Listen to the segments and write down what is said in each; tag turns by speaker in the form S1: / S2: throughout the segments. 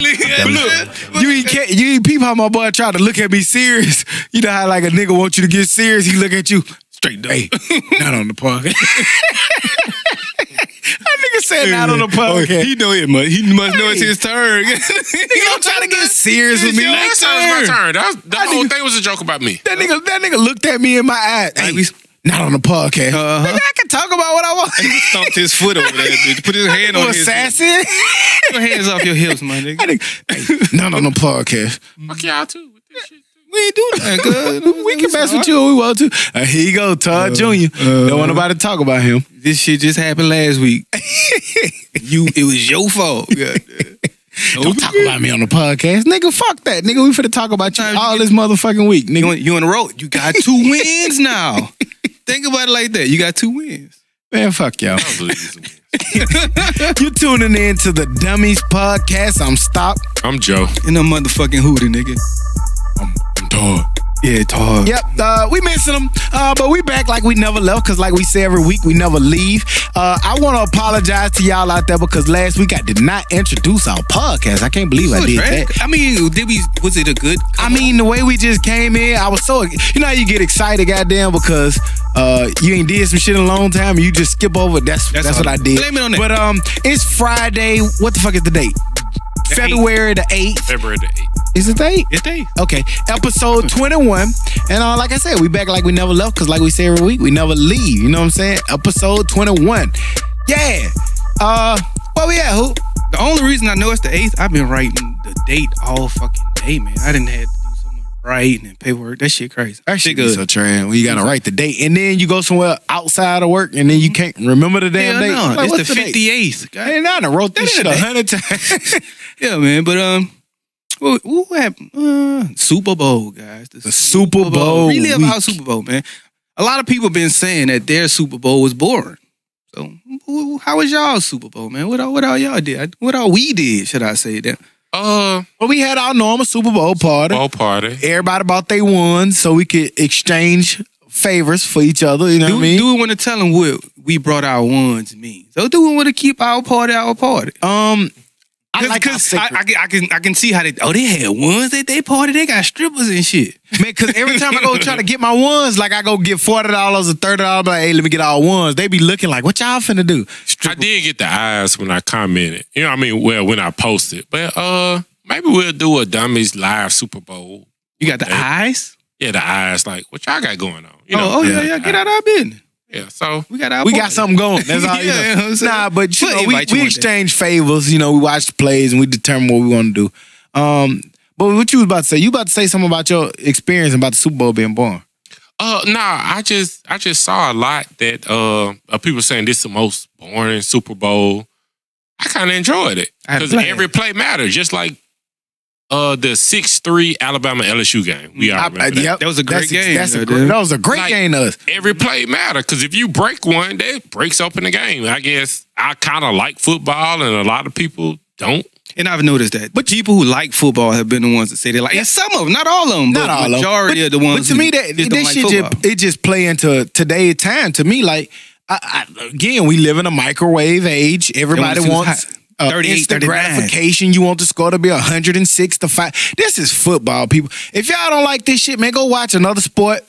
S1: Look, you ca- you ain't peep how my boy tried to look at me serious. You know how like a nigga want you to get serious, he look at you straight. Hey, not on the podcast. that nigga said not on the oh, podcast.
S2: He know it, must. He must know it's his turn.
S1: Nigga, don't try to get serious with me.
S3: turn, it's my turn. That, was- the
S1: I
S3: whole
S1: think-
S3: thing was a joke about me.
S1: That nigga, that nigga looked at me in my eye. Hey,
S2: we-
S1: not on the podcast.
S2: Uh-huh.
S1: Nigga, I can talk about what I want.
S2: he Stomped his foot over there. Bitch. Put his hand on
S1: You
S2: his
S1: assassin.
S2: Put your hands off your hips, my nigga.
S1: That nigga, hey, not on the podcast.
S3: Fuck y'all too with this shit.
S2: We ain't do that, good.
S1: We can mess with you if we want to. Uh, here you go, Todd Jr. Don't want nobody to talk about him.
S2: This shit just happened last week. you, it was your fault. Yeah.
S1: Don't talk about me on the podcast. Nigga, fuck that. Nigga, we finna talk about you all this motherfucking week, nigga.
S2: you in the road. You got two wins now. Think about it like that. You got two wins.
S1: Man, fuck y'all. You're tuning in to the Dummies Podcast. I'm Stop.
S3: I'm Joe.
S2: In a motherfucking hootie, nigga.
S1: I'm Todd.
S2: Yeah, Todd.
S1: Yep, uh, we missing them, uh, but we back like we never left. Cause like we say every week, we never leave. Uh, I want to apologize to y'all out there because last week I did not introduce our podcast. I can't believe I did
S2: track.
S1: that.
S2: I mean, did we? Was it a good?
S1: I mean, the way we just came in, I was so you know how you get excited, goddamn, because uh you ain't did some shit in a long time and you just skip over. That's that's,
S2: That's
S1: what. I did.
S2: Blame it on that.
S1: But um, it's Friday. What the fuck is the date? February the eighth.
S3: February the 8th.
S1: Is it the eighth?
S2: It they.
S1: Okay, episode 21. And uh, like I said, we back like we never left because, like we say every week, we never leave. You know what I'm saying? Episode 21. Yeah. Uh, where we at, who?
S2: The only reason I know it's the eighth, I've been writing the date all fucking day, man. I didn't have writing and paperwork. That shit crazy.
S1: That shit
S2: good.
S1: so trash. When you gotta write the date, and then you go somewhere outside of work, and then you can't remember the damn
S2: Hell
S1: date.
S2: no,
S1: Like,
S2: it's the fifty eighth.
S1: And I done wrote this
S2: That
S1: shit a hundred times.
S2: Yeah, man. But um, what, what happened? Uh, Super Bowl, guys.
S1: The Super Bowl
S2: Relive
S1: week.
S2: our Super Bowl, man. A lot of people been saying that their Super Bowl was boring. So, how was y'all Super Bowl, man? What all, what all y'all did? What all we did, should I say that?
S3: Uh,
S1: well, we had our normal Super Bowl party.
S3: ball party.
S1: Everybody bought they ones so we could exchange favors for each other. You know
S2: Do,
S1: what I mean?
S2: do we want to tell them what we brought our ones mean? So, do we want to keep our party our party?
S1: um, I like
S2: Because I. I, can- I can I can see how they oh they had ones at they party they got strippers and shit.
S1: Man, cause every time I go try to get my ones, like I go get forty dollars or thirty dollars, like, hey, let me get all ones. They be looking like, what y'all finna do?
S3: I did get the eyes when I commented. You know what I mean? Well, when I posted. But uh, maybe we'll do a Dummies live Super Bowl.
S2: You got the
S3: Okay.
S2: eyes.
S3: Yeah, the eyes like, what y'all got going on? You know?
S2: oh, oh yeah yeah get out of our business.
S3: Yeah, so
S2: We got our
S1: We got something going. That's all.
S2: Yeah,
S1: you know.
S2: you know what I'm saying?
S1: Nah, but you
S2: We'll
S1: know, we,
S2: you
S1: we
S2: one day.
S1: exchange favors. You know, we watch the plays and we determine what we want to do. Um, but what you was about to say? You about to say something about your experience about the Super Bowl being born?
S3: Uh nah, I just I just saw a lot that uh of people saying this is the most boring Super Bowl. I kind of enjoyed it
S2: I had a
S3: because every play mattered, just like uh the six three Alabama LSU game. We all remember
S1: I-
S3: that.
S1: yep.
S2: That was a great
S1: That's-
S2: game,
S1: That's a great, that was a great
S3: Like-
S1: game to us.
S3: Every play mattered because if you break one, that breaks open the game. I guess I kind of like football, and a lot of people don't.
S2: And I've noticed that. But people who like football have been the ones that say they like. And some of them, not all of them,
S1: Not
S2: but
S1: all of 'em.
S2: majority
S1: But-
S2: of the ones.
S1: But to
S2: who
S1: me, that
S2: just
S1: this
S2: like
S1: shit
S2: football.
S1: just it just play into today's time. To me, like I, I, again, we live in a microwave age. Everybody
S2: see what's
S1: wants. Uh,
S2: 38,
S1: instant
S2: 39.
S1: gratification. You want the score to be 106 to 5. This is football, people. If y'all don't like this shit, man, go watch another sport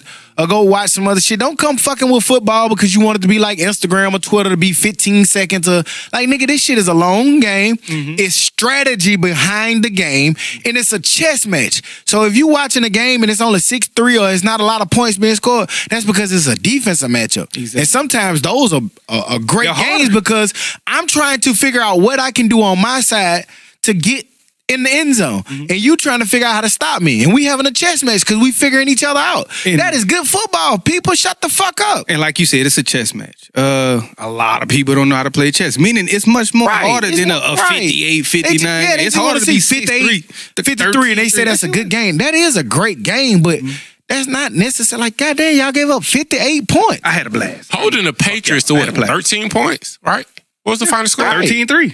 S1: or go watch some other shit. Don't come fucking with football because you want it to be like Instagram or Twitter to be 15 seconds or like nigga, this shit is a long game.
S2: Mm-hmm.
S1: It's strategy behind the game and it's a chess match. So if you watching a game and it's only 6-3 or it's not a lot of points being scored, that's because it's a defensive matchup.
S2: Exactly.
S1: And sometimes those are, are, are great games because I'm trying to figure out what I can do on my side to get in the end zone,
S2: Mm-hmm.
S1: and you trying to figure out how to stop me, and we having a chess match because we figuring each other out.
S2: And-
S1: that is good football. People, shut the fuck up.
S2: And like you said, it's a chess match. Uh, a lot of people don't know how to play chess. Meaning, it's much more
S1: Right.
S2: harder
S1: It's
S2: than a,
S1: more-
S2: a
S1: right.
S2: 58, 59.
S1: ju- yeah, they
S2: it's harder to
S1: to
S2: be
S1: see 58,
S2: 53,
S1: 53, and they say that's a good game. That is a great game, but
S2: Mm-hmm.
S1: that's not necessary. Like, goddamn, y'all gave up 58 points.
S2: I had a blast.
S3: Holding the Patriots to what,
S2: had a play.
S3: 13 points, right? What was the final score?
S1: Right.
S2: 13 3.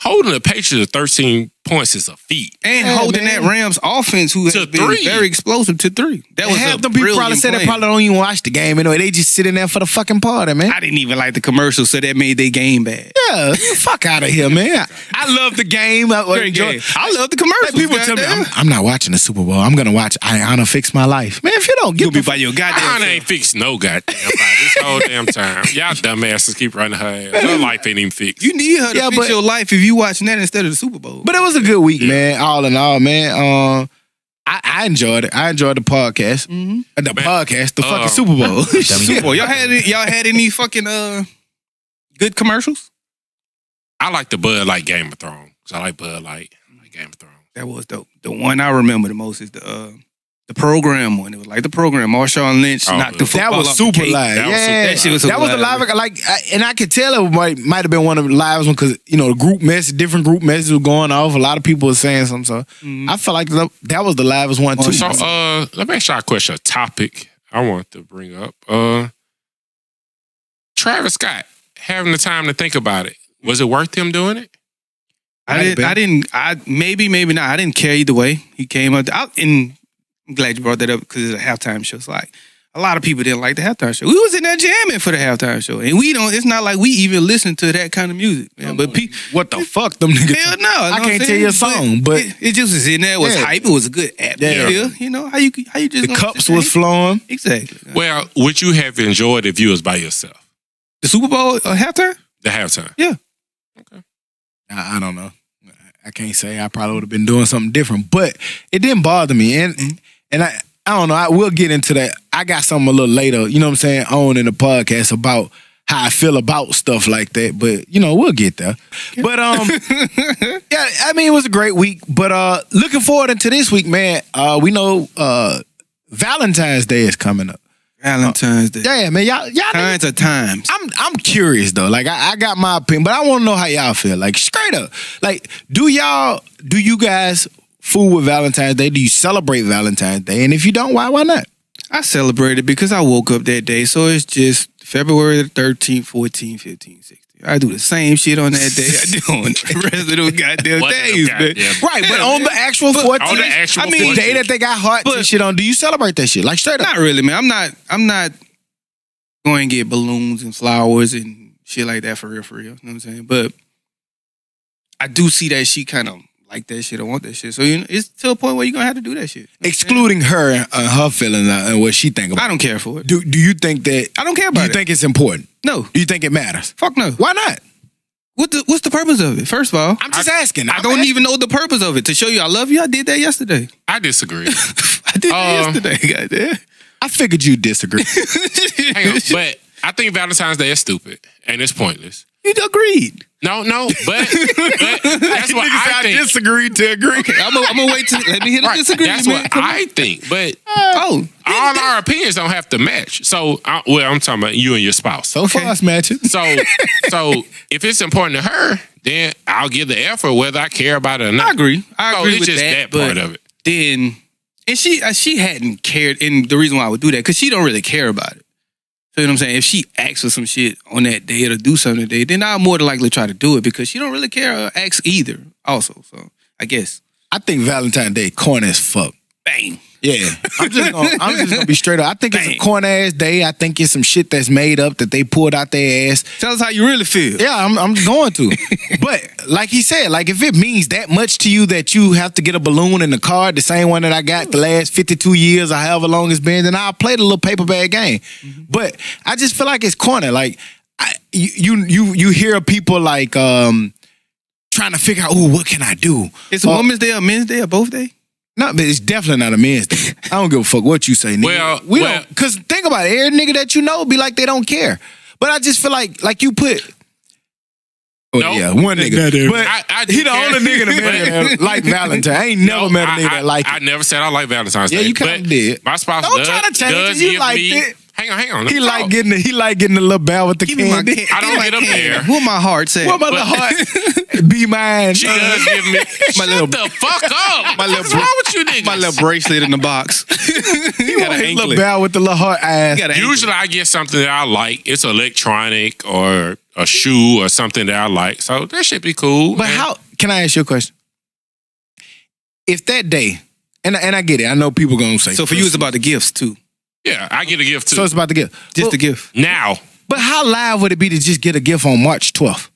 S3: holding the Patriots to 13 points is a feat.
S2: And
S1: Yeah,
S2: holding
S1: man.
S2: that Rams offense, who has
S3: To
S2: been
S3: three.
S2: very explosive to three. That was
S1: half
S2: a
S1: them people probably said they probably don't even watch the game anyway. They just sitting there for the fucking party, man.
S2: I didn't even like the commercial, so that made their game bad.
S1: Yeah, get fuck out of here, man. I love the game. I,
S2: Great
S1: enjoy-
S2: game. I love the commercials.
S1: Like, people tell me. I'm, I'm not watching the Super Bowl. I'm gonna watch Iyanla fix my life, man. If you don't
S2: You'll
S1: get
S2: be by your goddamn.
S3: I ain't fixed no goddamn body this whole damn time. Y'all dumbasses keep running her ass. Her life ain't even fixed.
S2: You need her to
S1: Yeah,
S2: fix
S1: but-
S2: your life if you watching that instead of the Super Bowl.
S1: But it was a good week, man. All in all, man. Um, I, I enjoyed it. I enjoyed the podcast.
S2: mm-hmm.
S1: Uh, The
S3: Man,
S1: podcast, the fucking
S3: uh,
S1: Super Bowl.
S2: Super Bowl. Y'all had any, y'all had any fucking uh good commercials?
S3: I like the Bud Light Game of Thrones. I like Bud Light. I like Game of Thrones.
S2: That was dope. The one I remember the most is the uh the program one. It was like the program. Marshawn Lynch
S3: Oh,
S2: knocked the
S3: that
S2: football
S1: That was
S2: off the
S1: super
S2: cake.
S1: live.
S3: That was
S1: yeah,
S3: super
S2: That shit was
S1: that was the
S2: live.
S1: live. Like, I, and I could tell it might might have been one of the lives one because you know the group message, different group messages were going off. A lot of people were saying something. So
S2: Mhm.
S1: I felt like that, that was the livest one too.
S3: So uh let me ask y'all a question, a topic I want to bring up. Uh Travis Scott having the time to think about it. Was it worth him doing it?
S2: I
S1: Might
S2: didn't. I didn't. I maybe, maybe not. I didn't care either way. He came up, I, and I'm glad you brought that up because it's a halftime show. It's like a lot of people didn't like the halftime show. We was in there jamming for the halftime show, and we don't. It's not like we even listen to that kind of music, man. But pe-
S1: what the fuck, them niggas?
S2: hell no,
S1: I can't tell you a song, but
S2: it, it just was in there. It was
S1: Yeah.
S2: hype. It was a good atmosphere.
S1: Yeah.
S2: You know how you how you just
S1: the cups was flowing.
S2: exactly
S3: Well, would you have enjoyed if you was by yourself?
S2: the Super Bowl uh, halftime.
S3: The halftime. Yeah. Okay.
S1: I, I don't know. I can't say I probably would have been doing something different, but it didn't bother me. And and I I don't know. I will get into that. I got something a little later. You know what I'm saying? On in the podcast about how I feel about stuff like that. But you know we'll get there. But um, yeah. I mean it was a great week. But uh, looking forward into this week, man. Uh, we know uh, Valentine's Day is coming up.
S2: Valentine's Day.
S1: Yeah, man. Y'all y'all.
S2: Times of times.
S1: I'm I'm curious though. Like I, I got my opinion, but I want to know how y'all feel. Like straight up. Like do y'all do you guys fool with Valentine's Day? Do you celebrate Valentine's Day? And if you don't, why why not?
S2: I celebrated because I woke up that day. So it's just February the 13th, 14th, 15th, 16th. I do the same shit on that day I do on the rest of those goddamn
S3: What the
S2: days, man.
S3: goddamn-
S1: Right, but on the actual 14th,
S3: On the actual
S1: I mean,
S3: 14th.
S1: day that they got hearts and shit on, do you celebrate that shit? Like straight up.
S2: Not really, man. I'm not I'm not going to get balloons and flowers and shit like that for real, for real. You know what I'm saying? But I do see that she kind of like that shit or want that shit. So you know, it's to a point where you're gonna have to do that shit. You know what I'm saying?
S1: Excluding her and uh, her feelings uh, and what she think about.
S2: I don't care for it.
S1: Do do you think that?
S2: I don't care
S1: Do
S2: about
S1: you
S2: it.
S1: think it's important?
S2: no.
S1: Do you think it matters?
S2: Fuck no.
S1: Why not?
S2: What the, what's the purpose of it? First of all,
S1: I'm just asking.
S2: I
S1: I'm
S2: don't
S1: asking.
S2: even know the purpose of it. To show you I love you, I did that yesterday.
S3: I disagree.
S2: I did that
S3: Uh,
S2: yesterday, goddamn.
S1: I figured you disagree.
S3: Hang on. But I think Valentine's Day is stupid and it's pointless.
S2: You agreed.
S3: No, no, but, but that's what I think.
S1: disagree to agree.
S2: I'm gonna wait to let me hear the
S3: Right,
S2: disagreement.
S3: that's what I think. But
S2: oh,
S3: all our opinions don't have to match. So, I, well, I'm talking about you and your spouse.
S1: So far, it's matching.
S3: So, so if it's important to her, then I'll give the effort whether I care about it or not.
S2: I agree. I
S3: So
S2: agree
S3: it's
S2: with
S3: just
S2: that,
S3: that, part of it.
S2: then and she uh, she hadn't cared, and the reason why I would do that because she don't really care about it. So you know what I'm saying? If she asks for some shit on that day or to do something today, then I'll more than likely try to do it because she don't really care or ask either. Also, so I guess
S1: I think Valentine's Day corny as fuck.
S2: bang.
S1: Yeah, I'm just gonna, I'm just gonna be straight up. I think it's a corn ass day. I think it's some shit that's made up that they pulled out their ass.
S2: Tell us how you really feel.
S1: Yeah, I'm, I'm going to. but like he said, like if it means that much to you that you have to get a balloon in the card, the same one that I got the last 52 years or however long it's been, then I'll play the little paper bag game. But I just feel like it's corny. Like I, you, you, you, you hear people like um trying to figure out, oh, what can I do?
S2: It's a
S1: Or-
S2: woman's day or men's day or both day.
S1: No, but it's definitely not a men's day. I don't give a fuck what you say, nigga.
S3: Well,
S1: we
S3: well-
S1: don't. Cause think about it, every nigga that you know be like they don't care. But I just feel like, like you put. Oh
S3: No.
S1: yeah, one nigga. But
S3: I- I do
S1: he the
S3: care.
S1: only nigga in America that like Valentine. I ain't never
S3: No,
S1: met a nigga
S3: I,
S1: that like
S3: I
S1: it.
S3: never said I like Valentine's
S1: Yeah,
S3: Day.
S1: you kinda
S3: but
S1: did.
S3: My spouse
S1: Don't
S3: does,
S1: try to change it. You
S3: give
S1: liked
S3: me.
S1: it.
S3: Hang on, hang on.
S1: He like getting the, he like getting the little bell with the
S2: Give me my
S1: candy.
S2: can-
S3: I don't
S2: give me
S3: get up
S2: can.
S3: there.
S2: What my heart said.
S1: What about the heart? Be mine.
S3: She does uh, give me. Shut
S1: little-
S3: the fuck up.
S2: My little
S3: What's wrong with you niggas?
S2: my little bracelet in the box. you got an
S1: His little
S2: anklet.
S1: bell with the little heart eyes.
S2: You got an
S3: Usually I get something that I like. It's electronic or a shoe or something that I like. So that should be cool.
S1: But
S3: And
S1: how can I ask you a question? If that day, and and I get it, I know people gonna say.
S2: So for you, it's about the gifts too.
S3: Yeah, I get a gift too.
S1: So it's about the gift.
S2: Just
S1: Well,
S2: the gift.
S3: now,
S1: But how live would it be to just get a gift on March 12th?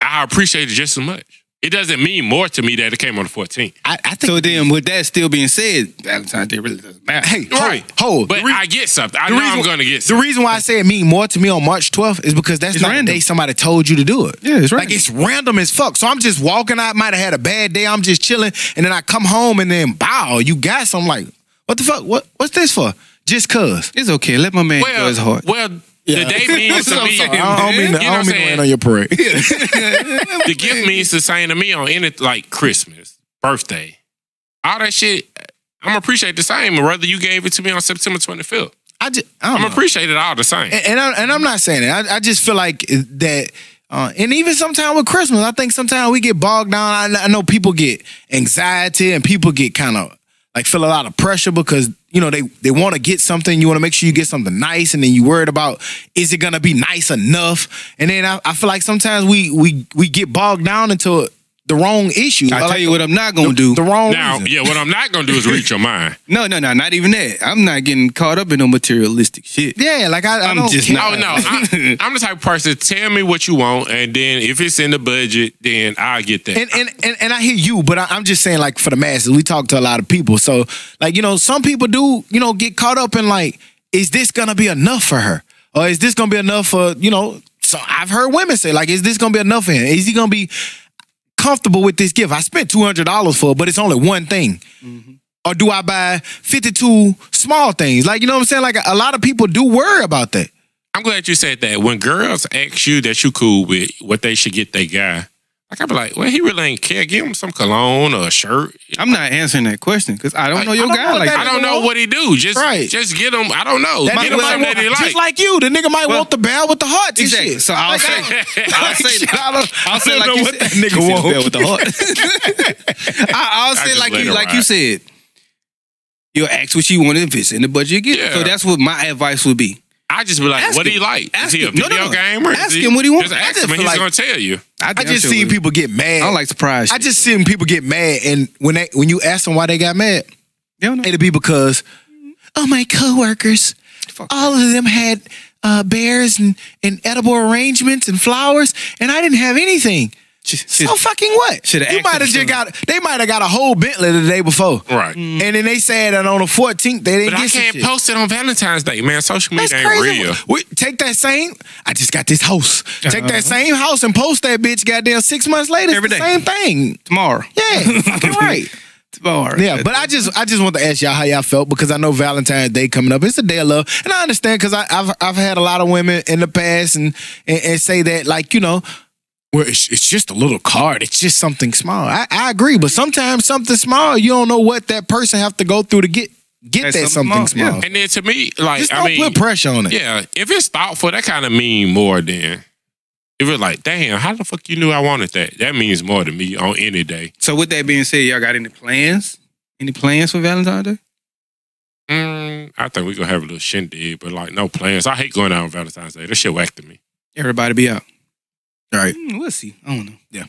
S3: I appreciate it just as much. It doesn't mean more to me that it came on the 14th.
S1: I, I think.
S2: So then, with that still being said, Valentine's Day really doesn't matter.
S1: hey,
S3: Right.
S1: hold, hold.
S3: But
S1: re-
S3: I get something. I
S1: the
S3: know
S1: reason-
S3: I'm going to get
S1: the reason why I say it mean more to me on March 12th is because that's
S2: It's
S1: not
S2: random.
S1: the day somebody told you to do it.
S2: Yeah, it's
S1: Like
S2: random.
S1: it's random as fuck. So I'm just walking out, might have had a bad day. I'm just chilling, and then I come home and then bow, you got some like, what the fuck? What what's this for? Just cause.
S2: It's okay. Let my man go
S3: well,
S2: his heart.
S3: well the day means to
S1: I'm
S3: me.
S1: I don't mean to,
S3: You know
S1: I don't mean to
S3: saying?
S1: rain on your parade.
S3: the gift means the same to me on any like Christmas, birthday, all that shit. I'm appreciate the same, whether you gave it to me on September 25th.
S1: I just, I don't
S3: I'm
S1: know.
S3: appreciate it all the same.
S1: and, and, I, and I'm not saying that. I, I just feel like that. Uh, and even sometimes with Christmas, I think sometimes we get bogged down. I, I know people get anxiety and people get kind of like feel a lot of pressure because you know they they want to get something. You want to make sure you get something nice, and then you worried about is it gonna be nice enough? And then I, I feel like sometimes we we we get bogged down into the wrong issue.
S2: I
S1: Or
S2: tell
S1: like
S2: you what I'm not gonna
S1: the,
S2: do.
S1: the wrong
S3: now,
S1: reason.
S3: yeah, what I'm not gonna do is reach your mind.
S2: No, no, no, not even that. I'm not getting caught up in no materialistic shit.
S1: Yeah, like I, I
S2: I'm
S1: don't
S2: just
S1: care.
S2: not-
S3: Oh no, I, I'm the type of person. Tell me what you want, and then if it's in the budget, then I get that.
S1: and, and and and I hear you, but I, I'm just saying, like for the masses, we talk to a lot of people. So, like you know, some people do, you know, get caught up in like, is this gonna be enough for her, or is this gonna be enough for you know? So I've heard women say, like, is this gonna be enough for him? Is he gonna be comfortable with this gift? I spent two hundred dollars for it, but it's only one thing. Or do I buy 52 small things? Like, you know what I'm saying? Like, a lot of people do worry about that.
S3: I'm glad you said that. When girls ask you that you cool with what they should get their guy, like I be like, well, he really ain't care. Give him some cologne or a shirt.
S2: I'm not answering that question because I don't
S3: Like,
S2: know your
S1: I don't
S2: guy
S1: know
S2: like
S1: that
S3: I don't know what he do. Just,
S1: Right.
S3: just get him. I don't know.
S1: That
S3: get
S1: nigga
S3: him
S1: might
S3: something
S1: want,
S3: that he like.
S1: just like you, the nigga might
S2: Well-
S1: want the bell with the heart. and
S2: Exactly.
S1: shit.
S2: So I'll
S1: Like,
S2: say,
S1: I-
S2: I'll say,
S1: I don't-
S2: I'll say
S1: I don't
S2: like
S1: know
S2: you
S1: what
S2: said,
S1: that nigga
S2: He said
S1: want.
S2: bell with the heart. I, I'll say
S3: just
S2: like you, like you said. You'll ask what you want if it's in the budget you get.
S3: Yeah.
S2: So that's what my advice would be.
S3: I just be like,
S2: Ask
S3: what do you like? Is
S2: Ask
S3: he a
S2: him. No,
S3: video
S2: no, no.
S3: gamer? Is
S2: Ask him what he want.
S3: Just ask
S2: just
S3: him, and
S1: feel
S3: he's
S1: like-
S3: gonna tell you.
S1: I
S2: damn
S1: just
S2: sure
S1: seen people get mad.
S2: I don't like surprise.
S1: I
S2: shit.
S1: just seen people get mad, and when they when you ask them why they got mad,
S2: They don't know.
S1: it'll be because, oh my coworkers,
S2: Fuck.
S1: all of them had uh, bears and, and edible arrangements and flowers, and I didn't have anything. So fucking what?
S2: shoulda
S1: you might have just got. They might have got a whole Bentley the day before,
S3: Right.
S1: and then they said that on the 14th they didn't
S3: But
S1: get some
S3: can't
S1: shit.
S3: post it on Valentine's Day, man. Social
S1: That's
S3: media ain't
S1: crazy.
S3: real.
S1: We, take that same. I just got this house. Take
S2: Uh-huh.
S1: that same house and post that bitch. Goddamn, six months later,
S2: Every day.
S1: same thing.
S2: tomorrow.
S1: Yeah, fucking right.
S2: Tomorrow.
S1: Yeah, but I just I just want to ask y'all how y'all felt because I know Valentine's Day coming up. It's a day of love, and I understand because I've I've had a lot of women in the past and, and and say that like you know. Well, it's, it's just a little card. It's just something small. I, I agree, but sometimes something small, you don't know what that person have to go through to get get
S2: That's
S1: that
S2: something
S1: something
S2: small,
S1: small.
S2: yeah.
S3: And then to me, like
S1: Just
S3: I
S1: don't
S3: mean,
S1: put pressure on it.
S3: yeah, if it's thoughtful, that kind of mean more than if it's like, damn, how the fuck you knew I wanted that? That means more to me on any day.
S2: So with that being said, y'all got any plans? Any plans for Valentine's Day?
S3: Mm, I think we're gonna have a little shindig, but like no plans. I hate going out on Valentine's Day. That shit whack to me.
S2: Everybody be out.
S1: All right,
S2: Mm, we'll see. I don't know. Yeah.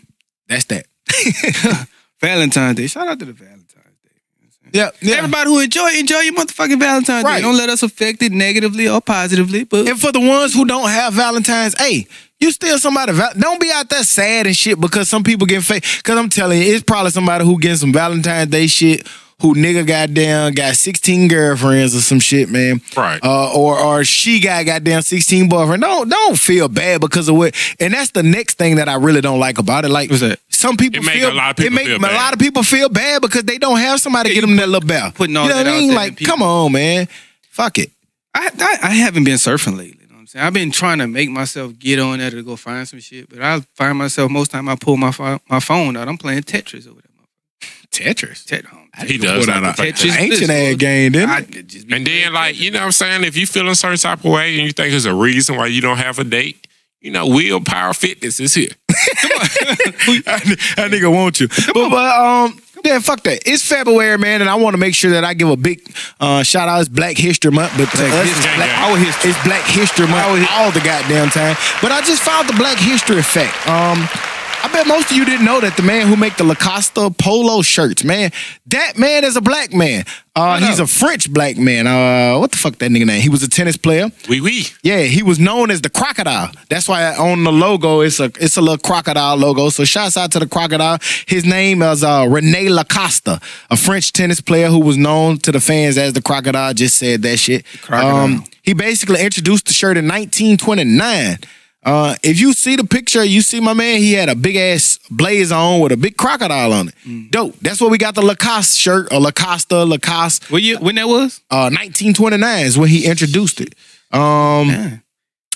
S1: That's that.
S2: Valentine's Day. Shout out to the Valentine's Day.
S1: Yeah, yeah.
S2: Everybody who enjoy enjoy your motherfucking Valentine's
S1: Right.
S2: Day. Don't let us affect it negatively or positively. But
S1: And for the ones who don't have Valentine's, hey, you still somebody. Val- don't be out there sad and shit because some people get fake. Because I'm telling you, it's probably somebody who getting some Valentine's Day shit. Who nigga goddamn got 16 girlfriends or some shit, man.
S3: Right.
S1: Uh, or or she got goddamn 16 boyfriend. Don't don't feel bad because of what. And that's the next thing that I really don't like about it. Like
S2: What's that?
S1: some people
S3: It make
S1: feel
S3: a lot of people
S1: it make
S3: feel
S1: a
S3: bad.
S1: lot of people feel bad because they don't have somebody to
S2: Yeah,
S1: get
S2: you
S1: them that little bell.
S2: putting all
S1: you know
S2: that
S1: what I
S2: out
S1: mean?
S2: there
S1: Like,
S2: people-
S1: come on, man. Fuck it.
S2: I, I I haven't been surfing lately. You know what I'm saying? I've been trying to make myself get on there to go find some shit, but I find myself most time I pull my phone, my phone out. I'm playing Tetris over there.
S1: Tetris.
S2: Tet home.
S3: He does.
S1: Put out
S3: like
S1: a
S3: play
S2: Tetris.
S1: ancient
S2: This
S1: ass game, didn't
S2: I
S1: it?
S2: could just be
S3: And then, like,
S2: Tetris.
S3: you know what I'm saying? If you feel a certain type of way and you think there's a reason why you don't have a date, you know, willpower fitness is here.
S1: that nigga want you. But, but um, Yeah, fuck that. It's February, man, and I want to make sure that I give a big uh, shout out. It's Black History Month, but to us, it's Black, our history. It's Black History Month all the goddamn time. But I just found the Black History effect. Um, I bet most of you didn't know that the man who make the Lacoste polo shirts, man, that man is a black man. Uh, he's a French black man. Uh, what the fuck that nigga name? He was a tennis player.
S3: Wee wee.
S1: Yeah, he was known as the crocodile. That's why on the logo it's a it's a little crocodile logo. So shouts out to the crocodile. His name is uh, Rene Lacoste, a French tennis player who was known to the fans as the crocodile. Just said that shit. Um,
S2: Crocodile.
S1: he basically introduced the shirt in 1929. Uh, if you see the picture, you see my man. He had a big ass blazer on with a big crocodile on it.
S2: Mm.
S1: Dope. That's where we got the Lacoste shirt, or Lacoste, Lacoste.
S2: What year? When that was?
S1: Uh, 1929 is when he introduced it. Um,
S2: Yeah.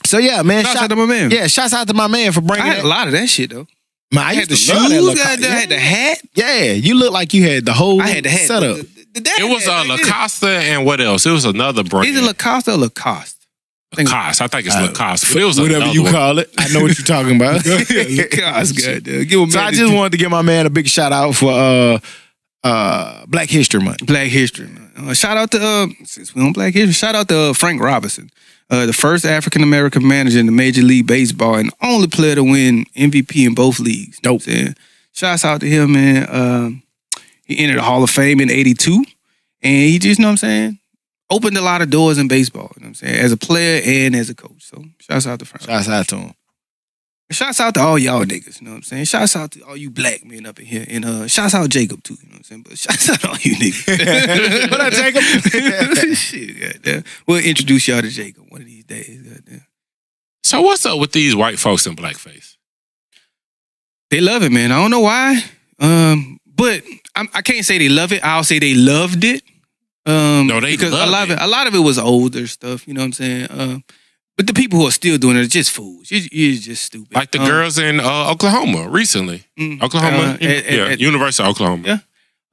S1: so yeah, man.
S2: Shouts
S1: shout-
S2: out to my man.
S1: Yeah, shouts out to my man for
S2: I
S1: bringing
S2: had a lot of that shit though.
S1: Man, I
S2: I had
S1: used
S2: the
S1: to love that
S2: shoes. I had, had the hat.
S1: Yeah, you look like you had the whole
S2: I had the hat.
S1: setup.
S2: The, the, the,
S3: It was uh, Lacoste and what else? It was another brand.
S2: Is it Lacoste or Lacoste?
S3: Lacoste. I think it's
S1: Uh,
S3: Lacoste. But it was
S1: Whatever you
S3: one.
S1: call it. I know what you're talking about.
S2: Lacoste, goddamn. Give
S1: so I just wanted to give my man a big shout out for uh uh Black History Month.
S2: Black History. Man. Uh, shout out to uh, since we on Black History. Shout out to uh, Frank Robinson, uh, the first African American manager in the Major League Baseball and only player to win MVP in both leagues. Dope. Saying. Shouts out to him, man. Um, he entered the Hall of Fame in '82, and he just, you know what I'm saying, opened a lot of doors in baseball. You know what I'm saying, as a player and as a coach. So shouts out to Frank.
S1: Shouts out to him.
S2: Shouts out to all y'all niggas, you know what I'm saying? Shouts out to all you black men up in here. And uh shouts out Jacob too, you know what I'm saying? But shouts out to all you niggas.
S1: What up, Jacob?
S2: Shit, goddamn. We'll introduce y'all to Jacob one of these days. Goddamn.
S3: So what's up with these white folks in blackface?
S2: They love it, man. I don't know why. Um, but I'm, I can't say they love it. I'll say they loved it. Um,
S3: No, they
S2: because a lot of
S3: it.
S2: it, a lot of it was older stuff. You know what I'm saying? Um, but the people who are still doing it are just fools. You, you're just stupid.
S3: Like the
S2: Um,
S3: girls in uh, Oklahoma recently.
S2: mm,
S3: Oklahoma,
S2: uh, at- at-
S3: yeah,
S2: at-
S3: University of Oklahoma.
S2: Yeah.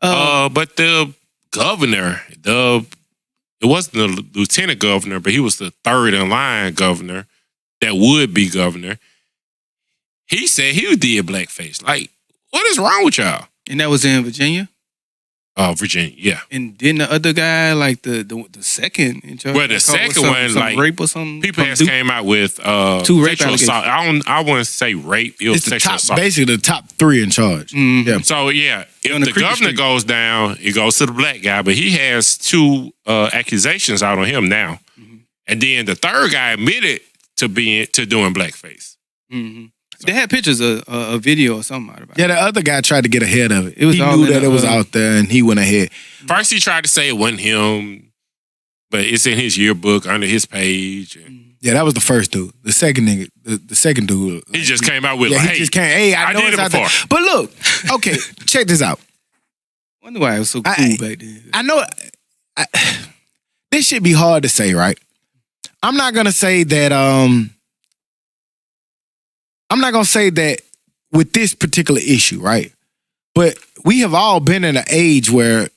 S2: uh,
S3: Uh, but the governor, the it wasn't the lieutenant governor, but he was the third in line governor that would be governor. He said he did blackface. Like, what is wrong with y'all?
S2: and that was in Virginia.
S3: Oh, Virginia, yeah.
S2: And then the other guy, like the the, the second in charge,
S3: Well, the
S2: got caught with
S3: second
S2: some-
S3: one,
S2: some
S3: like,
S2: rape or something.
S3: People
S2: from
S3: has came out with uh,
S2: Two rape
S3: sexual assault. I don't. I wouldn't say rape. It was
S1: It's the
S3: sexual
S1: top,
S3: assault.
S1: basically the top three in charge.
S2: Mhm.
S1: Yeah.
S3: So yeah, if
S2: On the
S3: the governor
S2: Street.
S3: goes down, it goes to the black guy. But he has two uh, accusations out on him now,
S2: Mhm.
S3: and then the third guy admitted to being to doing blackface.
S2: Mhm. They had pictures of uh, a video or something out about
S1: Yeah, the other guy tried to get ahead of it.
S2: It was
S1: he
S2: all
S1: knew that
S2: the,
S1: it was
S2: uh,
S1: out there, and he went ahead.
S3: First, he tried to say it wasn't him, but it's in his yearbook under his page. And
S1: Yeah, that was the first dude. The second nigga, the, the second dude.
S3: he just came out with
S1: yeah,
S3: like,
S1: he
S3: "Hey,
S1: just can't. Hey, I,
S3: I
S1: know
S3: did
S1: it's
S3: it
S1: out there. But look, okay, check this out.
S2: Wonder why it was so cool
S1: I-
S2: back then.
S1: I know I, this should be hard to say, right? I'm not gonna say that. Um, I'm not gonna say that with this particular issue, right? But we have all been in an age where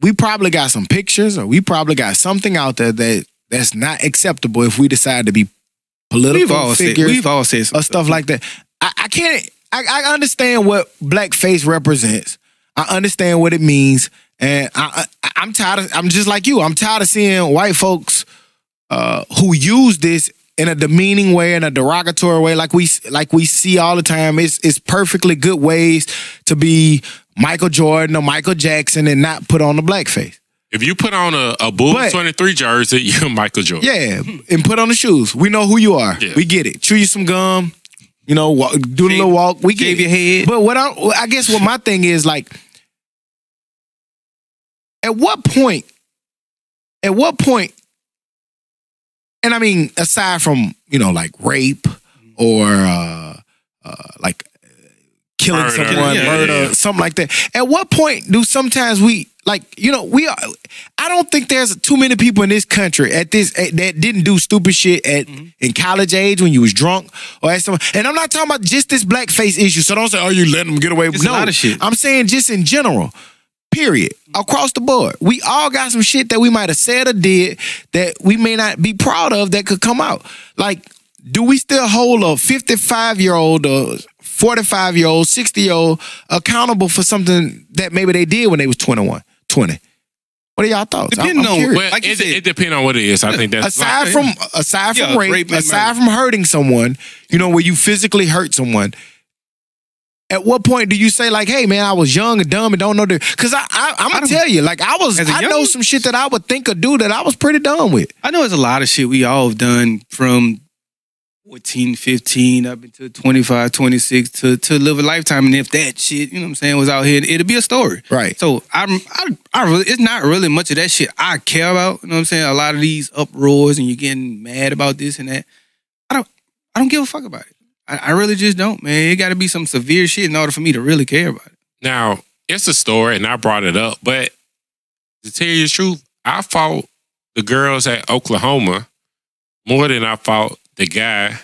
S1: we probably got some pictures, or we probably got something out there that that's not acceptable if we decide to be political
S2: we've all said
S1: figures
S2: we've all said
S1: or stuff like that. I, I can't. I, I understand what blackface represents. I understand what it means, and I, I I'm tired. Of, I'm just like you. I'm tired of seeing white folks uh, who use this in a demeaning way, in a derogatory way, like we like we see all the time. It's it's perfectly good ways to be Michael Jordan or Michael Jackson and not put on the blackface.
S3: if you put on a, a Bulls
S1: But-
S3: 23 jersey, you're Michael Jordan."
S1: Yeah, and put on the shoes. We know who you are.
S3: Yeah.
S1: We get it. Chew you some gum. You know, walk, do
S2: a
S1: little walk. We get
S2: Shave
S1: it.
S2: your head.
S1: But what I, I guess what my thing is like, at what point, at what point, and I mean, aside from you know like rape or uh, uh, like killing
S3: Murder.
S1: someone,
S2: Yeah,
S1: murder,
S3: yeah.
S1: something like that. At what point do sometimes we like you know we are? I don't think there's too many people in this country at this at, that didn't do stupid shit at in college age when you was drunk or at some. And I'm not talking about just this blackface issue. So don't say, "Oh, you letting them get away with." No,
S2: lot of shit.
S1: I'm saying just in general. Period. Across the board, we all got some shit that we might have said or did that we may not be proud of that could come out. Like, do we still hold a 55 year old or 45 year old, 60 year old accountable for something that maybe they did when they was 21, 20. What are y'all thoughts? I'm-
S2: Depending
S1: I'm
S2: on-
S3: Well,
S2: Like
S3: it,
S2: said-
S3: it depends on what it is. I think that's
S1: aside
S3: like-
S1: from aside from
S2: Yeah,
S1: rape,
S2: rape
S1: aside
S2: murder.
S1: from hurting someone, you know, where you physically hurt someone. At what point do you say like, "Hey, man, I was young and dumb and don't know the"? Because I, I, I'm gonna tell you, like, I was, I
S2: young-
S1: know some shit that I would think or do that I was pretty dumb with.
S2: I know there's a lot of shit we all have done from 14, 15 up until 25, 26 to, to live a lifetime. And if that shit, you know what I'm saying, was out here, it'll be a story.
S1: Right.
S2: So I'm, I, I really, it's not really much of that shit I care about. You know what I'm saying? A lot of these uproars and you're getting mad about this and that. I don't, I don't give a fuck about it. I, I really just don't, man. It got to be some severe shit in order for me to really care about it.
S3: Now, it's a story, and I brought it up, but to tell you the truth, I fought the girls at Oklahoma more than I fought the guy,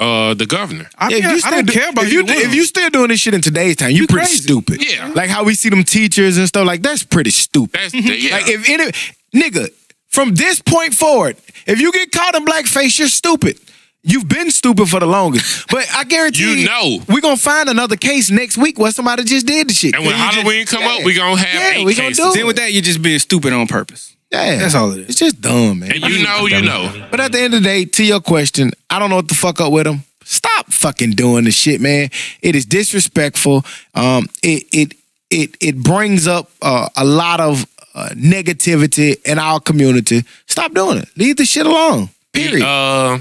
S3: uh, the governor.
S2: I,
S1: Yeah,
S2: mean,
S1: you
S2: I don't
S1: do-
S2: care about
S1: if you
S2: either
S1: if you still doing this shit in today's time, you
S2: You
S1: pretty
S2: crazy.
S1: stupid.
S3: Yeah.
S1: Like how we see them teachers and stuff like that's pretty stupid.
S3: That's yeah.
S1: Like if any nigga from this point forward, if you get caught in blackface, you're stupid. You've been stupid for the longest. But I guarantee
S3: You know.
S1: we're gonna find another case next week where somebody just did the shit.
S3: and when
S1: You just-
S3: Halloween come
S1: yeah.
S3: up, we gonna have
S1: Yeah,
S3: eight
S1: we gonna
S3: cases.
S1: do it.
S2: Then with that, you're just being stupid on purpose.
S1: Yeah.
S2: That's all it is.
S1: It's just dumb, man.
S3: And you know, you know.
S1: But at the end of the day, to your question, I don't know what the fuck up with them. Stop fucking doing the shit, man. It is disrespectful. Um, it it it it brings up uh, a lot of uh, negativity in our community. Stop doing it. Leave the shit alone. Period.
S3: Uh,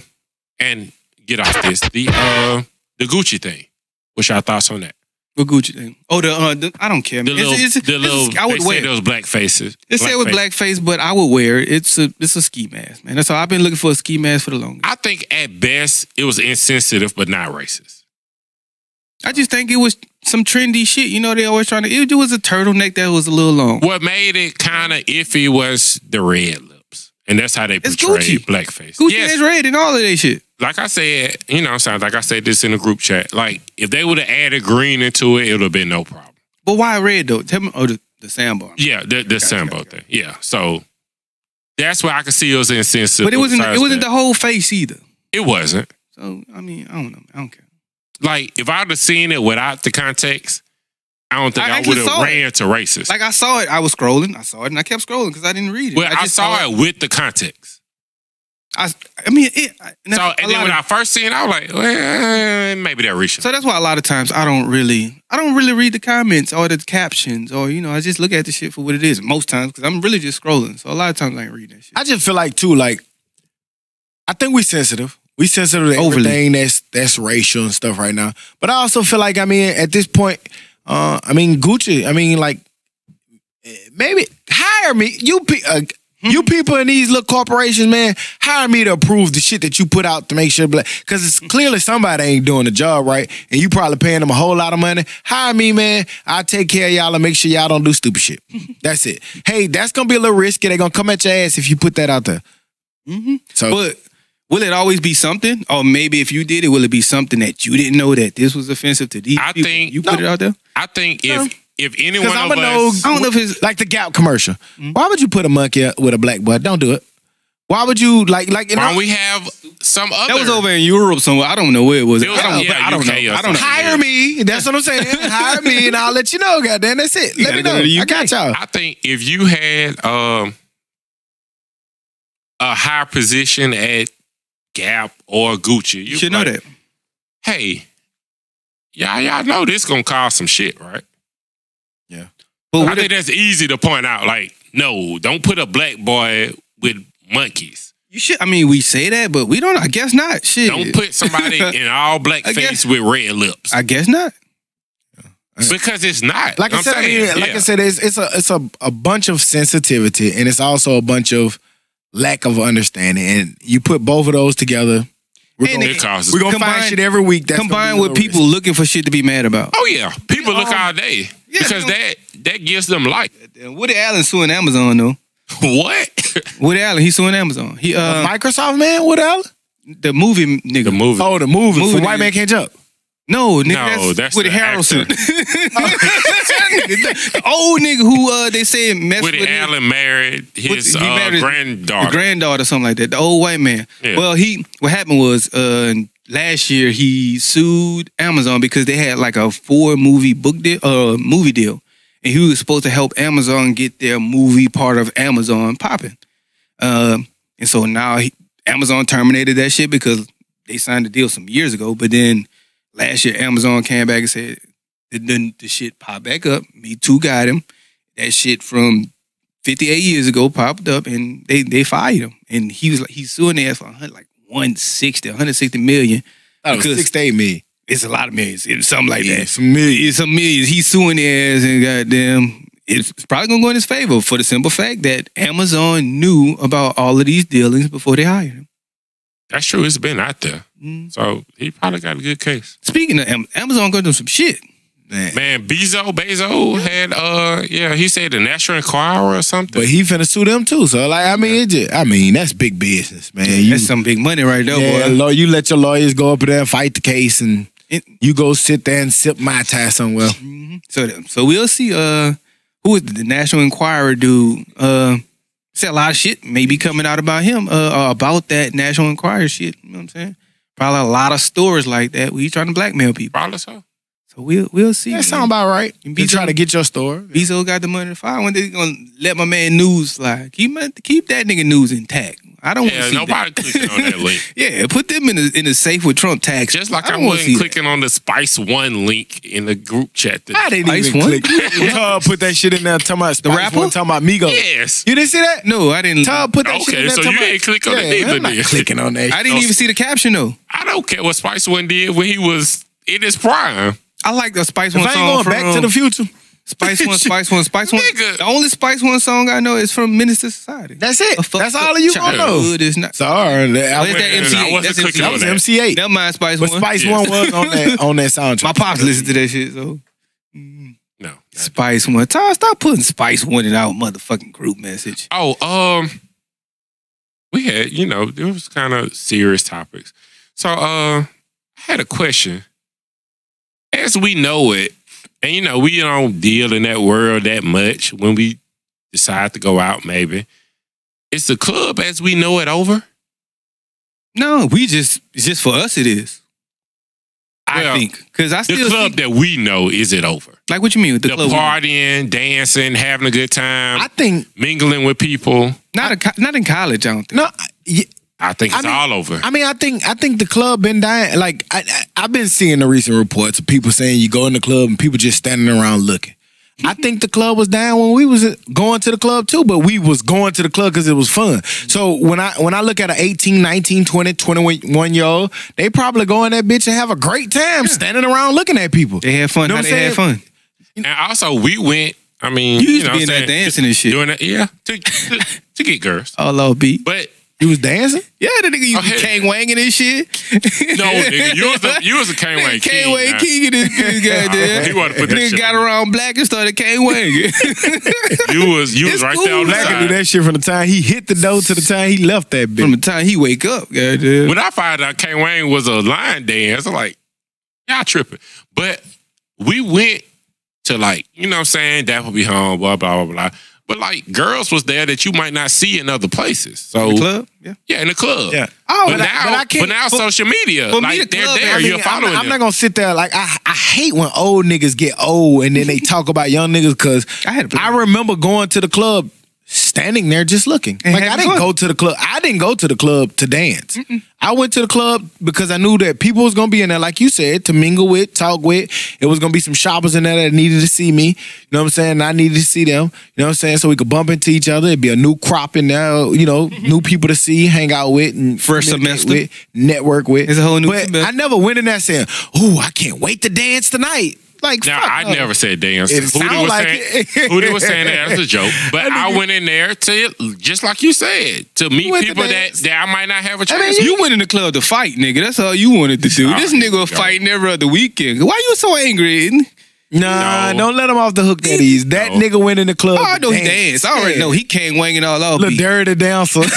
S3: and get off this. The uh, the Gucci thing. What's your thoughts on that?
S2: What Gucci thing? Oh, the, uh, the I don't care.
S3: The
S2: man.
S3: little,
S2: It's- it's-
S3: the
S2: it's-
S3: little.
S2: I would
S3: they
S2: wear.
S3: said
S2: it.
S3: those black faces.
S2: They say it was blackface, but I would wear it. It's a it's a ski mask, man. That's all I've been looking for a ski mask for the longest.
S3: I think at best it was insensitive, but not racist.
S2: I just think it was some trendy shit. You know, they always trying to. It was a turtleneck that was a little long.
S3: What made it kind of iffy was the red lips, and that's how they
S2: It's
S3: portray
S2: Gucci.
S3: blackface.
S2: Gucci
S3: yes,
S2: is red and all of that shit.
S3: like I said, you know, sounds like I said this in the group chat. Like if they would have added green into it, it would have been no problem.
S2: But why red though? Tell me. Oh, the the sandbar.
S3: Yeah, the the Sambo thing. Yeah, so that's where I could see it was insensitive.
S2: But it wasn't. It
S3: besides
S2: wasn't
S3: that.
S2: the whole face either.
S3: It wasn't.
S2: So I mean, I don't know. I don't care.
S3: Like if I'd have seen it without the context, I don't think
S2: I
S3: I, would have
S2: saw it.
S3: ran to racist.
S2: Like I saw it. I was scrolling. I saw it, and I kept scrolling because I didn't read it.
S3: well, I,
S2: just
S3: saw it with the context.
S2: I, I mean, it, I- and
S3: So and then when
S2: of-
S3: I first seen it, I was like, well, maybe they're reaching.
S2: So that's why a lot of times I don't really, I don't really read the comments or the captions or you know, I just look at the shit for what it is most times because I'm really just scrolling. So a lot of times I ain't reading that shit.
S1: I just feel like too, like I think we sensitive. We sensitive to
S2: Overly.
S1: everything that's that's racial and stuff right now. But I also feel like I mean at this point, uh, I mean Gucci. I mean like maybe hire me. You pe- uh, you people in these little corporations, man, hire me to approve the shit that you put out to make sure black. Because it's clearly somebody ain't doing the job right, and you probably paying them a whole lot of money. Hire me, man. I'll take care of y'all and make sure y'all don't do stupid shit. That's it. Hey, that's gonna be a little risky. They're gonna come at your ass if you put that out there.
S2: Mm-hmm.
S1: So
S2: But will it always be something, or maybe if you did it, will it be something that you didn't know that this was offensive to these
S3: I
S2: people?
S3: think-
S2: you put
S1: No.
S2: it out there.
S3: I think
S1: No.
S3: if if
S1: anyone
S3: of
S1: I'm gonna know,
S3: us,
S2: I don't know if it's
S1: like the Gap commercial. Why would you put a monkey with a black boy? Don't do it. Why would you like like you
S3: why
S1: know?
S3: we have some other?
S2: that was over in Europe somewhere. I don't know where it was.
S3: It was-
S2: I don't,
S3: yeah,
S2: I don't know. I don't know.
S3: something.
S1: Hire me. That's what I'm saying. Hire me, and I'll let you know. Goddamn, that's it.
S2: You
S1: Let me
S2: gotta go
S1: know. I got y'all.
S3: I think if you had um a high position at Gap or Gucci,
S2: You should know that.
S3: Hey, y'all, y'all know this gonna cause some shit, right?
S2: But
S3: I think that's easy to point out. Like, no, don't put a black boy with monkeys.
S2: you should. I mean, we say that, but we don't. I guess not. Shit.
S3: Don't put somebody in all black face
S2: guess-
S3: with red lips.
S2: I guess not.
S3: because it's not.
S1: Like I
S3: I'm
S1: said, I mean, like
S3: yeah.
S1: I said, it's it's a it's a, a bunch of sensitivity, and it's also a bunch of lack of understanding. And you put both of those together, we're
S2: And
S1: gonna,
S3: it causes.
S1: we're gonna
S2: combine-
S1: find shit every week. That's gonna
S2: Combined with
S1: little
S2: people looking for shit to be mad about.
S3: oh yeah, people look
S2: Um,
S3: all day
S2: yeah,
S3: because that that gives them life.
S2: And Woody Allen suing Amazon though.
S3: what?
S2: Woody Allen, he's suing Amazon. He uh
S1: Microsoft man, what else?
S2: the movie nigga.
S3: the movie.
S1: Oh, the movie,
S2: Movie
S1: for White. Man Can't Jump.
S2: No, nigga,
S3: No,
S2: that's,
S3: that's
S2: Woody
S3: the
S2: Harrelson. the old nigga who uh they say messed
S3: Woody
S2: with his-
S3: Allen married his
S2: he
S3: uh,
S2: married his-
S3: granddaughter.
S2: granddaughter, or something like that. The old white man.
S3: Yeah.
S2: Well, he what happened was uh last year he sued Amazon because they had like a four movie book deal, uh movie deal, and he was supposed to help Amazon get their movie part of Amazon popping. Um, and so now he, Amazon terminated that shit because they signed the deal some years ago. But then last year, Amazon came back and said then the shit popped back up. Me too got him. That shit from 58 years ago popped up and they they fired him. And he was like he's suing their ass for 100, like 160, 160 million.
S1: That
S2: Because-
S1: six to eight million.
S2: It's a lot of millions. It's something like
S1: Yeah,
S2: that.
S1: some millions.
S2: It's some millions. He's suing their ass and goddamn it's probably gonna go in his favor for the simple fact that Amazon knew about all of these dealings before they hired him.
S3: That's true. It's been out there.
S2: Mm.
S3: So he probably got a good case.
S2: Speaking of Am- Amazon going to do some shit.
S1: Man.
S3: Man, Bezo, Bezo had uh yeah, he said the National Enquirer or something.
S1: But he finna sue them too. So like, I mean, it just, I mean, that's big business, man. You,
S2: That's some big money right there,
S1: yeah,
S2: boy.
S1: law- you let your lawyers go up there and fight the case, and
S2: It-
S1: you go sit there and sip mai tai somewhere.
S2: Mhm. So so we'll see uh who is the National Enquirer dude. Uh say a lot of shit maybe coming out about him, uh about that National Enquirer shit. You know what I'm saying? Probably a lot of stores like that where he's trying to blackmail people.
S3: Probably so.
S2: So we'll we'll see.
S1: That
S2: man.
S1: sound about right.
S2: You
S1: Be
S2: beat
S1: trying to get your store.
S2: Bezos got the money to fire. When they gonna let my man news fly? Keep my, keep that nigga news intact. I don't want to
S3: Yeah,
S2: see
S3: nobody
S2: that.
S3: clicking on that link.
S2: yeah, put them in the in the safe with Trump tax.
S3: Just like
S2: I
S3: I, wasn't
S2: see that.
S3: clicking on the Spice One link in the group chat. that-
S1: I didn't
S2: Spice
S1: even
S2: One?
S1: click. Todd put that shit in there. Talking about the
S2: rapper?
S1: One, talking about Migos.
S3: yes.
S1: You didn't see that?
S2: No, I didn't.
S1: Todd put that shit in there.
S3: Okay,
S1: so
S3: you
S1: about-
S3: didn't click on it
S1: Yeah,
S3: neither,
S1: I'm not
S3: then.
S1: clicking on that.
S2: I didn't even see the caption though.
S3: I don't care what Spice One did when he was in his prime.
S2: I like the Spice
S1: If
S2: One
S1: I ain't
S2: song
S1: going
S2: from
S1: back to the future,
S2: Spice One, Spice One, Spice One.
S3: Nigga.
S2: The only Spice One song I know is from Menace II Society.
S1: that's it. That's all of you gonna know.
S2: childhood is not.
S1: Sorry, that,
S2: Oh, is that
S3: MC
S2: Eiht?
S3: I wasn't
S2: That's
S3: clicking
S1: that
S3: on
S1: was
S3: that.
S1: MC Eiht.
S2: Never mind, Spice
S1: But
S2: One.
S1: Spice
S3: Yes.
S1: One was on that on that soundtrack.
S2: My pops listened to that shit. So
S3: No. not-
S2: Spice One. Todd, stop putting Spice One in our motherfucking group message.
S3: Oh, um, we had, you know, it was kind of serious topics. So, uh, I had a question. As we know it, and you know, we don't deal in that world that much when we decide to go out, maybe. It's the club as we know it over?
S2: No, we just it's just for us. It is. I
S3: Well,
S2: think because I still The
S3: club
S2: see,
S3: that we know, is it over?
S2: like what you mean with the,
S3: The,
S2: club.
S3: partying, dancing, having a good time,
S1: I think
S3: mingling with people.
S2: Not a, not in college. I don't think.
S1: no. Yeah,
S3: I think
S1: I
S3: it's
S1: mean-
S3: all over.
S1: I mean, I think I think the club been dying. Like I, I, I've been seeing the recent reports of people saying you go in the club and people just standing around looking. I mm-hmm. think the club was down when we was going to the club too, but we was going to the club because it was fun. So when I when I look at an 18, 19, 20, 21 year old, they probably go in that bitch and have a great time standing around looking at people.
S2: They had fun.
S1: Know
S2: they
S1: I'm
S2: had fun.
S3: And also, we went. I mean,
S2: You used
S3: know
S2: to be in
S3: what
S2: that dancing and shit.
S3: Doing that, yeah, to, to, to get girls.
S2: All off beat.
S3: But
S1: You was dancing?
S2: Yeah, the nigga used to
S3: Oh,
S2: be
S3: hell
S2: Kane. Wang and shit.
S3: no, nigga, you was a you was a Kane Wayne
S2: Kane
S3: king.
S2: Wang. King in this bitch, goddamn.
S3: He wanna put that
S2: Nigga
S3: shit
S2: got
S3: on.
S2: around black and started Kane Wang.
S3: You was you was right
S2: cool.
S3: there on the
S1: Black can do that shit from the time he hit the door to the time he left that bitch.
S2: From the time he wake up, goddamn.
S3: When I found out Kane Wayne was a line dance, I'm like, y'all tripping. But we went to like, you know what I'm saying, Dapper be home, blah, blah, blah, blah. But like girls was there that you might not see in other places. So
S2: The club? Yeah.
S3: yeah, in the club.
S1: Yeah. Oh,
S3: but,
S1: but I-
S3: now,
S1: but I can't-
S3: but now
S1: for-
S3: social media,
S2: for me, the
S3: they're
S2: club,
S3: there,
S2: I mean,
S3: you're
S1: I'm
S3: following
S1: not, I'm not gonna sit there like I, I hate when old niggas get old and then they talk about young niggas because
S2: I had to play.
S1: I remember going to the club standing there just looking.
S2: And
S1: like I didn't
S2: fun.
S1: go to the club. I didn't go to the club to dance. I went to the club because I knew that people was gonna be in there, like you said, to mingle with, talk with. It was gonna be some shoppers in there that needed to see me. You know what I'm saying? I needed to see them. You know what I'm saying? So we could bump into each other. It'd be a new crop in there. You know, new people to see, hang out with, and
S2: First semester.
S1: with, network with.
S2: It's a whole new
S1: But
S2: semester.
S1: I never went in there saying, "Ooh, I can't wait to dance tonight." Like,
S3: Now
S1: fuck
S3: I
S1: no.
S3: never said dance.
S1: It
S3: Hootie was
S1: like
S3: saying
S1: it.
S3: Hootie was saying that as a joke, but I went in there to just like you said to meet
S1: went to
S3: people that, that I might not have a chance.
S1: mean,
S2: You went in the club to fight, nigga. That's all you wanted to do.
S3: Oh,
S2: this nigga was fighting every other weekend. Why you so angry?
S1: Nah,
S3: No.
S1: don't let him off the hook that easy. That
S3: No.
S1: nigga went in the club.
S2: Oh, I
S1: to
S2: know he
S1: dance.
S2: danced. I already
S1: Yeah.
S2: know he came wanging all off.
S1: Little
S2: beat.
S1: dirty dancer.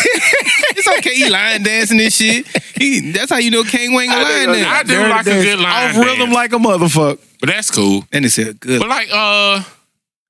S2: It's okay. He line dancing and shit. He, that's how you know Kane Wang a
S3: I
S2: line dance.
S3: I do
S1: Dirty
S3: like a good line
S1: Off rhythm
S3: dance.
S1: like a motherfucker.
S3: but that's cool.
S2: And it's a good.
S3: But like, uh,
S2: I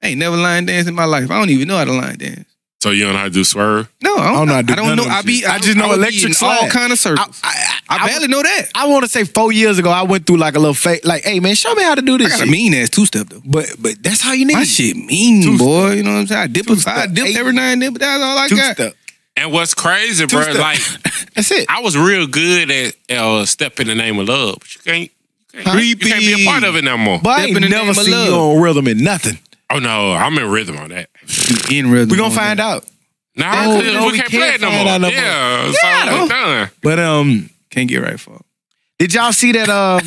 S2: ain't never line dance in my life. I don't even know how to line dance.
S3: so you don't know how to do swerve?
S2: No, I
S1: I don't
S2: don't,
S1: know how
S2: I
S1: to do
S2: don't know. I be. I,
S1: I just know
S2: I would be
S1: electric
S2: in all
S1: slide.
S2: kind of
S1: I,
S2: circles.
S1: I,
S2: I,
S1: I
S2: barely know that.
S1: I want to say four years ago, I went through like a little fake, like, hey man, show me how to do this.
S2: I
S1: this.
S2: got a mean ass two step though.
S1: But but that's how you need
S2: My shit mean,
S1: Two
S2: boy. You know what I'm saying? I dip, a, I dip every now and then, but that's all I
S1: Two
S2: got.
S1: step.
S3: And what's crazy, bro?
S1: Two-step.
S3: Like
S1: That's it.
S3: I was real good at uh, step in the name of love, but you can't. You can't,
S1: Huh?
S3: you can't be a part of it no more.
S1: But I
S2: Step in
S1: ain't never
S2: name of
S1: seen you on rhythm and nothing.
S3: Oh no, I'm in rhythm on that.
S2: In rhythm.
S1: We gonna find out.
S3: Nah,
S1: Oh,
S3: 'cause
S1: no,
S3: we,
S1: we
S3: can't
S1: can't
S3: play it no
S1: find
S3: more.
S1: out no more.
S3: yeah,
S1: Yeah,
S3: so it's done.
S1: But um,
S2: Can't get right for.
S1: did y'all see that? Uh,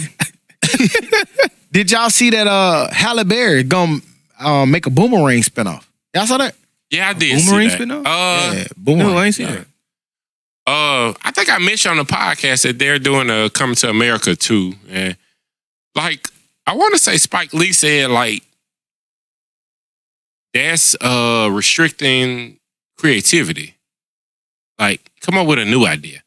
S1: did y'all see that? Uh, Halle Berry gonna um, make a boomerang spinoff. Y'all saw that?
S3: Yeah, I did.
S2: Boomerang
S3: see that.
S2: spinoff?
S3: Uh,
S1: yeah, boomerang.
S2: No, I ain't seen that.
S3: Uh, I think I mentioned on the podcast that they're doing a Coming to America too, and like I want to say Spike Lee said like that's uh restricting creativity. Like, come up with a new idea.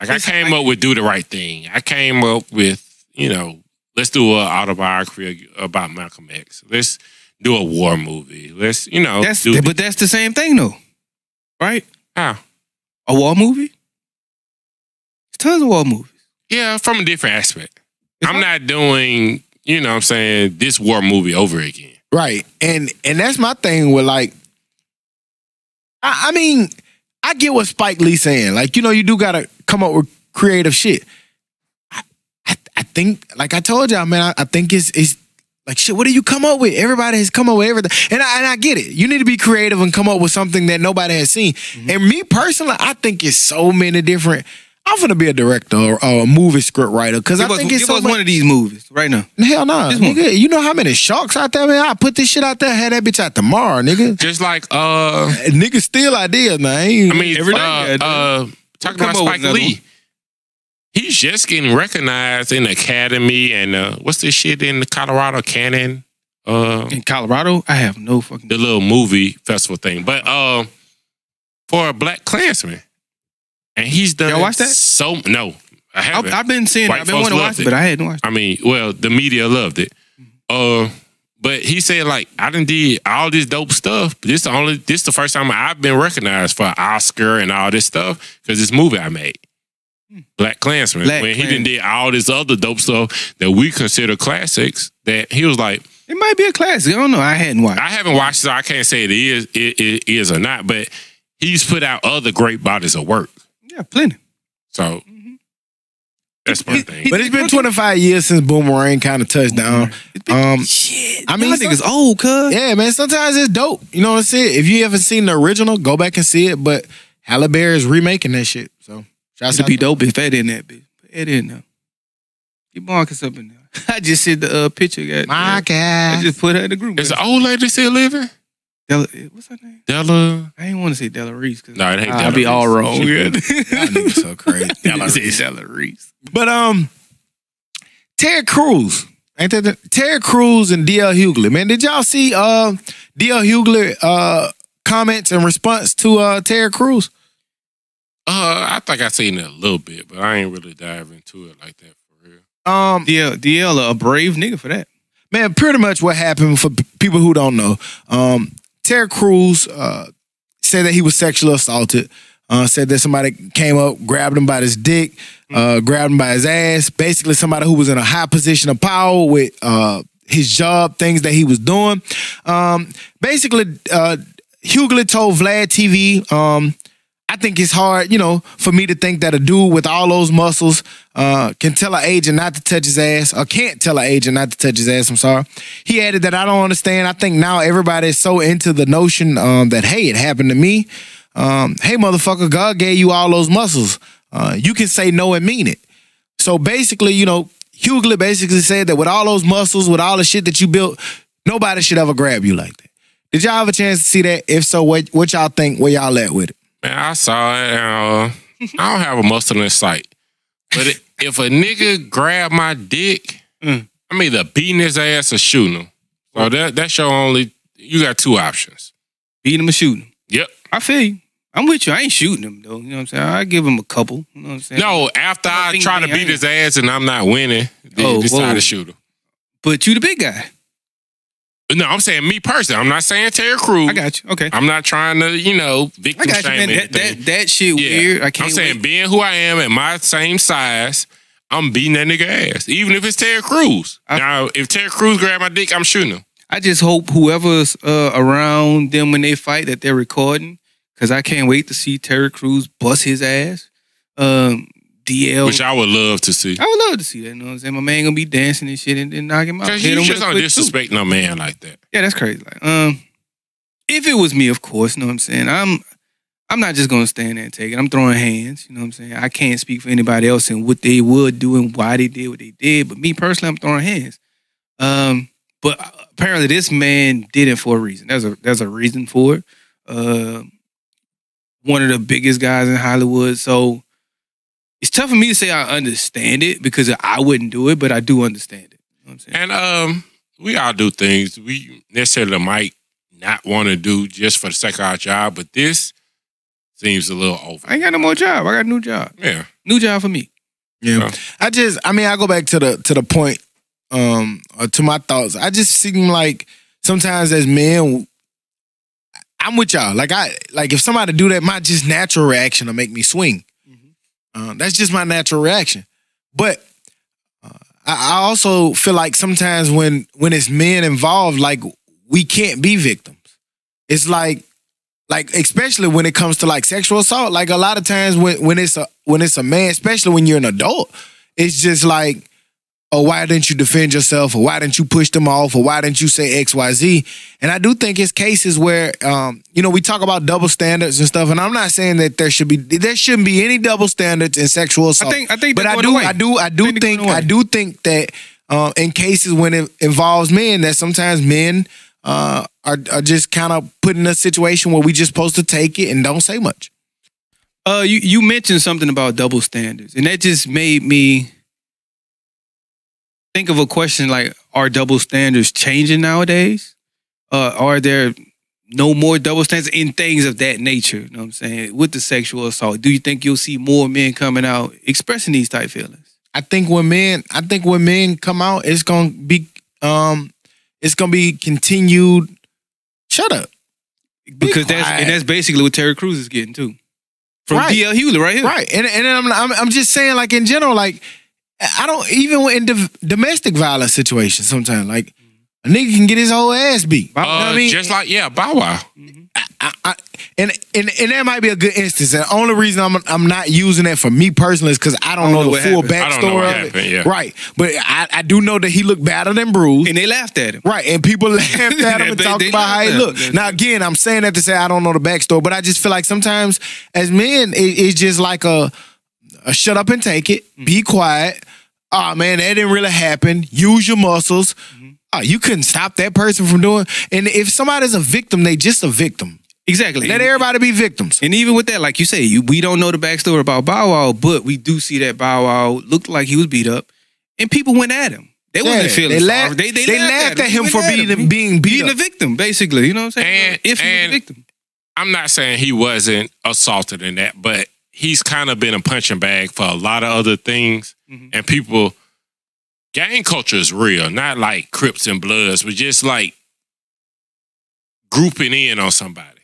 S3: Like I came up with do the right thing. I came up with you know let's do an autobiography about Malcolm X. Let's do a war movie. Let's you know
S2: That's but that's the same thing though, right?
S3: How?
S2: A war movie. There's tons of war movies.
S3: Yeah, from a different aspect.
S2: It's
S3: I'm not doing, you know what I'm saying, this war movie over again.
S1: Right. And and that's my thing with like I, I mean, I get what Spike Lee saying. Like, you know, you do gotta come up with creative shit. I I, I think, like I told y'all, man, I, I think it's it's like shit, what do you come up with? Everybody has come up with everything. And I and I get it. You need to be creative and come up with something that nobody has seen. Mm-hmm. And me personally, I think it's so many different. I'm gonna be a director or, or a movie script writer because I
S2: Give us,
S1: think it's
S2: give
S1: so
S2: us
S1: much-
S2: one of these movies right now.
S1: Hell no,
S2: This one.
S1: nigga. You know how many sharks out there, man? I put this shit out there, had that bitch out tomorrow, nigga.
S3: Just like uh
S1: Nigga steal ideas, man. I,
S3: mean
S2: Every
S3: uh,
S2: day,
S3: uh talking about Spike Lee.
S2: one.
S3: He's just getting recognized in the Academy and uh what's this shit in the Colorado Canon? Uh
S2: In Colorado, I have no fucking.
S3: the little movie festival thing. But uh for a black Klansman. And he's done
S2: Y'all watch that?
S3: so no. I
S2: I've,
S3: haven't.
S2: I've been seeing. it. I've been wanting to watch it,
S3: it.
S2: but I hadn't watched.
S3: I mean, well, the media loved it. Uh, but he said like I didn't did all this dope stuff. This the only this the first time I've been recognized for an Oscar and all this stuff because this movie I made. Black Klansman.
S2: Black
S3: when he
S2: Klansman.
S3: done did all this other dope stuff that we consider classics, that he was like,
S2: it. It might be a classic. I don't know. I hadn't watched.
S3: I haven't watched it, so I can't say it is it, it is or not, but he's put out other great bodies of work.
S2: Yeah, plenty.
S3: So that's my
S2: He-
S3: thing.
S2: he-
S1: but it's been 25 years since Boomerang kind of touched down. Um,
S2: shit.
S1: I
S2: I
S1: mean,
S2: mean, niggas old, cuz.
S1: Yeah, man. Sometimes it's dope. You know what I'm saying? If you haven't seen the original, go back and see it. But Halle Berry is remaking that shit. So shouts
S2: It'd
S1: out
S2: be
S1: to-
S2: dope if that in that bitch. Put Ed in there. Keep Marcus up in there. I just see the uh, picture. Got,
S1: My
S2: I just put her in the group.
S3: is the old lady still living?
S2: Della, what's her name?
S3: Della.
S2: I ain't want to say Della Reese. Cause
S3: No, it ain't
S2: I'll
S3: Della
S2: be all
S3: Reese.
S2: wrong.
S3: She
S2: Yeah.
S3: good.
S1: Niggas so crazy.
S2: Della Reese. Della Reese.
S1: But um, Terry Crews. ain't that the, Terry Crews and DL Hughley? Man, did y'all see uh DL Hughley uh comments in response to uh Terry Crews?
S3: Uh, I think I seen it a little bit, but I ain't really dive into it like that for real.
S1: Um,
S2: DL, DL, a brave nigga for that.
S1: man, pretty much what happened for people who don't know. Um, Terry Crews uh said that he was sexually assaulted. Uh, said that somebody came up, grabbed him by his dick, uh, grabbed him by his ass. Basically, somebody who was in a high position of power with uh, his job, things that he was doing. Um, basically, uh, Hughley told Vlad TV, um, I think it's hard, you know, for me to think that a dude with all those muscles uh, can tell an agent not to touch his ass, or can't tell an agent not to touch his ass. I'm sorry. He added that I don't understand. I think now everybody is so into the notion um, that hey, it happened to me. Um, hey, motherfucker, God gave you all those muscles. Uh, you can say no and mean it. So basically, you know, Hughley basically said that with all those muscles, with all the shit that you built, nobody should ever grab you like that. Did y'all have a chance to see that? If so, what what y'all think? Where y'all at with it?
S3: Man, I saw it. And, uh, I don't have a muscle in sight, but it, if a nigga grab my dick,
S2: Mm.
S3: I'm either beating his ass or shooting him. So that that's your only. You got two options.
S2: Beating him or shooting him.
S3: Yep.
S2: I feel you. I'm with you. I ain't shooting him though. You know what I'm saying? I give him a couple. You know what I'm saying?
S3: No, after
S2: I
S3: I try to beat his ass and I'm not winning, then
S2: Oh,
S3: it's time
S2: whoa.
S3: to shoot him.
S2: But you the big guy.
S3: No, I'm saying me personally. I'm not saying Terry Crews.
S2: I got you. Okay.
S3: I'm not trying to, you know,
S2: I
S3: victim
S2: got you,
S3: shame
S2: man. That, that that shit weird. I can't
S3: I'm saying
S2: wait.
S3: being who I am at my same size, I'm beating that nigga ass. Even if it's Terry Crews.
S2: I-
S3: now, if Terry Crews grab my dick, I'm shooting him.
S2: I just hope whoever's uh, around them when they fight that they're recording, because I can't wait to see Terry Crews bust his ass. Um, DL,
S3: Which I would love to see.
S2: I would love to see that. You know what I'm saying? My man gonna be dancing and shit and then knock him out.
S3: Because
S2: Hit
S3: you
S2: him
S3: just don't disrespect no man like that.
S2: Yeah, that's crazy. Like, um, if it was me, of course, you know what I'm saying. I'm, I'm not just gonna stand there and take it. I'm throwing hands. You know what I'm saying. I can't speak for anybody else and what they would do and why they did what they did. But me personally, I'm throwing hands. Um, but apparently, this man did it for a reason. There's a there's a reason for it. Uh, one of the biggest guys in Hollywood. So it's tough for me to say I understand it because I wouldn't do it, but I do understand it. You know what I'm saying?
S3: And um, we all do things we necessarily might not want to do just for the sake of our job, but this seems a little over.
S2: I ain't got no more job. I got a new job.
S3: Yeah.
S2: New job for me.
S1: Yeah. I just I mean I go back to the to the point um or to my thoughts. I just seem like sometimes as men I'm with y'all. Like I like if somebody do that, my just natural reaction to make me swing. Uh, that's just my natural reaction. But uh, I, I also feel like sometimes when when it's men involved, like we can't be victims. It's like like especially when it comes to like sexual assault. Like a lot of times when when it's a when it's a man, especially when you're an adult, it's just like, oh, why didn't you defend yourself, or why didn't you push them off, or why didn't you say X, Y, Z? And I do think it's cases where, um, you know, we talk about double standards and stuff, and I'm not saying that there should be there shouldn't be any double standards in sexual assault.
S2: I think I think
S1: but I do. I do, I do
S2: think they're
S1: think. I do think that uh, in cases when it involves men, that sometimes men uh, are are just kind of put in a situation where we just supposed to take it and don't say much.
S2: Uh, you you mentioned something about double standards, and that just made me think of a question like: Are double standards changing nowadays? Uh, are there no more double standards in things of that nature? You know what I'm saying? With the sexual assault, do you think you'll see more men coming out expressing these type feelings?
S1: I think when men, I think when men come out, it's gonna be, um, it's gonna be continued. Shut up,
S2: Because that's and that's basically what Terry Crews is getting too. From
S1: Right.
S2: DL Hughley right here.
S1: right? And and I'm, I'm I'm just saying, like in general, like I don't even in dom- domestic violence situations. Sometimes, like a nigga can get his whole ass beat. You know what
S3: Uh,
S1: I mean,
S3: just like yeah, Bow Wow.
S1: I, I, and and and that might be a good instance. And the only reason I'm I'm not using that for me personally is because I don't, know, the
S2: what
S1: full
S2: happened.
S3: I don't know
S1: backstory
S3: what
S1: of
S3: happened,
S1: it.
S3: yeah.
S1: Right, but I, I do know that he looked battered and bruised.
S2: And they laughed at him.
S1: Right, and people laughed at him and
S2: They-
S1: talked
S2: they
S1: about how he
S2: laughed at
S1: looked. Now, again, I'm saying that to say I don't know the backstory, but I just feel like sometimes as men, it, it's just like a, a shut up and take it,
S2: Mm-hmm.
S1: be quiet. Oh man, that didn't really happen. Use your muscles.
S2: Mm-hmm.
S1: Oh, you couldn't stop that person from doing. And if somebody's a victim, they just a victim.
S2: Exactly.
S1: Let everybody be victims.
S2: And even with that, like you say, you, we don't know the backstory about Bow Wow, but we do see that Bow Wow looked like he was beat up, and people went at him. They wasn't
S1: Yeah,
S2: feeling
S1: they
S2: sorry.
S1: laughed-
S2: They, they,
S1: they
S2: laughed,
S1: laughed at him
S2: They
S1: for
S2: at
S1: being-
S2: him.
S1: being beat
S2: being
S1: up.
S2: a victim, basically. You know what I'm saying?
S3: And-
S2: if he was a victim,
S3: I'm not saying he wasn't assaulted in that, but he's kind of been a punching bag for a lot of other things.
S2: Mhm.
S3: And people, gang culture is real, not like Crips and Bloods, but just like grouping in on somebody.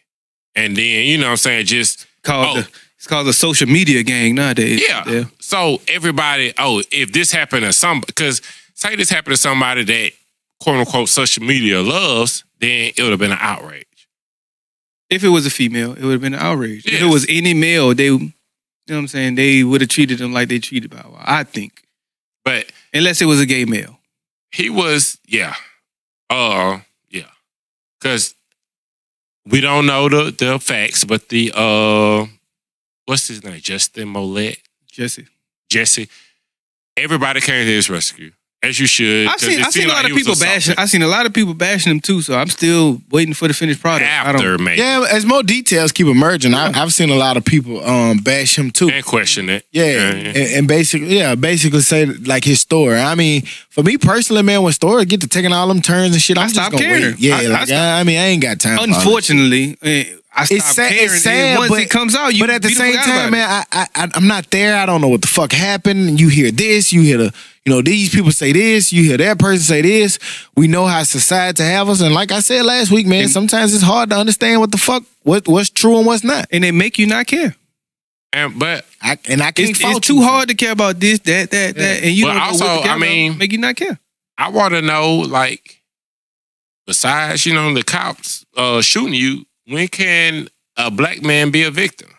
S3: And then, you know what I'm saying, just
S2: called
S3: Oh.
S2: the, it's called the social media gang nowadays.
S3: Yeah. So everybody, oh, if this happened to some, because say this happened to somebody that quote unquote social media loves, then it would have been an outrage.
S2: If it was a female, it would have been an outrage. If it was any male, they, you know what I'm saying, they would have treated him like they treated Bow Wow. I think,
S3: But
S2: unless it was a gay male.
S3: he was, yeah, uh, yeah, because we don't know the the facts, but the uh, what's his name, Justin Mollett,
S2: Jesse.
S3: Jesse. Everybody came to his rescue, as you should.
S2: I've
S3: 'cause
S2: seen,
S3: it
S2: I've seen
S3: seemed
S2: a lot
S3: like
S2: of people bashing.
S3: assaulted
S2: I've seen a lot of people bashing him too. So I'm still waiting for the finished product. I don't.
S3: after, maybe,
S1: Yeah, as more details keep emerging, I, I've seen a lot of people um, bash him too.
S3: and question it.
S1: Yeah,
S3: Yeah,
S1: And,
S3: yeah.
S1: and basically, yeah, basically say like his story. I mean, for me personally, man, when stories get to taking all them turns and shit,
S2: I
S1: I'm just gonna
S2: caring.
S1: wait. Yeah,
S2: I- I
S1: like,
S2: stopped-
S1: I, I mean, I ain't got time. for all that shit.
S2: Unfortunately, eh, I stopped
S1: It's sad-
S2: caring.
S1: it's
S2: and
S1: sad,
S2: once
S1: but-
S2: it comes out, you
S1: but at the same time, man, I, I I- I'm not there. I don't know what the fuck happened. You hear this, you hear the, you know, these people say this, you hear that person say this. We know how society have us, and like I said last week, man,
S2: And-
S1: sometimes it's hard to understand what the fuck what what's true and what's not.
S2: and they make you not care.
S3: And but
S1: I and I can't
S2: It's,
S1: fault
S2: it's too
S1: you.
S2: hard to care about this, that, that, that, and you
S3: But
S2: don't know
S3: also,
S2: what to care
S3: I mean-
S2: about, make you not care.
S3: I want to know, like, besides you know the cops uh, shooting you, when can a black man be a victim?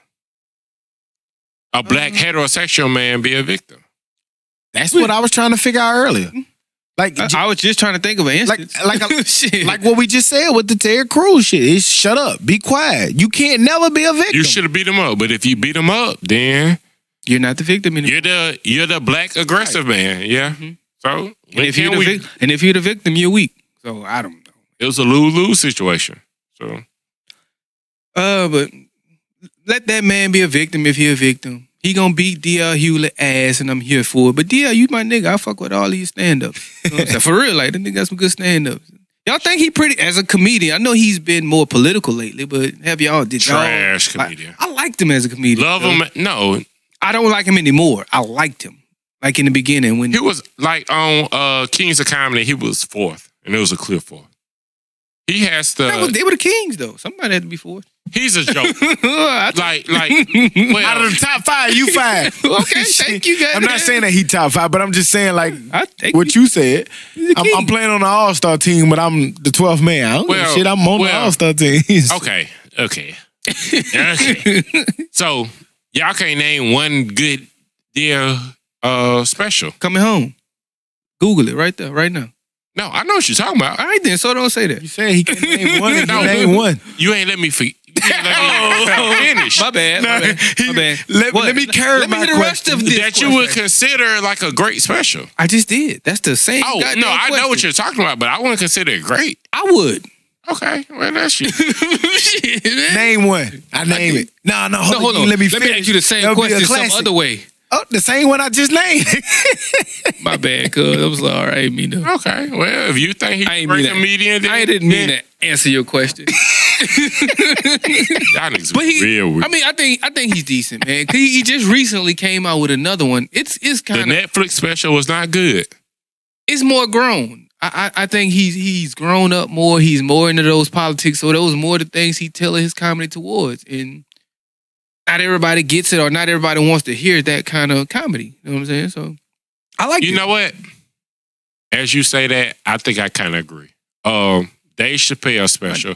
S3: A black
S2: Uh-huh.
S3: heterosexual man be a victim?
S1: That's what I was trying to figure out earlier. Like
S2: I, I was just trying to think of an
S1: Like-
S2: instance.
S1: like a-
S2: Shit.
S1: like what we just said with the Terry Crews shit. It's shut up, be quiet. You can't never be a victim.
S3: You should have beat him up, but if you beat him up, then
S2: you're not the victim anymore.
S3: you're the you're the black aggressive man. Yeah.
S2: Mhm.
S3: So
S2: And if you're
S3: can
S2: the
S3: we-
S2: vic- and if you're the victim, you're weak. So I don't know.
S3: it was a lose lose situation. So
S2: Uh, but let that man be a victim if he a victim. He gonna beat DL Hughley ass, and I'm here for it. But DL, you my nigga. I fuck with all these stand ups. You know For real, like that nigga got some good stand ups. Y'all think he pretty as a comedian? I know he's been more political lately, but have y'all did y'all?
S3: trash
S2: I,
S3: comedian.
S2: I liked him as a comedian.
S3: Love
S2: though.
S3: him. No,
S2: I don't like him anymore. I liked him, like in the beginning when
S3: he was like on uh Kings of Comedy. He was fourth, and it was a clear fourth. He has to.
S2: That was- they were the kings though. Somebody had to be fourth.
S3: he's a joke. Like like well,
S1: Out of the top five, you five.
S2: okay, thank you guys.
S1: I'm not saying that he top five, but I'm just saying like what you said.
S2: He's a
S1: I'm. I'm playing on the All Star team, but I'm the 12th man. I don't give a
S3: Well,
S1: shit. I'm on the All Star team.
S3: okay, okay, okay. So y'all can't name one good deal uh special.
S2: coming home. Google it right there, right now.
S3: No, I know what you're talking about.
S2: All right then, so don't say that.
S1: You said he can name one. and
S3: No.
S1: you name one.
S3: You ain't let me fi- you ain't let me oh. finish.
S2: My bad. My bad.
S1: he-
S2: My bad.
S1: let- let me curve
S2: Let me
S1: my
S2: hear the rest
S1: question.
S2: of this.
S3: that you would
S2: question.
S3: consider like a great special.
S2: I just did. That's the same.
S3: Oh
S2: goddamn
S3: no, I know what
S2: question.
S3: you're talking about, but I wouldn't consider it great.
S2: I would.
S3: Okay, well that's you.
S2: Shit, man.
S1: Name one. I name it. No, no, hold,
S2: No, hold
S1: on.
S2: on.
S1: Let me
S2: Let
S1: finish.
S2: me ask you the same
S1: That'll be a
S2: question some
S1: classic.
S2: other way.
S1: Oh, the same one I just named.
S2: My bad, cuz. I'm sorry. I ain't mean to.
S3: Okay, well if you think he's
S2: I
S3: a
S2: ain't
S3: great
S2: mean
S3: comedian, then
S2: I didn't mean to answer your question.
S3: Y'all niggas
S2: But he,
S3: real weird.
S2: I mean, I think I think he's decent, man. he, he just recently came out with another one. It's it's
S3: the
S2: kind of
S3: Netflix special was not good.
S2: it's more grown. I, I I think he's he's grown up more. He's more into those politics. So those more the things he tailored his comedy towards. And not everybody gets it, or not everybody wants to hear that kind of comedy. You know what I'm saying? So I like
S3: You
S2: it.
S3: know what? As you say that, I think I kind of agree. Um, Dave Chappelle special.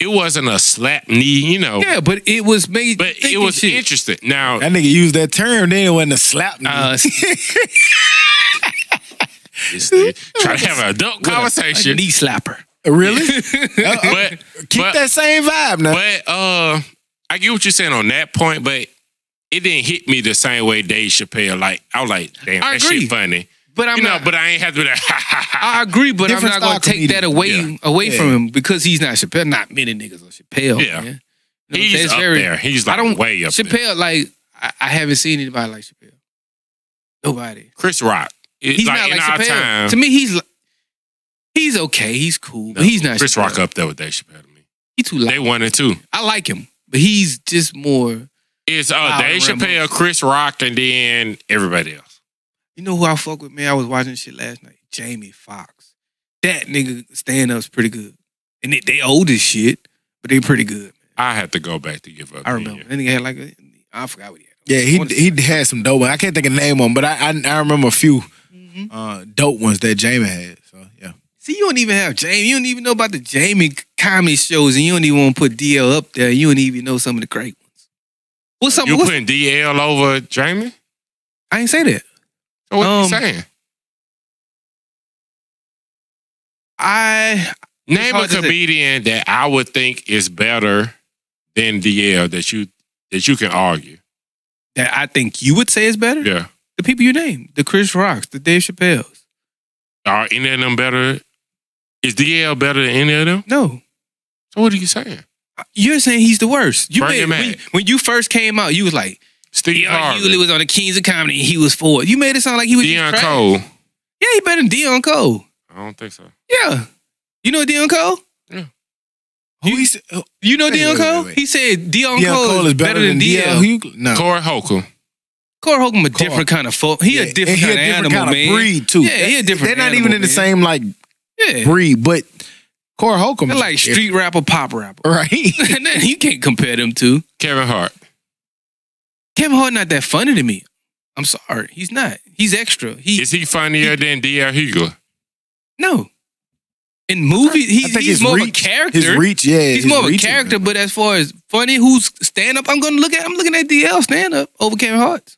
S3: It wasn't a slap knee, you know,
S2: Yeah, but it was made.
S3: but it was
S2: shit.
S3: interesting. Now,
S1: that nigga used that term. Then it wasn't a slap. me.
S2: Uh,
S3: try to have an adult conversation,
S2: a knee slapper.
S1: really? Uh,
S3: but
S1: keep
S3: but,
S1: that same vibe now.
S3: but uh, I get what you're saying on that point, but it didn't hit me the same way Dave Chappelle. Like I was like, damn,
S2: I
S3: that
S2: agree.
S3: shit funny.
S2: But I'm
S3: you know,
S2: not.
S3: but I ain't have to be like.
S2: I agree, but
S1: Different
S2: I'm not going to
S1: style
S2: take that
S1: comedian.
S2: away away
S1: Yeah.
S2: from him because he's not Chappelle. Not many niggas are Chappelle.
S3: Yeah.
S2: man. You know what I'm saying?
S3: He's
S2: It's
S3: up
S2: very-
S3: there. He's
S2: I
S3: like
S2: don't-
S3: way up there.
S2: Chappelle, like I, I haven't seen anybody like Chappelle. Nobody.
S3: Chris Rock. It-
S2: He's
S3: like
S2: not like Chappelle.
S3: time.
S2: To me, he's like, he's okay. He's cool, but he's not.
S3: Chris
S2: Chappelle.
S3: Rock up there with Dave Chappelle to me.
S2: He too loud.
S3: They one and two.
S2: I like him, but he's just more.
S3: It's uh,
S2: Wow,
S3: Dave Chappelle, Chris Rock, and then everybody else.
S2: You know who I fuck with, man? I was watching shit last night. Jamie Foxx. That nigga stand up's pretty good, and they, they old as shit, but they pretty good.
S3: I had to go back to give up.
S2: I remember. That nigga had like a, I forgot what he had.
S1: yeah, he he had some dope. ones. I can't think of the name of them, but I I, I remember a few
S2: Mhm.
S1: uh, dope ones that Jamie had.
S2: See, you don't even have Jamie. You don't even know about the Jamie comedy shows, and you don't even want to put DL up there. You don't even know some of the great ones. What's something?
S3: You
S2: What's,
S3: putting DL over Jamie?
S2: I ain't say that.
S3: So what
S2: Um,
S3: you saying?
S2: I
S3: Name a comedian that I would think is better than DL that you that you can argue.
S2: that I think you would say is better.
S3: Yeah.
S2: The people you named, the Chris Rocks, the Dave Chappelles.
S3: Are any of them better? Is DL better than any of them?
S2: No,
S3: So what are you saying?
S2: you're saying he's the worst. You
S3: Bring
S2: made,
S3: him
S2: when, when you first came out, you was like,
S3: Steve
S2: Deion
S3: Harvey,
S2: Hughley was on the Kings of Comedy, and he was for it. You made it sound like he was just
S3: Deion
S2: trash.
S3: Cole.
S2: Yeah, he better than Deon Cole.
S3: I don't think so.
S2: Yeah, you know Deon Cole?
S1: Who he, s-
S2: You know
S1: Wait,
S2: Dion
S1: wait,
S2: Cole?
S1: wait, wait.
S2: He said Dion,
S1: Deon
S2: Cole, is better than DL.
S1: Hughley? No.
S3: Corey Holcomb.
S2: Corey Holcomb a
S1: Cole.
S2: different kind of folk. He
S1: Yeah,
S2: a different
S1: and
S2: kind of animal,
S1: kind
S2: man.
S1: breed too.
S2: Yeah, he a different.
S1: They're not
S2: animal,
S1: even in the
S2: man.
S1: same like
S2: Yeah,
S1: breed, but Corey Holcomb
S2: they're like street rapper, pop rapper.
S1: right?
S2: and then you can't compare them to.
S3: Kevin Hart.
S2: Kevin Hart not that funny to me. I'm sorry, he's not. He's extra. He
S3: Is he funnier than D.L. Hughley?
S2: no. In movies,
S1: I
S2: he's, he's more
S1: reach,
S2: of a character.
S1: His reach, yeah,
S2: he's more of a character,
S1: good.
S2: but as far as funny, who's stand up, I'm gonna look at. I'm looking at DL stand up over Kevin Hart.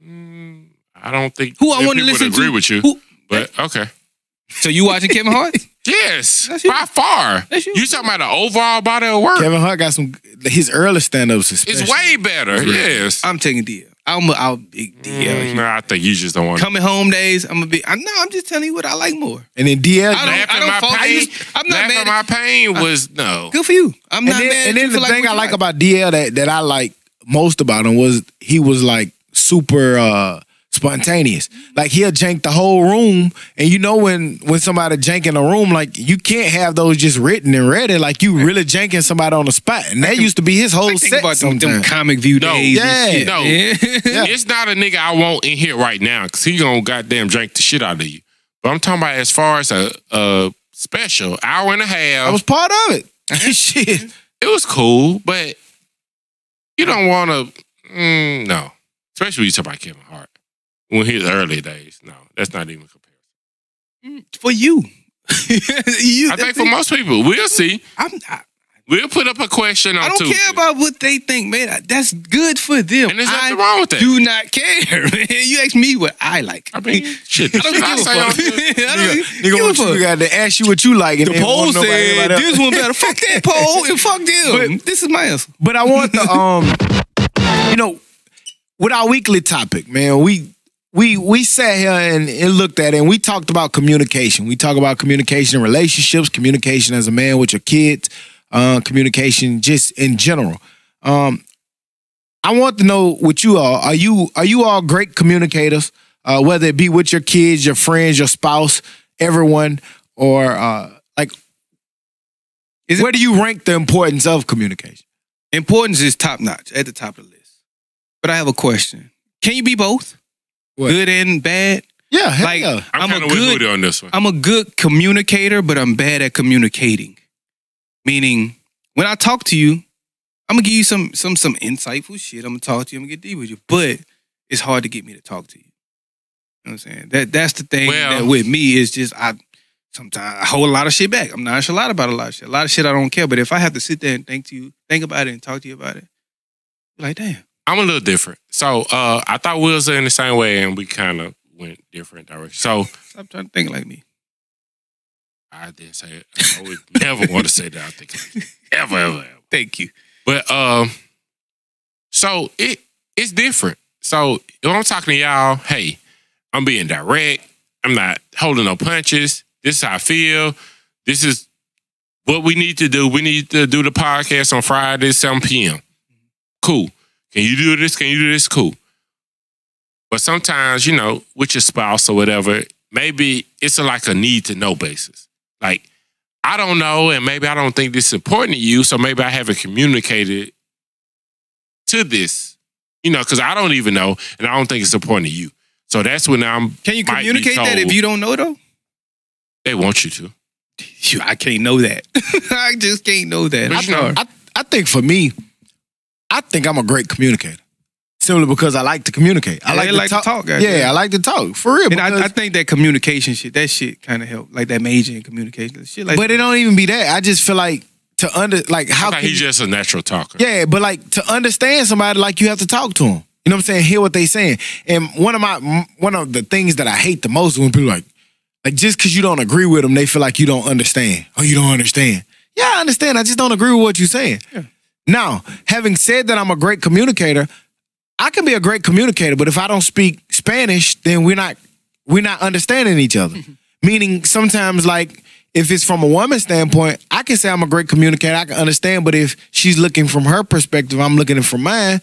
S3: Mm, I don't think
S2: Who I want to
S3: people
S2: listen
S3: would agree
S2: to?
S3: with you.
S2: Who-
S3: But okay.
S2: So you watching Kevin Hart?
S3: Yes,
S2: That's you.
S3: by far.
S2: That's you.
S3: You talking about the overall body of work?
S1: Kevin Hart got some. His early stand-ups, especially.
S3: It's way better. Yes.
S2: I'm taking DL. I'm a, I'm a big DL.
S3: Mm, I think you just don't want to.
S2: Coming home days, I'm a big. I know. I'm just telling you what I like more.
S1: And then DL,
S2: I don't-
S3: Laugh at my
S2: fault
S3: pain.
S2: you. I'm not
S3: Laugh
S2: mad
S3: at my pain was no.
S2: Good for you. I'm
S1: and
S2: not
S1: then,
S2: mad.
S1: and
S2: at
S1: then the
S2: for
S1: thing I
S2: you
S1: like about DL that that I like most about him was he was like super uh spontaneous. Like he'll jank the whole room, and you know when when somebody jank in a room, like you can't have those just written and ready. Like you really janking somebody on the spot, and that used to be his whole
S2: I think
S1: set.
S2: about them, them comic view
S3: No.
S2: days.
S1: Yeah.
S2: and shit,
S3: No.
S2: man.
S3: It's not a nigga I want in here right now because he gonna goddamn drink the shit out of you. But I'm talking about as far as a, a special hour and a half.
S1: I was part of it. Shit.
S3: it was cool, but you don't want to. Mm, no, especially when you talk about Kevin Hart. When his early days, no, that's not even comparison.
S2: for you. you
S3: I think for most people, we'll see.
S2: I'm, I,
S3: We'll put up a question on
S2: I don't
S3: Tuesday.
S2: care about what they think, man. That's good for them.
S3: and there's
S2: I
S3: nothing wrong with that.
S2: do not care, man. You ask me what I like.
S3: I mean, shit.
S2: I don't
S3: shit
S2: give a fuck. I don't
S1: Nigga,
S2: give a
S1: what you got to ask you what you like. And
S2: The
S1: then
S2: poll
S1: won't
S2: said this one better. Fuck that poll and fuck them. this is my answer.
S1: But I want the um, you know, with our weekly topic, man, we we we sat here and, and looked at it and we talked about communication. We talk about communication in relationships, communication as a man with your kids, uh, communication just in general. Um, I want to know what you all are. You are you all great communicators? Uh, whether it be with your kids, your friends, your spouse, everyone, or uh, like,
S2: Is it-
S1: where do you rank the importance of communication?
S2: Importance is top notch at the top of the list. But I have a question. Can you be both?
S1: What?
S2: Good and bad?
S1: Yeah, hell
S2: Like,
S1: yeah.
S3: I'm,
S2: I'm a
S3: kind of with
S2: good-
S3: Moody on this one.
S2: I'm a good communicator, but I'm bad at communicating. Meaning, when I talk to you, I'm gonna give you some some some insightful shit. I'm gonna talk to you. I'm gonna get deep with you, but it's hard to get me to talk to you. You know what I'm saying? That that's the thing
S3: Well-
S2: that with me is just I sometimes I hold a lot of shit back. I'm nonchalant about a lot of shit. A lot of shit I don't care. But if I have to sit there and think to you, think about it and talk to you about it, you're like, damn.
S3: I'm a little different. So uh, I thought we was in the same way, and we kind of went different directions. So
S2: Stop trying to think like me.
S3: I didn't say it. I would never want to say that. I think ever, ever, ever.
S2: Thank you.
S3: But um, so it it's different. So if I'm talking to y'all, hey, I'm being direct. I'm not holding no punches. This is how I feel. This is what we need to do. We need to do the podcast on Friday, 7 p.m. Cool. Can you do this? Can you do this? Cool. But sometimes, you know, with your spouse or whatever, maybe it's a, like a need to know basis. Like, I don't know, and maybe I don't think this is important to you, so maybe I haven't communicated to this, you know, because I don't even know, and I don't think it's important to you. So that's when I'm.
S2: Can you
S3: might be
S2: communicate that if you don't know though?
S3: They want you to.
S2: Shoot, I can't know that. I just can't know that.
S3: But
S2: I'm
S3: you know.
S1: I, I think for me, I think I'm a great communicator. Simply because I like to communicate. I
S2: Yeah,
S1: like, to,
S2: like to
S1: talk.
S2: talk,
S1: Yeah,
S2: goddamn.
S1: I like to talk for real.
S2: And I,
S1: because-
S2: I think that communication shit, that shit kind of help, like that major in communication, shit like.
S1: but it don't even be that. I just feel like to under like how
S3: I
S1: can
S3: he's
S1: you-
S3: just a natural talker.
S1: Yeah, but like to understand somebody, like you have to talk to them. You know what I'm saying? Hear what they saying. And one of my one of the things that I hate the most when people like, like just because you don't agree with them, they feel like you don't understand. Oh, you don't understand. Yeah, I understand. I just don't agree with what you're saying.
S2: Yeah.
S1: Now, having said that, I'm a great communicator. I can be a great communicator, but if I don't speak Spanish, then we're not we're not understanding each other. Meaning, sometimes like if it's from a woman's standpoint, I can say I'm a great communicator. I can understand, but if she's looking from her perspective, I'm looking at it from mine.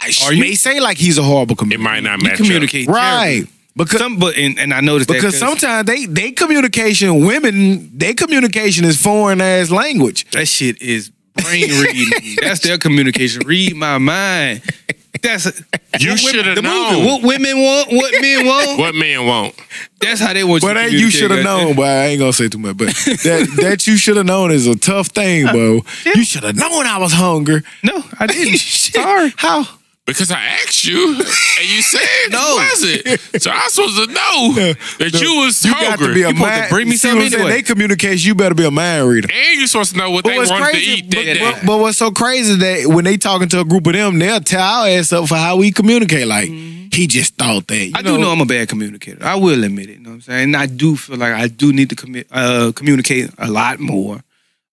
S1: I
S2: Are
S1: she
S2: you?
S1: may say like he's a horrible communicator.
S3: It
S1: communicator.
S3: might not
S2: you
S3: match
S2: communicate,
S1: Right.
S2: terribly.
S1: Because
S2: Some, but and, and I noticed that
S1: because sometimes they they communication women they communication is foreign ass language.
S2: that shit is brain reading. That's their communication. Read my mind. That's
S3: You shoulda
S2: the movie.
S3: known.
S2: What women want, what men want.
S3: What men want?
S2: That's how they want.
S1: But
S2: to
S1: that you should have known, but I ain't gonna say too much. But that that you should have known is a tough thing, bro. You should have known I was hungry.
S2: No, I didn't. Sorry.
S1: How?
S3: Because I asked you and you said
S2: No.
S3: no. wasn't. So I'm supposed to know that you was hungry.
S1: You got to be a
S2: You supposed
S1: mind.
S2: bring me
S1: see
S2: something
S1: what
S2: anyway.
S1: They communicate. You better be a mind reader.
S3: and you're supposed to know what
S1: But
S3: they
S1: what's
S3: wanted
S1: crazy?
S3: to eat that
S1: but-
S3: day.
S1: but what's so crazy is that when they talking to a group of them, they'll tear our ass up for how we communicate. Like he just thought that. You
S2: I do know I'm a bad communicator. I will admit it. You know what I'm saying? And I do feel like I do need to commu- uh, communicate a lot more.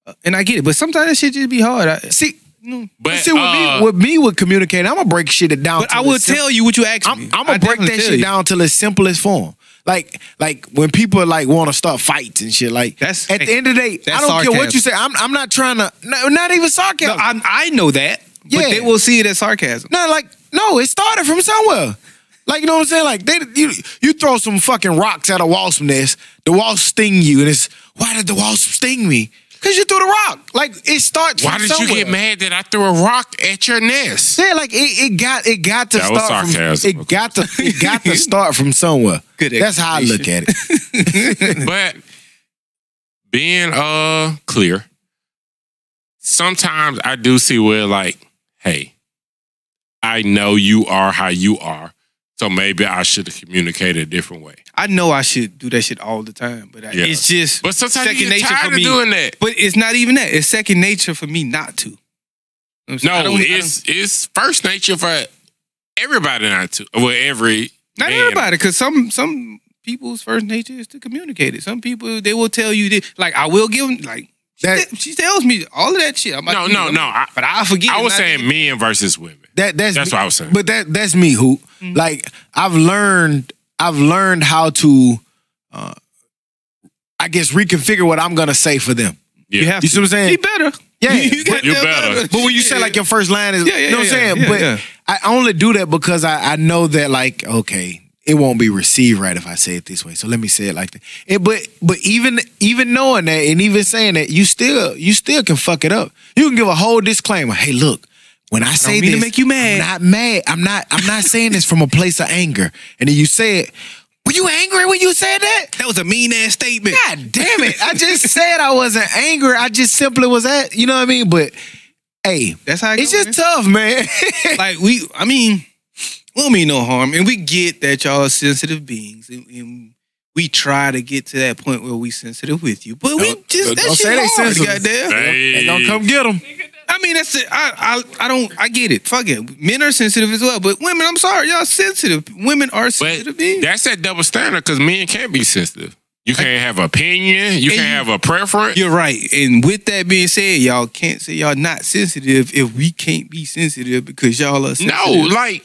S2: Uh, and I get it, but sometimes that shit just be hard. I,
S1: See,
S2: no.
S3: but
S1: see, with
S3: uh,
S1: me, with me with communicating, I'm gonna break shit down.
S2: But I will tell you what you asked
S1: I'm,
S2: me.
S1: I'm gonna break that shit
S2: you.
S1: down to the simplest form. Like, like when people like want to start fights and shit. Like,
S2: That's-
S1: at the end of the day, I don't care what you say. I'm, I'm not trying to. No, not even
S2: No,
S1: sarcasm.
S2: I, I know that, but
S1: Yeah.
S2: they will see it as sarcasm.
S1: No, like no, it started from somewhere. Like you know what I'm saying? Like they you you throw some fucking rocks at a wasp nest, the wasp sting you, and it's why did the wasp sting me? Cause you threw the rock. Like it starts.
S3: why
S1: from
S3: did you
S1: somewhere.
S3: get mad that I threw a rock at your nest?
S1: Yeah, like it, it got it got to
S3: That was
S1: start
S3: sarcasm.
S1: from it got to it got to start from somewhere.
S2: Good
S1: That's how I look at it.
S3: but being uh clear, sometimes I do see where like, hey, I know you are how you are, so maybe I should have communicated a different way.
S2: I know I should do that shit all the time, but I-
S3: Yeah.
S2: it's just
S3: But sometimes
S2: second
S3: you get
S2: nature
S3: tired
S2: for
S3: of doing that.
S2: But it's not even that. It's second nature for me not to. You know what I'm saying? I
S3: No,
S2: don't- I
S3: it's it's first nature for everybody not to. Well, every
S2: Not
S3: man.
S2: everybody, because some some people's first nature is to communicate it. Some people they will tell you that, like I will give them like
S1: That-
S2: te- she tells me all of that shit. I'm
S3: No,
S2: like,
S3: no, no. I,
S2: but I forget.
S3: I was saying
S2: to-
S3: men versus women.
S1: That that's
S3: That's
S1: me-
S3: what I was saying.
S1: But that that's me, who
S2: Mm-hmm.
S1: like I've learned I've learned how to uh I guess reconfigure what I'm gonna say for them.
S2: you have
S1: You see what I'm saying?
S2: Be better.
S1: Yeah,
S2: you got
S3: You
S2: that
S3: better.
S1: But when you say like your first line is,
S2: Yeah, yeah,
S1: you know what I'm
S2: yeah,
S1: saying?
S2: yeah,
S1: but
S2: yeah.
S1: I only do that because I, I know that like, okay, it won't be received right if I say it this way. So let me say it like that. It, but but even even knowing that and even saying that, you still you still can fuck it up. You can give a whole disclaimer. Hey, look, when I say
S2: mean to
S1: this,
S2: make you mad.
S1: I'm not mad. I'm not I'm not saying this from a place of anger. And then you say it. Were you angry when you said that?
S2: That was a mean ass statement.
S1: God damn it. I just said I wasn't angry. I just simply was at, you know what I mean? But hey,
S2: That's how it
S1: it's just tough, man.
S2: like we I mean, we don't mean no harm. And we get that y'all are sensitive beings. And, and we try to get to that point where we sensitive with you. But we
S1: Don't-
S2: just
S1: don't-
S2: that
S1: don't
S2: shit
S1: say they
S2: hard,
S1: sensitive.
S2: goddamn.
S3: Hey,
S1: they gonna come get them.
S2: I mean, that's it. I, I I don't I get it. Fuck it. Men are sensitive as well. But women, I'm sorry, y'all sensitive. Women are sensitive beings.
S3: that's that double standard because men can't be sensitive. You can't have opinion. You can't have a preference.
S2: You're right. And with that being said, y'all can't say y'all not sensitive if we can't be sensitive because y'all are sensitive.
S3: No, like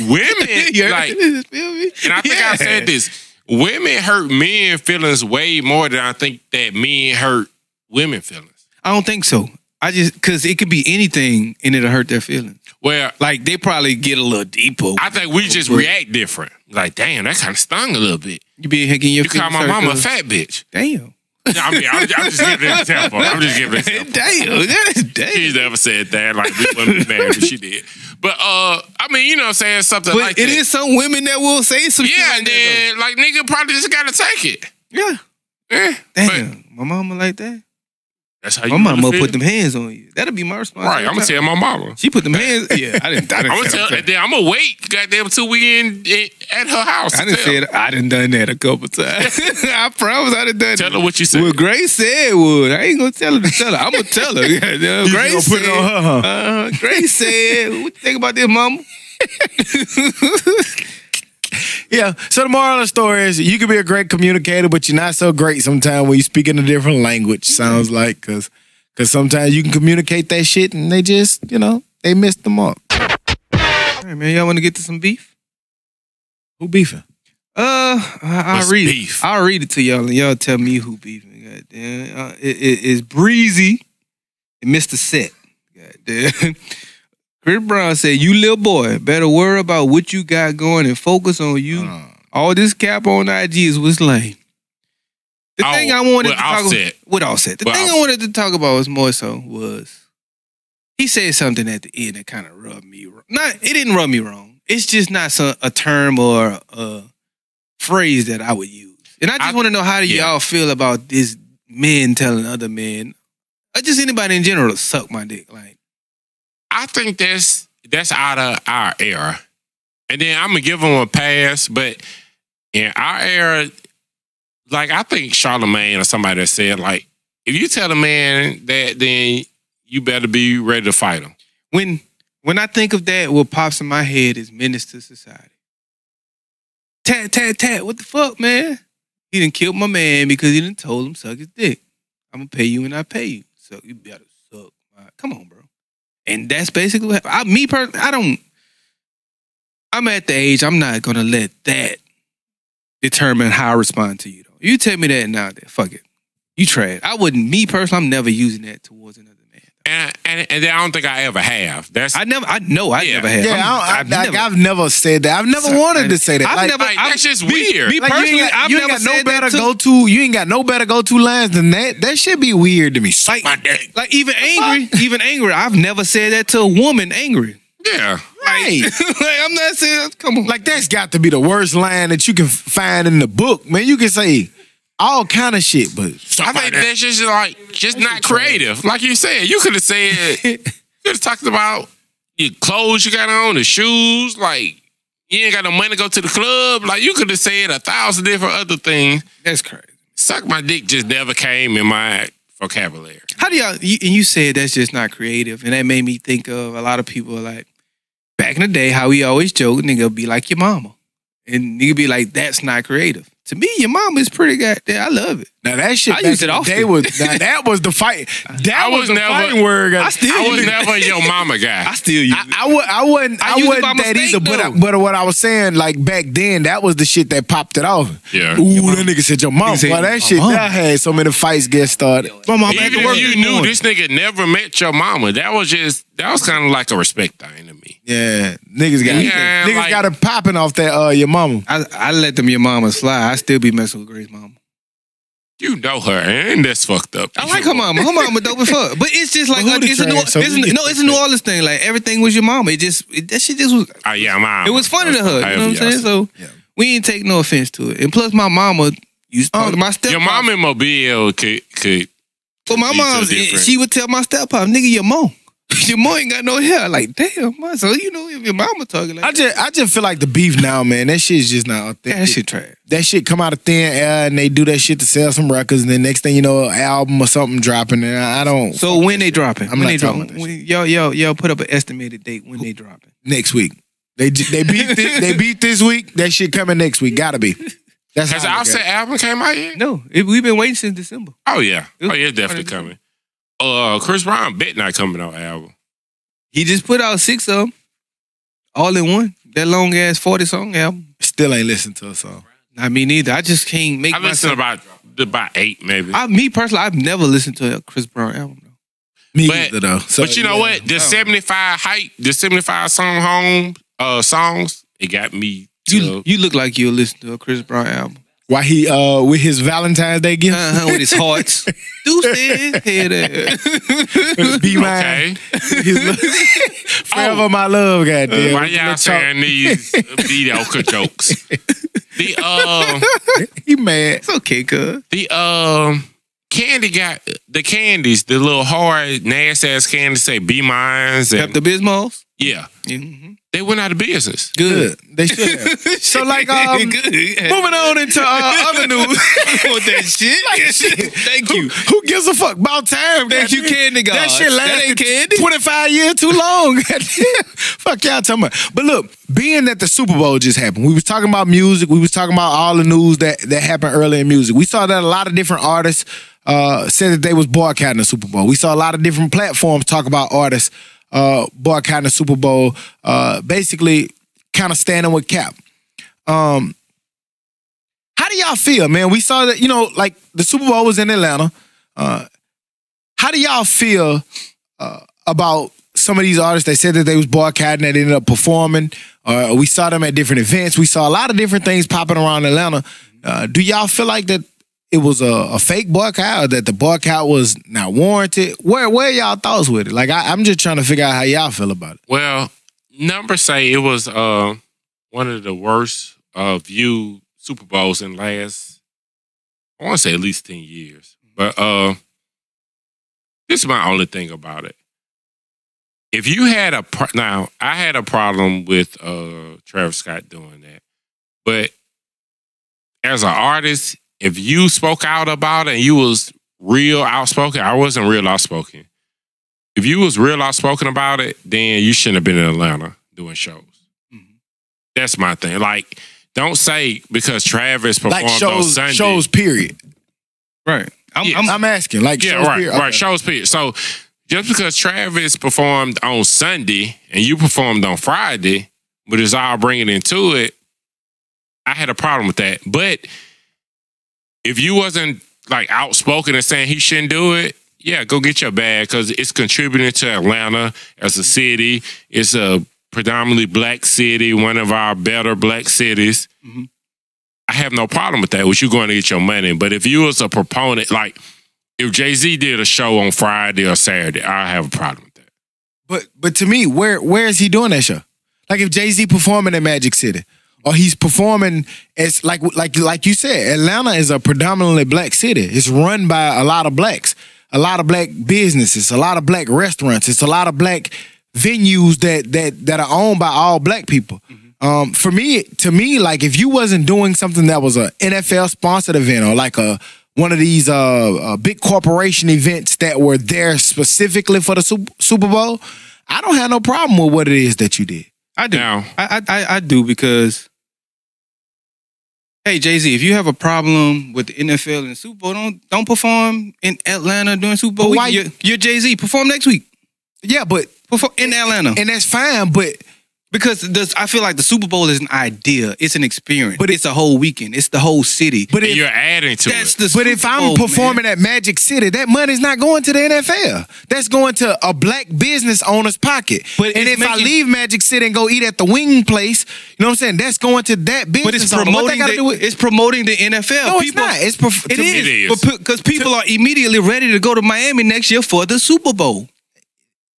S3: women,
S2: You
S3: like,
S2: feel me?
S3: and I think I said this: women hurt men feelings way more than I think that men hurt women feelings.
S2: I don't think so. I just because it could be anything and it'll hurt their feelings.
S3: Well,
S2: Like they probably get a little deeper.
S3: I think we just
S2: But
S3: react different. Like, damn, that kind of stung a little bit.
S2: You be hacking your
S3: You call my mama a
S2: uh,
S3: fat bitch.
S2: Damn.
S3: I mean, I'm, I'm just giving an example. I'm just giving an example.
S2: damn. That's
S3: She's never said that. Like, we wouldn't be mad if she did. But, uh, I mean, you know, saying something
S2: But
S3: like
S2: it
S3: that.
S2: is some women that will say some shit
S3: Yeah,
S2: like
S3: and
S2: that,
S3: then, like, nigga probably just gotta take it.
S2: Yeah.
S3: Yeah.
S2: Damn.
S3: But
S2: my mama like that.
S3: That's how you
S2: My mama
S3: really
S2: put them hands on you. That'll be my response.
S3: Right, I'm gonna tell my mama.
S2: She put them hands. Yeah, I didn't. I didn't
S3: I'm gonna
S2: say
S3: tell, then I'm gonna wait, goddamn, till we in, in at her house.
S2: I
S3: to
S2: didn't say it. I done done that a couple times. I promise I done done
S3: Tell
S2: it.
S3: her what you said.
S2: What Grace said would. I ain't gonna tell her to tell her. I'm gonna tell her. Yeah,
S1: You
S2: Grace
S1: gonna put it
S2: said.
S1: on her, huh?
S2: Uh, Grace said, "What you think about this, mama?"
S1: Yeah. So the moral of the story is you can be a great communicator, but you're not so great sometimes when you speak in a different language, sounds like, because cause sometimes you can communicate that shit and they just, you know, they missed the mark.
S2: All right, man. Y'all want to get to some beef?
S1: Who beefing?
S2: Uh, I, I'll read
S3: beef?
S2: it. I'll read it to y'all, and y'all tell me who beefing. Goddamn, uh, it, it, it's Breezy and Mr. Set. Goddamn. Chris Brown said, "You little boy, better worry about what you got going and focus on you.
S1: Uh,
S2: All this cap on IG is what's lame. The
S3: Oh,
S2: thing I wanted to talk about with Offset. The thing I
S3: Offset.
S2: wanted to talk about was more so was he said something at the end that kind of rubbed me wrong. Not it didn't rub me wrong. It's just not some, a term or a phrase that I would use. And I just want to know how do
S3: yeah.
S2: y'all feel about this men telling other men, or just anybody in general, to suck my dick. Like
S3: I think that's that's out of our era. And then I'm gonna give them a pass, but in our era, like I think Charlemagne or somebody that said, like, if you tell a man that, then you better be ready to fight him.
S2: when when I think of that, what pops in my head is Menace II Society. Tat tat tat. What the fuck, man? He didn't kill my man because he didn't told him suck his dick. I'm gonna pay you when I pay you. So you better suck. my Come on, bro. And that's basically what I, me personally. I don't. I'm at the age. I'm not gonna let that determine how I respond to you. Though you tell me that now, then fuck it. You trash. I wouldn't. Me personally, I'm never using that towards another.
S3: And and, and I don't think I ever have. That's
S2: I never. I know. I
S3: Yeah.
S2: never have.
S1: Yeah,
S2: I'm-
S1: I don't, I,
S2: I've
S1: like,
S2: never-
S1: I've never said that. I've never
S2: Sorry,
S1: wanted
S2: I-
S1: to say that.
S2: I've
S1: like,
S2: never-
S3: like,
S2: I'm-
S3: that's just
S2: me-
S3: weird.
S2: me
S1: like, you
S2: personally,
S1: ain't got,
S2: I've
S1: you ain't
S2: never
S1: got no
S2: said
S1: better go to. You ain't got no better go to lines than that. That should be weird to me.
S2: Like-
S1: my dick.
S2: Like even angry, even angry. I've never said that to a woman angry.
S3: yeah.
S1: Right.
S2: like I'm not saying. Come on.
S1: Like that's got to be the worst line that you can find in the book, man. You can say all kind of shit, but
S3: I think that's just like just not creative. Like you said, you could have said you could have talked about your clothes you got on, the shoes, like you ain't got no money to go to the club. Like you could have said a thousand different other things.
S2: That's crazy.
S3: Suck my dick just never came in my vocabulary.
S2: How do y'all? You, and you said that's just not creative, and that made me think of a lot of people like back in the day how we always joke, nigga be like your mama, and nigga be like that's not creative. To me, your mama is pretty goddamn. I love it.
S1: Now that shit.
S2: I
S1: back
S2: use it often.
S1: day was now that was the fight. That
S3: I
S1: was,
S3: was
S1: the
S3: never-
S1: fighting word.
S2: I still
S3: I was
S2: use it.
S3: never your mama guy.
S2: I still use
S1: I. I, would, I wasn't.
S2: I
S1: I, wasn't that
S2: mistake,
S1: either. But, I, but what I was saying, like back then, that was the shit that popped it off.
S3: Yeah.
S1: Ooh, that nigga said your mom.
S2: Nigga said
S1: Boy, that shit
S2: mama.
S1: that had so many fights get started.
S2: My mom had
S3: Even if you knew
S2: morning.
S3: this nigga never met your mama, that was just that was kind of like a respect thing to me.
S1: Yeah, niggas got
S3: Yeah,
S1: niggas
S3: like-
S1: got it popping off that uh your mama.
S2: I, I let them your mama fly. I still be messing with Grace mama.
S3: You know her, and that's fucked up.
S2: I like her mama. Her mama dope as fuck. But it's just like
S1: But who the
S2: it's a New,
S1: trash? So
S2: it's, a-
S1: gets
S2: no, it's a New? Orleans thing. Like everything was your mama. It just it, that shit just was.
S3: Oh yeah, my.
S2: It was funny to her. You know what I'm saying? So
S1: Yeah.
S2: we ain't take no offense to it. And plus, my mama used to talk
S1: Um,
S2: to my step.
S3: Your mom in Mobile could could.
S2: But my
S3: be so
S2: mom,
S3: different.
S2: she would tell my step pop, nigga, your mom. your mom ain't got no hair. Like damn, man. So you know if your mama talking like
S1: I just I just feel like the beef now, man. That shit's just not authentic.
S2: that shit trash.
S1: that shit come out of thin air and they do that shit to sell some records and then next thing you know an album or something dropping and I, I don't
S2: So when they dropping?
S1: I'm
S2: when
S1: not
S2: they
S1: talking
S2: dropping?
S1: about that
S2: yo, y'all, y'all, y'all put up an estimated date when they dropping.
S1: next week they they beat this, they beat this week that shit coming next week gotta be that's
S3: Has the
S1: how I look at
S3: Offset album came out yet?
S2: No, it, we've been waiting since December.
S3: Oh yeah, oh yeah, it's definitely coming. Uh, Chris Brown bet not coming out album.
S2: He just put out six of them, all in one. That long ass forty song album.
S1: still ain't listened to a song
S2: Not me neither. I just can't make.
S3: I listened
S2: myself,
S3: about about eight maybe.
S2: I, me personally, I've never listened to a Chris Brown album. Though.
S1: me
S3: But-
S1: either though so,
S3: but you know
S1: yeah.
S3: what? The seventy five hype, the seventy five song home uh songs, it got me. To,
S2: You you look like you'll listen to a Chris Brown album.
S1: Why he uh with his Valentine's Day gift
S2: Uh-huh, with his hearts. Deuces, head ass.
S1: be mine
S3: okay,
S1: his lo- forever my love goddamn
S3: why y'all saying these mediocre jokes? The uh,
S1: he mad
S2: It's okay, cuz.
S3: the um. Candy got the candies, the little hard, nasty ass candies say be mines and
S2: Pepto Bismols.
S3: yeah,
S2: Mm-hmm.
S3: They went out of business.
S1: good they should have So, like, um,
S2: good.
S1: moving on into uh, other news
S2: want that shit. Thank you.
S1: Who, who gives a fuck about time?
S2: Thank you,
S1: goddamn?
S2: Candy God.
S1: That shit
S2: That
S1: lasted
S2: ain't candy.
S1: 25 years too long. fuck y'all talking about. But look, being that the Super Bowl just happened, we was talking about music. We was talking about all the news that, that happened early in music. We saw that a lot of different artists uh, said that they was boycotting the Super Bowl. We saw a lot of different platforms talk about artists uh, boycotting the Super Bowl, uh, basically kind of standing with Cap. Um, how do y'all feel, man? We saw that, you know, like the Super Bowl was in Atlanta. Uh, how do y'all feel uh, about some of these artists that said that they was boycotting that ended up performing. Uh, we saw them at different events. We saw a lot of different things popping around Atlanta. Uh, do y'all feel like that it was a, a fake boycott that the boycott was not warranted? Where where y'all thoughts with it? Like I, I'm just trying to figure out how y'all feel about it.
S3: Well, numbers say it was uh, one of the worst uh, viewed Super Bowls in last, I want to say at least 10 years. But uh, this is my only thing about it. If you had a, pro- now, I had a problem with uh, Travis Scott doing that. But as an artist, if you spoke out about it and you was real outspoken, I wasn't real outspoken. If you was real outspoken about it, then you shouldn't have been in Atlanta doing shows.
S2: Mhm.
S3: That's my thing. Like, don't say because Travis performed
S1: Like
S3: on
S1: shows
S3: Sunday.
S1: shows period.
S2: Right. I'm,
S3: Yeah.
S2: I'm,
S1: I'm asking like
S3: yeah,
S1: shows
S3: right,
S1: period.
S3: right.
S1: Okay.
S3: Shows period. So just because Travis performed on Sunday and you performed on Friday, but it's all bringing into it, I had a problem with that. But if you wasn't like outspoken and saying he shouldn't do it, yeah, go get your bag because it's contributing to Atlanta as a city. It's a predominantly black city, one of our better black cities.
S2: Mhm.
S1: Mm-hmm.
S3: I have no problem with that. With you going to get your money, but if you was a proponent, like if Jay Z did a show on Friday or Saturday, I have a problem with that.
S1: But but to me, where where is he doing that show? Like if Jay Z performing in Magic City, or he's performing as like like like you said, Atlanta is a predominantly black city. It's run by a lot of blacks, a lot of black businesses, a lot of black restaurants. It's a lot of black venues that that that are owned by all black people. Um, for me, to me, like if you wasn't doing something that was a NFL sponsored event or like a one of these uh, uh big corporation events that were there specifically for the Super, Super Bowl, I don't have no problem with what it is that you did.
S2: I do.
S3: Now-
S2: I, I I I do because hey Jay Z, if you have a problem with the NFL and the Super Bowl, don't don't perform in Atlanta during Super Bowl.
S1: But
S2: week.
S1: why-
S2: You're, you're Jay Z. Perform next week.
S1: Yeah, but
S2: Perform in Atlanta
S1: and that's fine, but
S2: because the, I feel like the Super Bowl is an idea. It's an experience.
S1: But
S2: But it's a whole weekend. It's the whole city.
S1: but
S3: And
S1: if
S3: you're adding to
S2: That's
S3: it.
S2: the
S1: but
S2: Super
S1: if I'm
S2: Bowl,
S1: performing
S2: man.
S1: at Magic City, that money's not going to the NFL. That's going to a black business owner's pocket.
S2: But
S1: and
S2: it's
S1: if I leave Magic City and go eat at the wing place, you know what I'm saying? That's going to that business
S2: But it's
S1: owner. What
S2: promoting
S1: that got to
S2: the,
S1: do with
S2: it's promoting the NFL.
S1: No, it's not. It's prof-
S2: It
S1: to me-
S2: is.
S3: It is.
S2: Because people are immediately ready to go to Miami next year for the Super Bowl.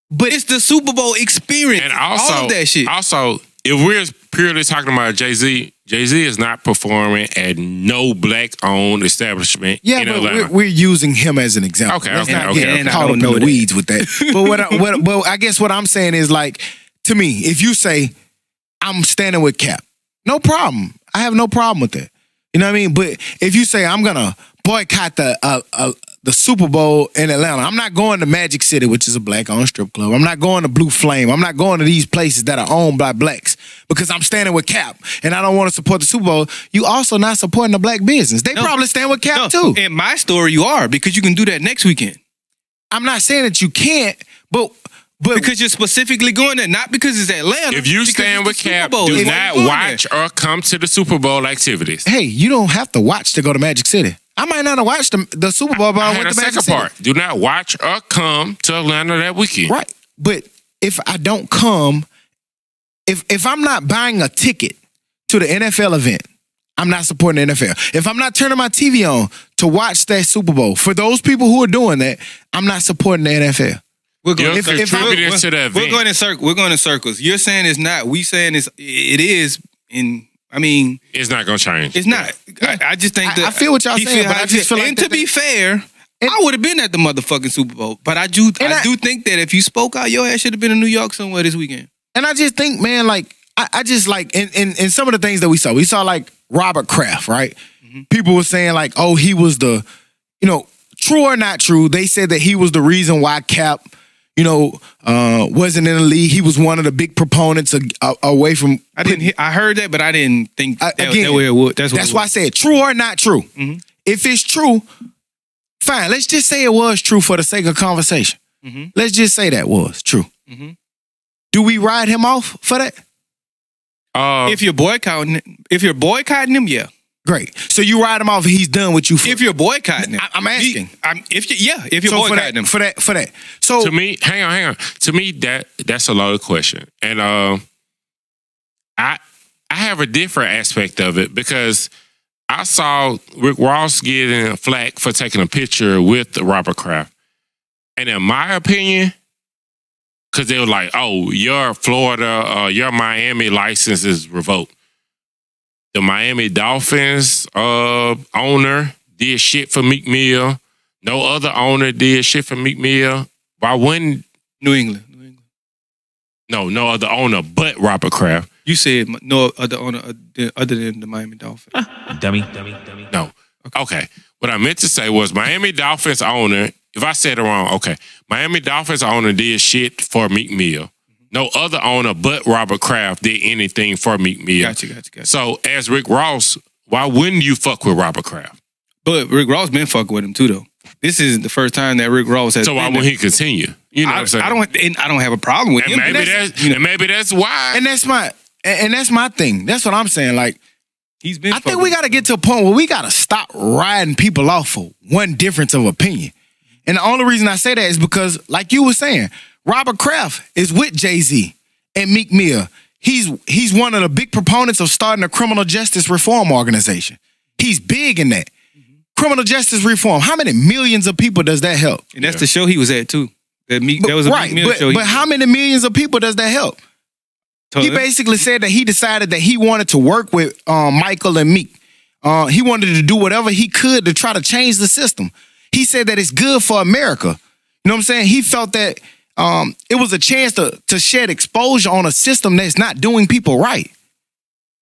S2: But it's the Super Bowl experience.
S3: And also,
S2: all of that shit.
S3: also, if we're purely talking about Jay Z, Jay Z is not performing at no black owned establishment
S1: Yeah,
S3: in
S1: but
S3: Atlanta.
S1: we're, we're using him as an example.
S3: Okay,
S1: Let's
S3: okay,
S1: not
S3: okay,
S1: get
S2: okay.
S1: caught
S2: I
S1: up
S2: don't
S1: in
S2: know
S1: the
S2: that.
S1: weeds with that. but what, I, what, but I guess what I'm saying is like, to me, if you say I'm standing with Cap, no problem. I have no problem with that. You know what I mean? But if you say I'm gonna boycott the uh, uh, the Super Bowl in Atlanta, I'm not going to Magic City, which is a black-owned strip club. I'm not going to Blue Flame. I'm not going to these places that are owned by blacks because I'm standing with Cap and I don't want to support the Super Bowl. You also not supporting the black business. They
S2: No.
S1: probably stand with Cap
S2: No,
S1: too.
S2: In my story, you are because you can do that next weekend.
S1: I'm not saying that you can't, but but
S2: Because you're specifically going there, not because it's Atlanta.
S3: if you stand with Cap,
S2: Bowl.
S3: do not
S2: you're going
S3: watch or come to the Super Bowl activities.
S1: hey, you don't have to watch to go to Magic City. I might not have watched the, the Super Bowl, but I,
S3: I had
S1: went
S3: a
S1: to Magic
S3: second
S1: City.
S3: part. Do not watch or come to Atlanta that weekend.
S1: Right. But if I don't come, if if I'm not buying a ticket to the NFL event, I'm not supporting the NFL. If I'm not turning my TV on to watch that Super Bowl, for those people who are doing that, I'm not supporting the NFL.
S2: We're going
S3: You're
S2: in circles.
S3: contributing
S2: We're-
S3: to the
S2: we're, going in circles. We're going in circles. You're saying it's not. We saying it's. It is. In. I mean,
S3: It's not going to change.
S2: it's not. I, I just think
S1: I-
S2: that
S1: I feel what y'all
S2: he
S1: saying,
S2: feel
S1: but
S2: how
S1: I
S2: he
S1: just feel like
S2: And
S1: that
S2: to be fair,
S1: And-
S2: I would have been at the motherfucking Super Bowl. But I do. I,
S1: I-
S2: do think that if you spoke out, your ass should have been in New York somewhere this weekend.
S1: And I just think, man, like I, I just like in, in in some of the things that we saw, we saw like Robert Kraft, right? Mm-hmm. People were saying like, oh, he was the, you know, true or not true. They said that he was the reason why Cap, you know, uh, wasn't in the league. He was one of the big proponents of, uh, away from.
S2: I didn't. Hear, I heard that, but I didn't think
S1: I-
S2: that,
S1: again,
S2: that way it would. That's
S1: That's
S2: it
S1: why I said true or not true.
S2: Mhm.
S1: If it's true, fine. Let's just say it was true for the sake of conversation.
S2: Mhm.
S1: Let's just say that was true.
S2: Mhm.
S1: Do we ride him off for that?
S3: Uh,
S2: If you're boycotting, if you're boycotting him, yeah.
S1: Great. So you ride him off and he's done with you. For,
S2: If you're boycotting him,
S1: I- I'm asking.
S2: He- I'm, if you, yeah, if you're
S1: so for
S2: boycotting
S1: that,
S2: him,
S1: for that, for that. So
S3: to me, hang on, hang on. To me, that that's a loaded question, and uh, I I have a different aspect of it because I saw Rick Ross getting flack for taking a picture with Robert Kraft, and in my opinion, because they were like, "Oh, your Florida, uh, your Miami license is revoked." The Miami Dolphins uh, owner did shit for Meek Mill. No other owner did shit for Meek Mill. Why wouldn't
S2: New England, New England.
S3: no no other owner but Robert Kraft?
S2: You said no other owner other- other than the Miami Dolphins.
S4: dummy, dummy, dummy.
S3: No. Okay. What I meant to say was Miami Dolphins owner. If I said it wrong, okay. Miami Dolphins owner did shit for Meek Mill. No other owner but Robert Kraft did anything for Meek Mill.
S2: Gotcha, gotcha, gotcha.
S3: So as Rick Ross, why wouldn't you fuck with Robert Kraft?
S2: But Rick Ross been fucking with him too, though. This isn't the first time that Rick Ross has.
S3: So why
S2: been
S3: wouldn't
S2: there.
S3: he continue? You know what
S2: I,
S3: I'm saying?
S2: I don't. And I don't have a problem with
S3: and
S2: him.
S3: maybe
S2: That's-
S3: that's, and maybe that's why.
S1: and that's my and, and that's my thing. That's what I'm saying. Like
S2: he's been.
S1: I think we got to get to a point where we got to stop riding people off for one difference of opinion. And the only reason I say that is because, like you were saying, Robert Kraft is with Jay Z and Meek Mill. He's he's one of the big proponents of starting a criminal justice reform organization. He's big in that. Criminal justice reform. How many millions of people does that help?
S2: And that's the show he was at too. That Meek, that was a
S1: right,
S2: Meek Mill
S1: but,
S2: show.
S1: but how many millions of people does that help? He basically said that he decided that he wanted to work with um, Michael and Meek. Uh, he wanted to do whatever he could to try to change the system. He said that it's good for America. You know what I'm saying? He felt that um, it was a chance to to shed exposure on a system that's not doing people right.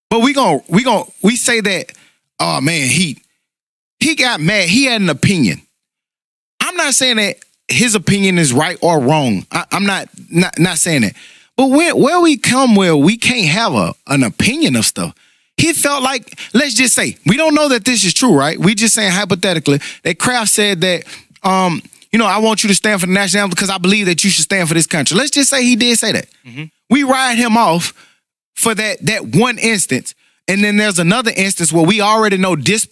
S1: But we gon' we gon' we say that, oh man, he he got mad. He had an opinion. I'm not saying that his opinion is right or wrong. I, I'm not not not saying that. But where where we come where we can't have a an opinion of stuff. He felt like, let's just say, we don't know that this is true, right? We just saying hypothetically that Kraft said that, um, you know, I want you to stand for the national anthem because I believe that you should stand for this country. Let's just say he did say that. Mm-hmm. We ride him off for that that one instance, and then there's another instance where we already know dis-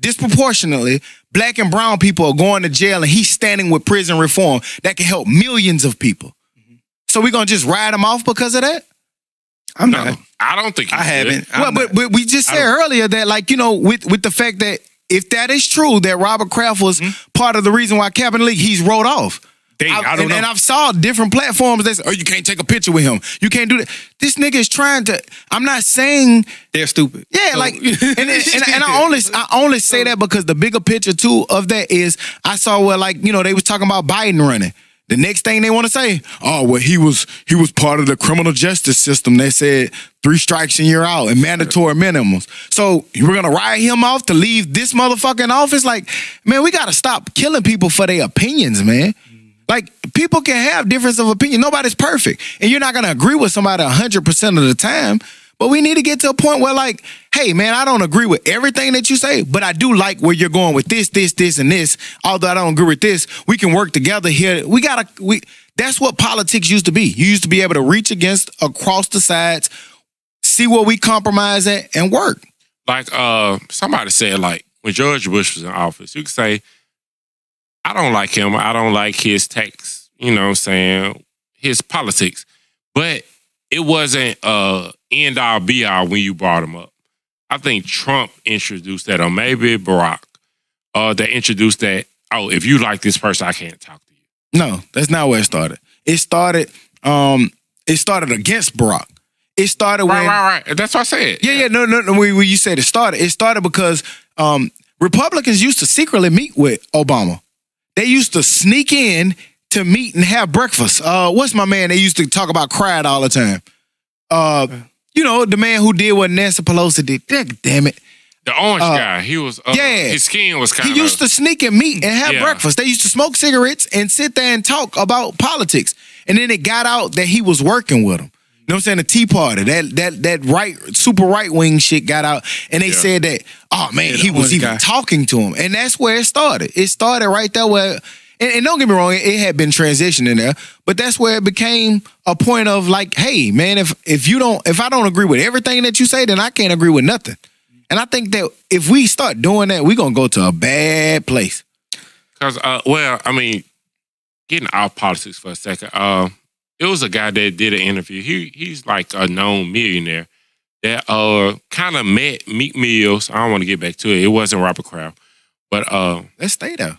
S1: disproportionately black and brown people are going to jail, and he's standing with prison reform that can help millions of people. Mm-hmm. So we're gonna just ride him off because of that?
S2: I'm
S3: no,
S2: not.
S3: I don't think
S2: I haven't.
S1: well, but, but we just said earlier that, like, you know, with with the fact that if that is true, that Robert Kraft was mm-hmm. part of the reason why League he's wrote off.
S2: They- I don't
S1: and,
S2: know.
S1: and I've saw different platforms that say, oh, you can't take a picture with him. You can't do that. This nigga is trying to. I'm not saying
S2: They're stupid.
S1: yeah,
S2: So-
S1: like, and, and, and I only I only say that because the bigger picture too of that is I saw where like you know they was talking about Biden running. The next thing they want to say, oh well, he was he was part of the criminal justice system. They said three strikes and you're out and mandatory minimums. So we're gonna ride him off to leave this motherfucking office. Like, man, we gotta stop killing people for their opinions, man. Like people can have difference of opinion. Nobody's perfect, and you're not gonna agree with somebody hundred percent of the time. But we need to get to a point where, like, hey, man, I don't agree with everything that you say, but I do like where you're going with this, this, this, and this. Although I don't agree with this, we can work together here. We gotta, we. That's what politics used to be. You used to be able to reach against across the sides, see where we compromise at, and work.
S3: like uh somebody said like when George Bush was in office, you could say, I don't like him, I don't like his tax, you know what I'm saying, his politics. But it wasn't uh end all be all when you brought him up. I think Trump introduced that, or maybe Barack, uh, that introduced that, oh, if you like this person, I can't talk to you.
S1: No, that's not where it started. It started, um, it started against Barack. It started when
S3: Right, right, right. That's what I said.
S1: Yeah, yeah, no, no, no. When, when you said it started, it started because um, Republicans used to secretly meet with Obama. They used to sneak in to meet and have breakfast. Uh, what's my man? They used to talk about cried all the time. Uh, you know, the man who did what Nancy Pelosi did. Damn it.
S3: The orange
S1: Uh,
S3: guy, he was, uh,
S1: yeah.
S3: his skin was kind
S1: He used to sneak and meet and have
S3: Yeah.
S1: breakfast. They used to smoke cigarettes and sit there and talk about politics. And then it got out that he was working with them. You know what I'm saying? The Tea Party, that that that right super right wing shit got out, and they
S3: Yeah.
S1: said that, oh man,
S2: Yeah,
S1: he was even
S2: guy.
S1: talking to him, and that's where it started. It started right there where, and, and don't get me wrong, it, had been transitioning there, but that's where it became a point of like, hey man, if if you don't, if I don't agree with everything that you say, then I can't agree with nothing. And I think that if we start doing that, we're gonna go to a bad place.
S3: Cause uh, well, I mean, getting off politics for a second. Uh, it was a guy that did an interview. He he's like a known millionaire that uh kind of met Meek Mills. I don't want to get back to it. It wasn't Robert Kraft, but uh,
S1: Let's stay there.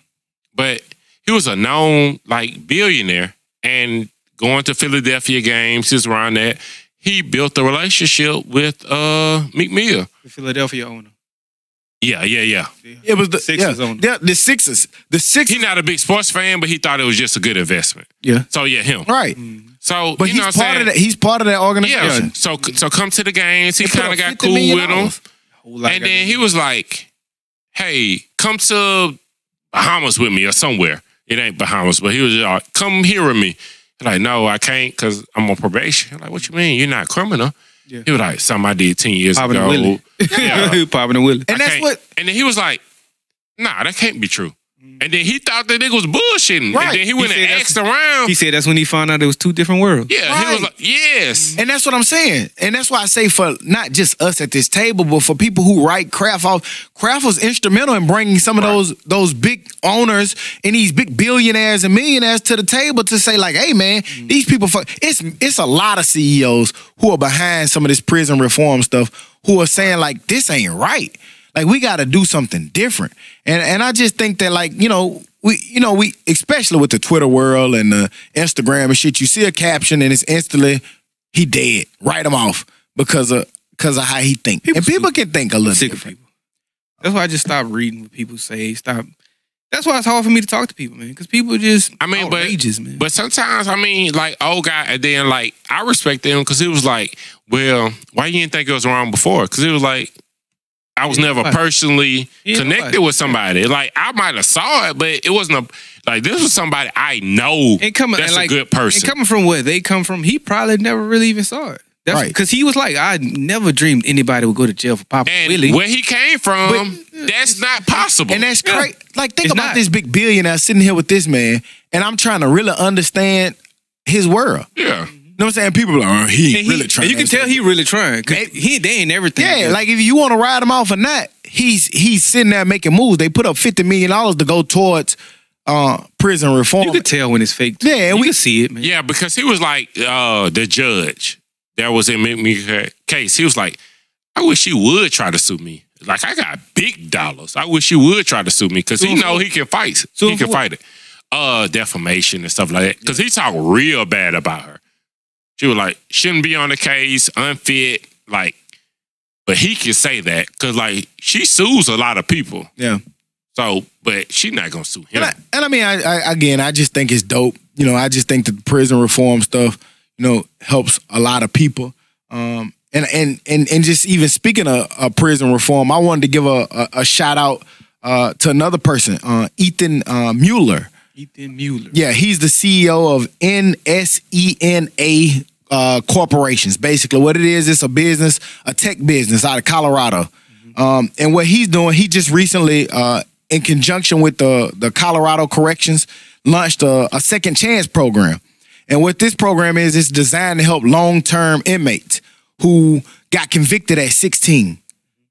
S3: but he was a known like billionaire and going to Philadelphia games, just around that. He built a relationship with uh Meek Mill.
S2: The Philadelphia owner.
S3: Yeah, yeah, yeah.
S1: It was the
S2: Sixers
S1: yeah,
S2: on-
S1: yeah, the Sixers. The Sixers.
S3: He's not a big sports fan, but he thought it was just a good investment.
S2: Yeah.
S3: So yeah, him.
S1: right.
S3: So
S1: But
S3: you
S1: he's
S3: know what
S1: part
S3: I'm
S1: of that. He's part of that organization.
S3: Yeah. So so come to the games. He kind of got cool
S1: million
S3: with him. And then he was like, "Hey, come to Bahamas with me or somewhere. It ain't Bahamas, but he was like, come here with me." Like, no, I can't because I'm on probation. Like, what you mean? You're not a criminal.
S2: Yeah.
S3: He was like, something I did ten years
S2: Popping a
S3: ago.
S2: willy.
S3: Yeah.
S2: Popping a willy.
S1: And
S3: I
S1: that's what
S3: And then he was like, "Nah, that can't be true." Mm-hmm. And then he thought that nigga was bullshitting.
S1: Right.
S3: And then he went
S2: He
S3: and asked around.
S2: He said that's when he found out it was two different worlds.
S3: yeah, he was like, "Yes."
S1: And that's what I'm saying. And that's why I say for not just us at this table, but for people who write Kraft off, Kraft was instrumental in bringing some of
S3: Right.
S1: those those big owners and these big billionaires and millionaires to the table to say like, hey man, mm-hmm. these people fuck. It's it's a lot of CEOs who are behind some of this prison reform stuff who are saying like this ain't right. Like we got to do something different. And and I just think that like you know we you know we especially with the Twitter world and the Instagram and shit, you see a caption and it's instantly he dead. Write him off because of because of how he think.
S2: People
S1: and people can think a little
S2: sick of people. That's why I just stopped reading what people say. Stop. That's why it's hard for me to talk to people, man. Because people just
S3: I mean, but-
S2: outrageous, man.
S3: But sometimes, I mean, like old guy, and then like I respect him because he was like, "Well, why you didn't think it was wrong before?" Because it was like I was
S2: Yeah,
S3: never
S2: right.
S3: personally
S2: Yeah,
S3: connected
S2: right.
S3: with somebody. Like I might have saw it, but it wasn't a like this was somebody I know.
S2: and coming
S3: That's
S2: and
S3: a good person.
S2: And coming from where they come from, he probably never really even saw it. That's
S1: Right.
S2: because he was like, I never dreamed anybody would go to jail for popping
S3: and
S2: Willie.
S3: where he came from, that's not possible.
S1: And that's
S2: Yeah.
S1: great. Like think
S2: It's
S1: about
S2: not.
S1: this big billionaire sitting here with this man, and I'm trying to really understand his world.
S3: yeah.
S1: You know what I'm saying? People are like, oh, he ain't
S2: And he-
S1: really trying.
S2: you can tell
S1: understand.
S2: he really trying. 'cause
S1: Maybe-
S2: he they ain't everything.
S1: Yeah, like if you want to ride him off or not, he's he's sitting there making moves. They put up fifty million dollars to go towards uh, prison reform.
S2: you could tell when it's fake. too.
S1: Yeah,
S2: you
S1: we-
S2: can see it, man.
S3: Yeah, because he was like uh the judge that was in me case. He was like, I wish you would try to sue me. Like I got big dollars. I wish you would try to sue me because
S2: Sue
S3: he know he can fight.
S2: Sue
S3: he can
S2: for
S3: fight it. Uh, defamation and stuff like that. Because he talked real bad about her. She was like, shouldn't be on the case, unfit. Like, but he can say that because like she sues a lot of people.
S1: yeah.
S3: So, but she not gonna sue him.
S1: And I, and I mean, I, I again, I just think it's dope. You know, I just think that the prison reform stuff, you know, helps a lot of people. Um, and and and and just even speaking of, of prison reform, I wanted to give a a, a shout out uh, to another person, uh, Ethan uh, Mueller.
S2: Ethan Mueller.
S1: Yeah, he's the CEO of NSENA uh, Corporations. Basically, what it is, it's a business, a tech business out of Colorado. Um, and what he's doing, he just recently, uh, in conjunction with the the Colorado Corrections, launched a, a second chance program. And what this program is, it's designed to help long term inmates who got convicted at 16,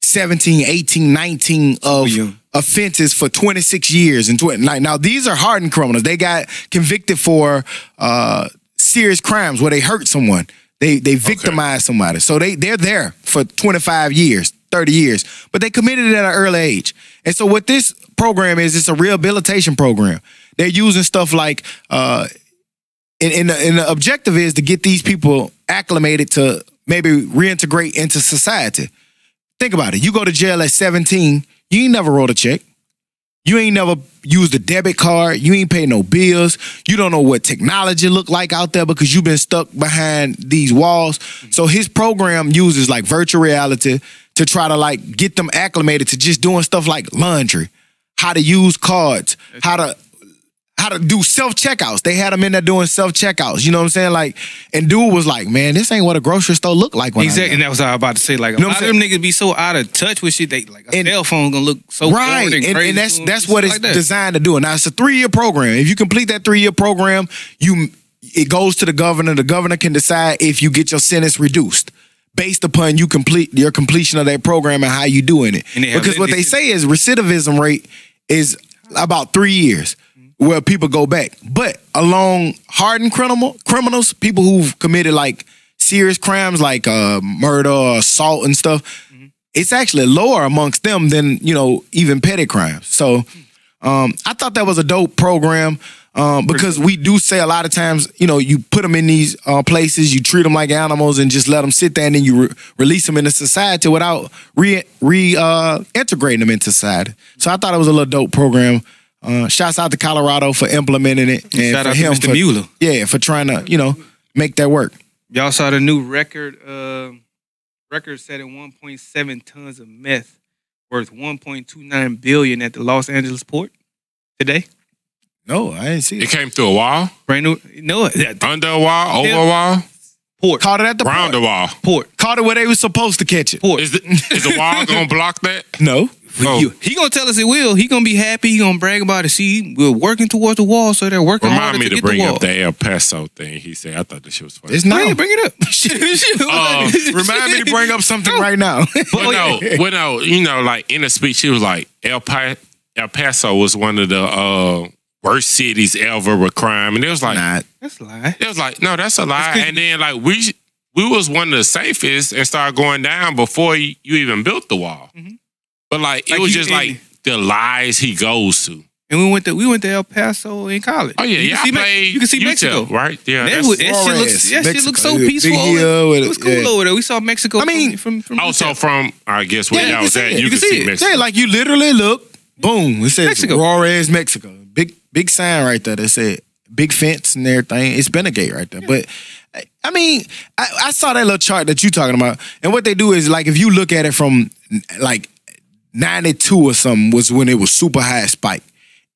S1: 17, 18, 19 of
S2: young.
S1: Offenses for 26 years and 20. Like, now, these are hardened criminals. They got convicted for uh, serious crimes where they hurt someone. They they victimized somebody. So they they're there for 25 years, 30 years, but they committed it at an early age. And so what this program is, it's a rehabilitation program. They're using stuff like uh, and, and, the, and the objective is to get these people acclimated to maybe reintegrate into society. Think about it. You go to jail at 17, you ain't never wrote a check. You ain't never used a debit card. You ain't paid no bills. You don't know what technology look like out there because you've been stuck behind these walls. So his program uses like virtual reality to try to like get them acclimated to just doing stuff like laundry, how to use cards, how to how to do self checkouts. They had them in there doing self checkouts. You know what I'm saying? Like, and dude was like, "Man, this ain't what a grocery store look like." When
S2: Exactly,
S1: left."
S2: and that was I was about to say. Like a
S1: know what
S2: lot of them niggas be so out of touch with shit. They like a
S1: And-
S2: cell phone gonna look so
S1: right,
S2: and,
S1: and, and that's that's what it's
S2: like that.
S1: designed to do. Now it's a three year program. If you complete that three year program, you it goes to the governor. The governor can decide if you get your sentence reduced based upon you complete your completion of that program and how you doing it.
S2: And they have-
S1: because what
S2: they
S1: say is recidivism rate is about three years where people go back. But along hardened criminal criminals, people who've committed like serious crimes like uh, murder or assault and stuff, it's actually lower amongst them than you know even petty crimes. So um, I thought that was a dope program um, because we do say a lot of times, you know, you put them in these uh, places, you treat them like animals, and just let them sit there, and then you re- release them into society without re, re uh, integrating them into society. So I thought it was a little dope program. Uh, shouts out to Colorado for implementing it, and
S2: Shout
S1: for
S2: out to
S1: him
S2: Mr.
S1: for
S2: Mueller.
S1: yeah for trying to you know make that work.
S2: Y'all saw the new record. Uh, record setting 1.7 tons of meth worth 1.29 billion at the Los Angeles port today.
S1: No, I didn't see
S3: It
S1: it.
S3: came through a wall,
S2: Brand new. No,
S3: under a wall, over a wall,
S2: port,
S1: Caught it at the
S3: round
S1: port.
S3: the wall.
S2: port,
S1: Caught it where they were supposed to catch it.
S2: port.
S3: Is the, is the wall gonna block that?
S1: No,
S3: Oh.
S2: You- He gonna tell us it will. He gonna be happy. He gonna brag about it. See, we're working towards the wall, so they're working
S3: Remind
S2: harder
S3: me
S2: to,
S3: to
S2: get
S3: bring
S2: the wall.
S3: up the El Paso thing. He said, I thought this shit was funny.
S1: it's not.
S2: it, bring it up.
S3: Uh,
S1: Remind me to bring up something right now.
S3: Well, no, well, no, you know, like in the speech, he was like, El, pa- El Paso was one of the uh, worst cities ever with crime, and it was like,
S1: Not.
S2: That's a lie.
S3: it was like, no, that's a lie.
S2: 'cause-
S3: And then like we we was one of the safest and started going down before you, you even built the wall. But like,
S2: Like
S3: it was
S2: you
S3: just
S2: in-
S3: like the lies he goes to.
S2: And we went to we went to El Paso in college.
S3: Oh yeah,
S2: you
S3: yeah.
S2: can see, Me-
S3: played
S2: you can see
S3: UTEP,
S2: Mexico.
S3: right? Yeah,
S2: That,
S3: that's-
S2: was, that shit
S1: Flores,
S2: looks that shit looks so
S1: Mexico.
S2: peaceful.
S1: Big
S2: over there.
S1: hill with
S2: It
S1: it,
S2: was cool
S1: yeah.
S2: over there. We saw Mexico.
S1: I mean,
S2: from, from, oh, from
S3: also
S2: UTEP.
S3: from I guess where
S1: Yeah, you
S3: y'all
S1: can
S3: was
S1: see
S3: at,
S1: it.
S3: you,
S1: You
S3: can
S2: can
S3: see
S2: see it.
S3: Mexico.
S1: Yeah, like you literally look, boom, it says
S2: Mexico.
S1: Juarez, Mexico. Big big sign right there that said big fence and everything. It's been a gate right there. But I mean, I, I saw that little chart that you're talking about, and what they do is like if you look at it from like 92 or something was when it was super high spike.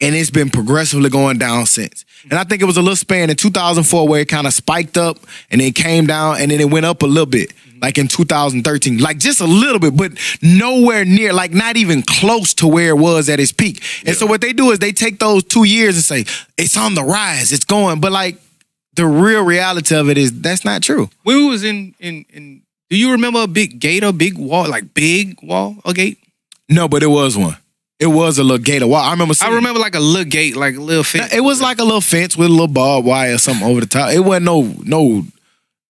S1: And it's been progressively going down since. And I think it was a little span in 2004 where it kind of spiked up and then came down and then it went up a little bit, like in 2013, like just a little bit, but nowhere near, like not even close to where it was at its peak. And so what they do is they take those two years and say, it's on the rise, it's going. But like the real reality of it is that's not true.
S2: when we was in in in. Do you remember a big gate or big wall, like big wall or gate?
S1: No, but it was one. It was a little gator wall. I remember
S2: I
S1: seeing
S2: remember like a little gate, like a little fence.
S1: It was like a little fence with a little barbed wire or something over the top. It wasn't no no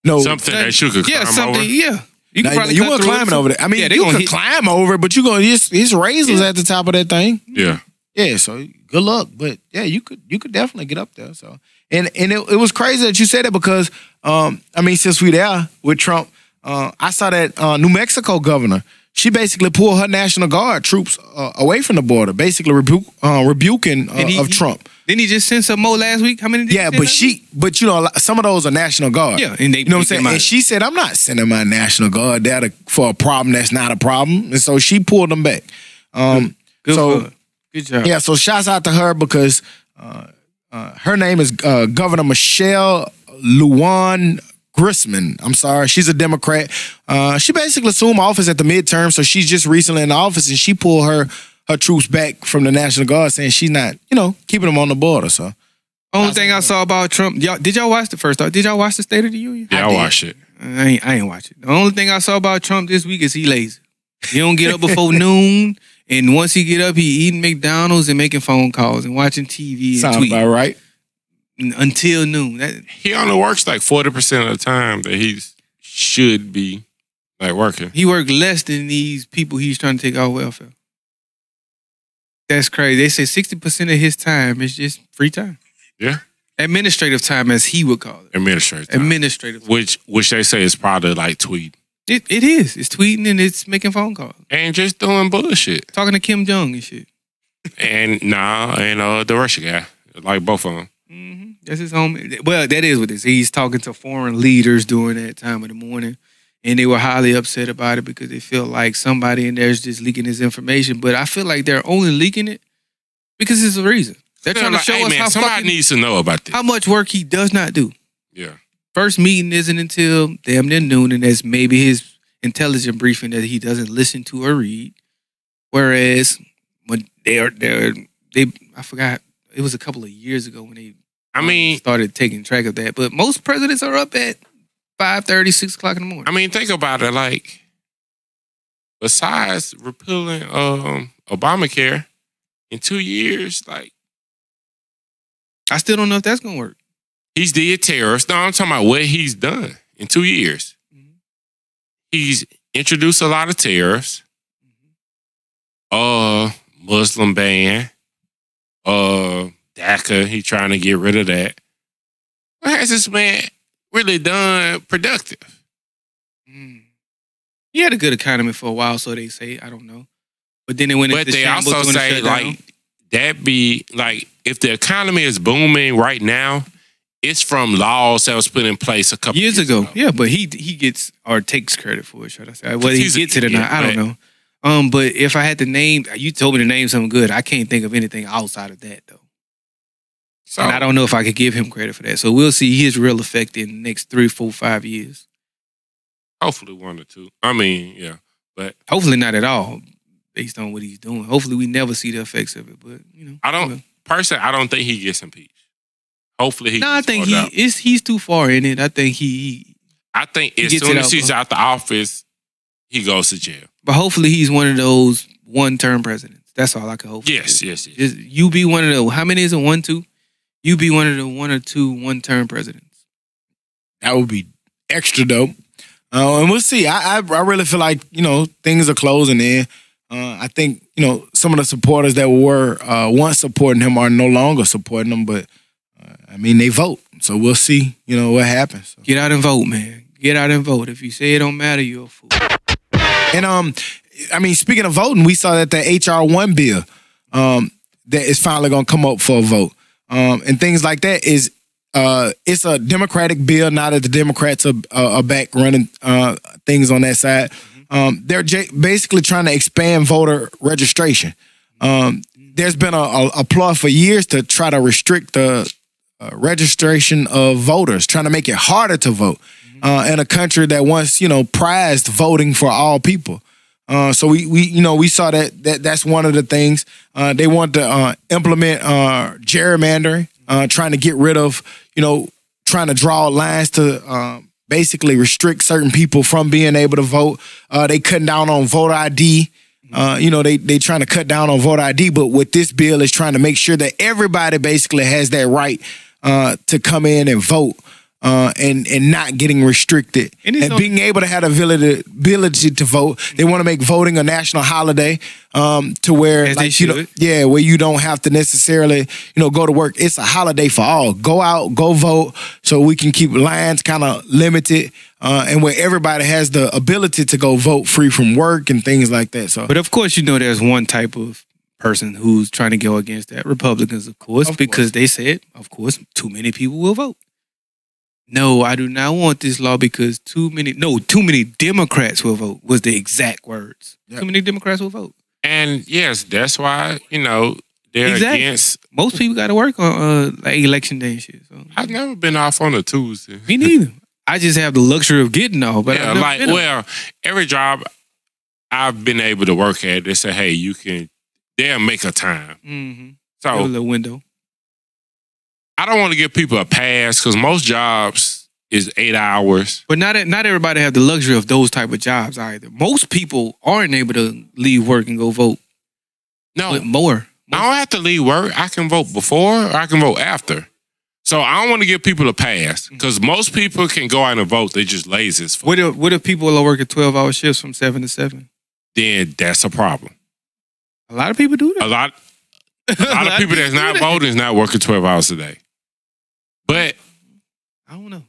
S1: no.
S3: Something that you could
S2: yeah,
S3: climb
S2: something.
S3: over.
S2: Yeah, you
S1: Now,
S2: could
S1: you weren't
S2: it.
S1: climbing over there. I mean,
S2: yeah,
S1: you
S2: gonna
S1: could
S2: hit-
S1: climb over, it, but you gonna his his razors at the top of that thing.
S3: Yeah.
S1: Yeah, so good luck. But yeah, you could you could definitely get up there. So and and it, it was crazy that you said that because um I mean since we there with Trump, uh, I saw that uh, New Mexico governor. She basically pulled her National Guard troops uh, away from the border, basically rebu- uh, rebuking uh,
S2: he-
S1: of Trump.
S2: Didn't he just send some more last week? How many? Did he
S1: Yeah, but
S2: last week?
S1: she, but you know, some of those are National Guard.
S2: Yeah, and they-
S1: you know what I'm saying. And she said, "I'm not sending my National Guard there to, for a problem that's not a problem," and so she pulled them back. Um,
S2: Good
S1: so
S2: for her. Good job.
S1: yeah, so shouts out to her because uh, uh, her name is uh, Governor Michelle Lujan Grisham. I'm sorry, she's a Democrat. Uh, she basically assumed office at the midterm, so she's just recently in office, and she pulled her her troops back from the National Guard, saying she's not, you know, keeping them on the border. So
S2: Only thing I saw about Trump, y'all, did y'all watch the first? Did y'all watch the State of the Union?
S3: Yeah, I,
S1: did.
S3: watched it.
S2: I ain't, I ain't watch it. The only thing I saw about Trump this week is he lazy. He don't get up before noon, and once he get up, he eating McDonald's and making phone calls and watching TV and
S1: sounds
S2: tweeting
S1: about right.
S2: Until noon. That,
S3: He only works like forty percent of the time that he should be like working.
S2: he worked less than these people he's trying to take off welfare. That's crazy. They say sixty percent of his time is just free time.
S3: Yeah.
S2: administrative time, as he would call it.
S3: Administrative. time.
S2: Administrative. time.
S3: Which which they say is probably like tweet
S2: It, it is. It's tweeting and it's making phone calls,
S3: and just doing bullshit.
S2: talking to Kim Jong and shit.
S3: And nah, and uh the Russia guy, like both of them.
S2: Hmm That's his home. Well, that is what this. He's talking to foreign leaders during that time of the morning, and they were highly upset about it because they feel like somebody in there is just leaking his information. But I feel like they're only leaking it because it's a reason. They're trying
S3: like,
S2: to show
S3: hey,
S2: us
S3: man,
S2: how
S3: somebody
S2: fucking,
S3: needs to know about this.
S2: how much work he does not do.
S3: yeah.
S2: First meeting isn't until damn near noon, and that's maybe his intelligent briefing that he doesn't listen to or read. Whereas when they're they're they I forgot it was a couple of years ago when they
S3: I mean,
S2: started taking track of that. But most presidents are up at 5.30, 6 o'clock in the morning.
S3: I mean, think about it. Like, besides repealing um, Obamacare in two years, like
S2: I still don't know if that's gonna work.
S3: he's did terrorists. No, I'm talking about what he's done in two years.
S2: Mhm.
S3: He's introduced a lot of tariffs. Uh, Muslim ban. Uh, DACA. He trying to get rid of that. What has this man really done productive?
S2: Mm. He had a good economy for a while, so they say. I don't know. But then it went
S3: But
S2: into
S3: they also say like that be like if the economy is booming right now, it's from laws that was put in place a couple
S2: years ago. Yeah, but he he gets or takes credit for it, should I say? Whether he
S3: he's a-
S2: gets it or
S3: yeah,
S2: not, I don't know. Um, but if I had to name, you told me to name something good. I can't think of anything outside of that though,
S3: So
S2: and I don't know if I could give him credit for that. So we'll see his real effect in the next three, four, five years.
S3: hopefully one or two. I mean, yeah. But
S2: Hopefully not at all, based on what he's doing. Hopefully we never see the effects of it. But you know,
S3: I don't
S2: well.
S3: personally I don't think he gets impeached. Hopefully he
S2: No, I think he
S3: out.
S2: He's too far in it. I think he.
S3: I think
S2: he
S3: as soon as he's out the office, he goes to jail.
S2: but hopefully he's one of those one-term presidents. That's all I can hope. for.
S3: Yes, yes, yes.
S2: Just you be one of the how many is it? One, two. You be one of the one or two one-term presidents.
S1: That would be extra dope. Uh, and we'll see. I, I I really feel like you know things are closing in. Uh, I think you know some of the supporters that were uh, once supporting him are no longer supporting him. But uh, I mean, they vote, so we'll see. You know what happens. So.
S2: Get out and vote, man. Get out and vote. If you say it don't matter, you're a fool.
S1: And um, I mean, speaking of voting, we saw that the HR one bill um that is finally gonna come up for a vote. Um, and things like that is uh it's a Democratic bill. Now that the Democrats are, are, are back running uh things on that side, um, they're j- basically trying to expand voter registration. Um, there's been a, a, a for years to try to restrict the uh, registration of voters, trying to make it harder to vote uh, in a country that once you know prized voting for all people. Uh, so we we you know we saw that that that's one of the things uh, they want to uh, implement uh, gerrymandering, uh, trying to get rid of you know trying to draw lines to um, basically restrict certain people from being able to vote. They cutting down on voter ID. Uh, you know they they trying to cut down on voter ID, but what this bill is trying to make sure that everybody basically has that right uh, to come in and vote. Uh, and and not getting restricted
S2: And
S1: and,
S2: no-
S1: being able to have the ability, ability to vote. They want to make voting a national holiday um, to where like you know, yeah, where you don't have to necessarily you know go to work. It's a holiday for all. Go out, go vote, so we can keep lines kind of limited, uh, and where everybody has the ability to go vote free from work and things like that. So
S2: But of course, you know there's one type of person who's trying to go against that. Republicans, of course,
S1: Of
S2: because they said, of course, too many people will vote. No, I do not want this law because too many. No, too many Democrats will vote. Was the exact words.
S1: Yep.
S2: Too many Democrats will vote.
S3: And yes, that's why, you know, they're
S2: Exactly.
S3: against
S2: Most people got to work on uh, like election day and shit. So
S3: I've never been off on a Tuesday.
S2: me neither. I just have the luxury of getting off. But
S3: yeah, like well, every job I've been able to work at, they say, hey, you can they'll make a time.
S2: mm-hmm. a
S3: So
S2: little window.
S3: I don't want to give people a pass because most jobs is eight hours.
S2: But not not everybody have the luxury of those type of jobs either. Most people aren't able to leave work and go vote.
S3: No,
S2: But more.
S3: I don't have to leave work. I can vote before or I can vote after. So I don't want to give people a pass mm. because most people can go out and vote. They just lazy as fuck.
S2: What if what if people are working twelve hour shifts from seven to seven?
S3: Then that's a problem.
S2: A lot of people do that.
S3: A
S2: that.
S3: lot, a lot of people that's not
S2: that.
S3: voting is not working twelve hours a day. But
S2: I don't know.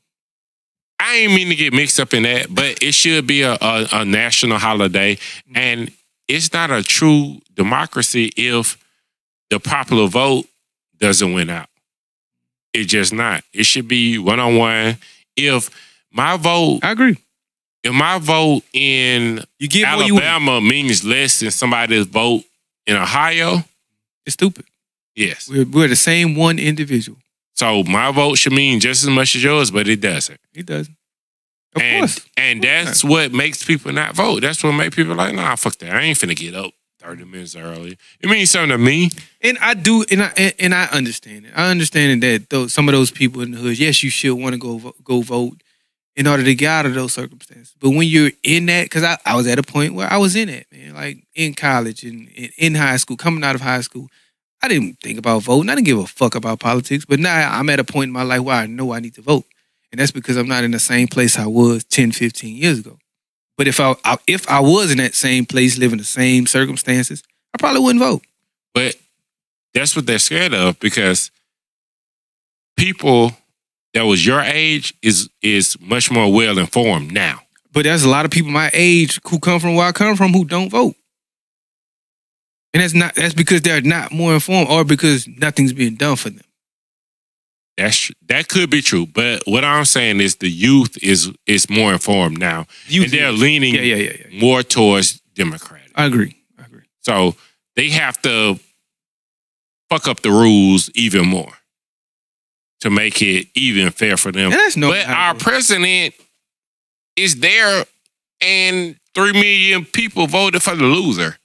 S3: I ain't mean to get mixed up in that, but it should be a, a, a national holiday. Mm-hmm. And it's not a true democracy if the popular vote doesn't win out. It's just not. It should be one on one. If my vote,
S2: I agree.
S3: if my vote in
S2: You get more you win.
S3: Alabama means less than somebody's vote in Ohio,
S2: It's stupid.
S3: yes.
S2: We're, we're the same one individual.
S3: So my vote should mean just as much as yours, but it doesn't.
S2: He doesn't. Of
S3: and
S2: course.
S3: and that's what makes people not vote. That's what makes people like, nah, fuck that. I ain't finna get up thirty minutes early. It means something to me.
S2: And I do, and I and, and I understand it. I understand that those some of those people in the hood, yes, you should want to go go vote in order to get out of those circumstances. But when you're in that, because I, I was at a point where I was in it, man, like in college and in, in high school, coming out of high school, I didn't think about voting. I didn't give a fuck about politics. But now I'm at a point in my life where I know I need to vote. And that's because I'm not in the same place I was 10, 15 years ago. But if I, I if I was in that same place, living the same circumstances, I probably wouldn't vote.
S3: But that's what they're scared of because people that was your age is is much more well informed now.
S2: But there's a lot of people my age who come from where I come from who don't vote. And that's not that's because they're not more informed or because nothing's being done for them.
S3: That's that could be true, but what I'm saying is the youth is is more informed now,
S2: You
S3: and they're leaning
S2: yeah, yeah, yeah, yeah.
S3: more towards Democratic.
S2: I agree. I agree.
S3: So they have to fuck up the rules even more to make it even fair for them.
S2: And that's no
S3: but our president is there, and three million people voted for the loser.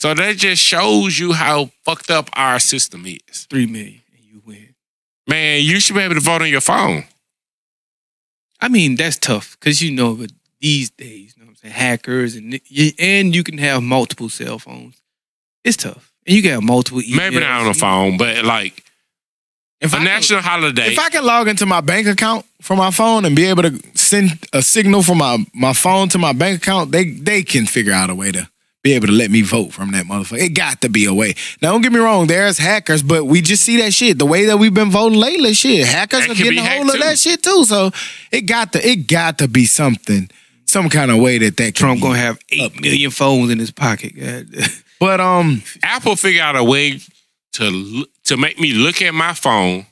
S3: So that just shows you how fucked up our system is.
S2: three million and you win.
S3: Man, you should be able to vote on your phone.
S2: I mean, that's tough because you know, but these days, you know what I'm saying, hackers and and you can have multiple cell phones. It's tough, and you can have multiple. Emails.
S3: Maybe not on a phone, but like
S1: If
S3: a
S1: I can-
S3: national holiday.
S1: If I can log into my bank account from my phone and be able to send a signal from my, my phone to my bank account, they they can figure out a way to be able to let me vote from that motherfucker. It got to be a way. Now don't get me wrong, there's hackers, but we just see that shit. The way that we've been voting lately, shit. Hackers
S3: That
S1: are getting a hold
S3: hacked
S1: of that shit too. So it got to it got to be something, some kind of way that that
S2: Trump
S1: be.
S2: gonna have eight million phones in his pocket. God.
S1: But um
S3: Apple figure out a way to to make me look at my phone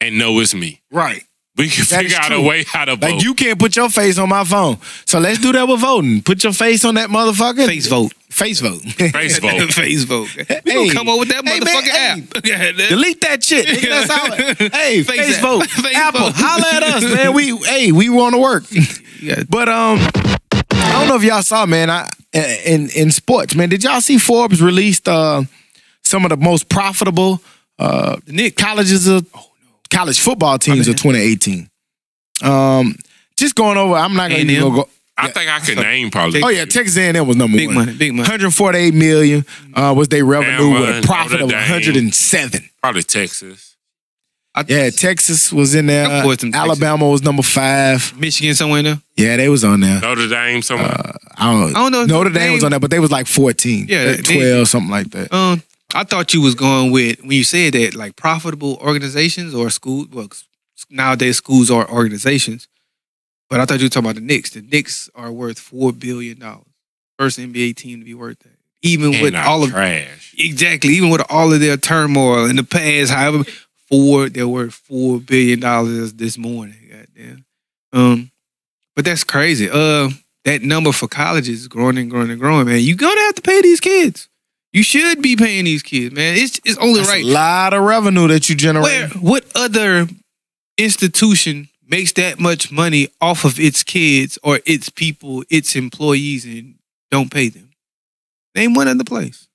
S3: and know it's me.
S1: right.
S3: We can
S1: That is
S3: figure out a way how to vote.
S1: Like you can't put your face on my phone. So let's do that with voting. Put your face on that motherfucker.
S2: Face vote.
S1: Face vote.
S3: Face vote.
S2: Face vote. We
S1: Hey.
S2: gonna come up with that
S1: Hey, man,
S2: motherfucking
S1: hey.
S2: app. Goddamn.
S1: Delete that shit. nigga. That's all. Hey,
S2: Face
S1: face, vote.
S2: Face
S1: Apple,
S2: vote.
S1: holla at us, man. We hey, we want to work.
S2: Yeah.
S1: But um, I don't know if y'all saw, man. I in in sports, man. Did y'all see Forbes released uh some of the most profitable uh
S2: The
S1: colleges of college football teams of 2018? Um, just going over. I'm not gonna
S2: A&M?
S1: even go.
S3: I think I could name probably.
S1: Oh yeah, Texas A&M was number
S2: Big
S1: one.
S2: money. Big money.
S1: 148 million uh, was their revenue
S3: Bama,
S1: with a profit of 107.
S3: Probably Texas.
S2: I-
S1: Yeah, Texas was in there.
S2: Of course, them Texas.
S1: Alabama was number five.
S2: Michigan somewhere in there.
S1: Yeah, they was on there.
S3: Notre Dame, somewhere.
S1: I don't,
S2: I don't know
S1: Notre
S2: Notre
S1: Dame was on there, but they was like 14.
S2: Yeah,
S1: Uh,
S2: they-
S1: 12, something like that.
S2: Um, I thought you was going with when you said that like profitable organizations or school. Well, nowadays schools are organizations, but I thought you were talking about the Knicks. The Knicks are worth four billion dollars. First NBA team to be worth that, even with
S3: and our
S2: all of
S3: trash.
S2: exactly, even with all of their turmoil in the past. However, four they're worth four billion dollars this morning. Goddamn. Um, but that's crazy. Uh, that number for colleges is growing and growing and growing. Man, You're gonna have to pay these kids. You should be paying these kids, man. It's it's only
S1: That's
S2: right.
S1: a lot of revenue that you generate.
S2: Where what other institution makes that much money off of its kids or its people, its employees, and don't pay them? Name one other place.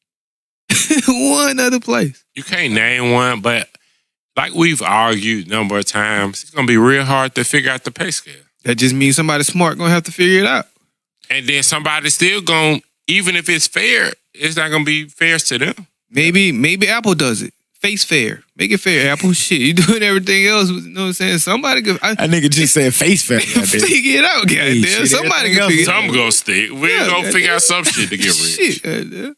S2: one other place.
S3: You can't name one, but like we've argued a number of times, it's gonna be real hard to figure out the pay scale.
S2: That just means somebody smart gonna have to figure it out.
S3: And then somebody's still going, even if it's fair, it's not gonna be fair to them.
S2: Maybe maybe Apple does it. Face fair. Make it fair, Apple. Shit, you doing everything else. You know what I'm saying? Somebody could I,
S1: that nigga just said face fair.
S2: figure it out, goddamn.
S1: shit,
S2: Somebody
S1: everything
S2: can figure it out.
S3: Some gonna stick. We're
S2: Yeah,
S3: gonna
S2: goddamn.
S3: figure out some shit to get rich.
S2: Shit, goddamn.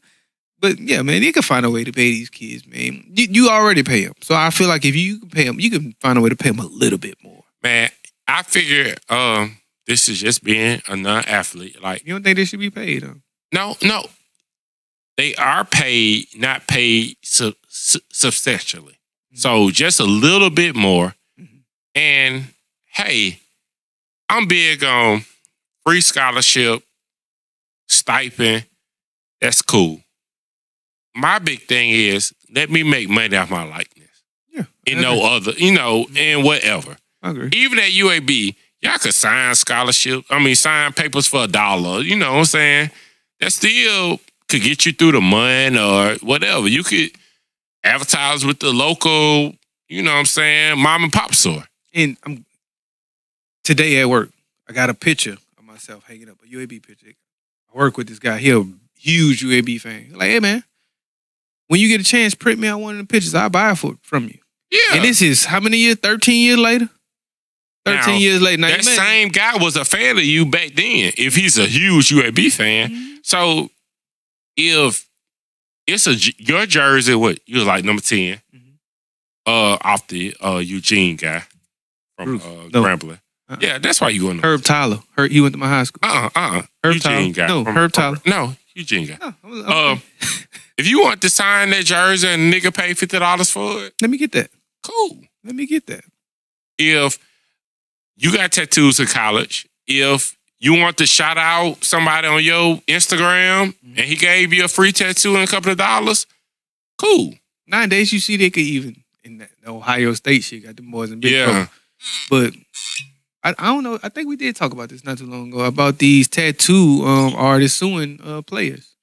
S2: But yeah, man, you can find a way to pay these kids, man. You, you already pay them, so I feel like if you can pay them, you can find a way to pay them a little bit more.
S3: Man, I figure um this is just being a non-athlete. Like,
S2: You don't think they should be paid? Huh?
S3: No, no. They are paid, not paid su- su- substantially. So just a little bit more.
S2: Mhm.
S3: And hey, I'm big on free scholarship, stipend. That's cool. My big thing is let me make money off my likeness.
S2: Yeah,
S3: And no other, you know, and whatever.
S2: I agree.
S3: Even at UAB, y'all could sign scholarship. I mean, sign papers for a dollar. You know what I'm saying? That still could get you through the month or whatever. You could advertise with the local, you know what I'm saying, mom and pop store.
S2: And I'm today at work. I got a picture of myself hanging up, a UAB picture. I work with this guy. He a huge UAB fan. Like, hey man, when you get a chance, print me out one of the pictures. I'll buy it for, from you.
S3: Yeah.
S2: And this is how many years? 13 years later? 13
S3: Now,
S2: years later. Now,
S3: that same guy was a fan of you back then. If he's a huge UAB fan,
S2: Mm-hmm.
S3: so if it's a j- your jersey, what you was like number 10
S2: Mhm.
S3: uh, off the uh Eugene guy from
S2: Bruce.
S3: uh,
S2: No.
S3: Grambling.
S2: Uh-uh.
S3: Yeah, that's why you going to
S2: Herb Tyler. Herb, he went to my high school.
S3: uh uh uh
S2: Herb
S3: Eugene
S2: Tyler.
S3: guy.
S2: No,
S3: from-
S2: Herb
S3: from-
S2: Tyler.
S3: No, Eugene guy.
S2: Oh, okay.
S3: Um, if you want to sign that jersey and nigga pay fifty dollars for it,
S2: Let me get that.
S3: cool.
S2: Let me get that.
S3: if you got tattoos in college, if you want to shout out somebody on your Instagram and he gave you a free tattoo and a couple of dollars, cool.
S2: Nowadays, you see they could even in that Ohio State shit got the boys in big
S3: Yeah.
S2: trouble. But I, I don't know. I think we did talk about this not too long ago about these tattoo um, artists suing uh, players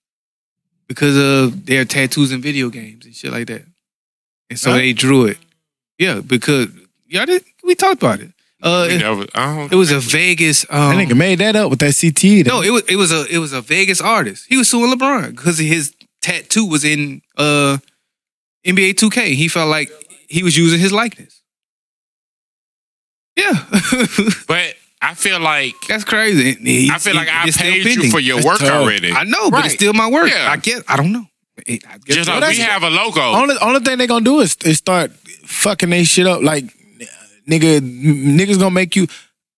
S2: because of their tattoos in video games and shit like that. And so
S1: Huh?
S2: they drew it. Yeah, because yeah, did, we talked about it. Uh, it,
S3: never, I don't,
S2: it was a Vegas. Um,
S1: that nigga made that up with that CTE.
S2: no, it was it was a it was a Vegas artist. He was suing LeBron because his tattoo was in uh NBA 2K. He felt like he was using his likeness. Yeah,
S3: but I feel like
S2: that's crazy. And he-
S3: I feel like I paid you for your
S1: That's
S3: work
S1: tough.
S3: already.
S2: I know, but it's still my work.
S3: Yeah.
S2: I get. I don't know. I guess
S3: Just
S2: so.
S3: like we have a logo.
S1: Only only thing they're gonna do is, is start fucking they shit up. Like nigga, niggas gonna make you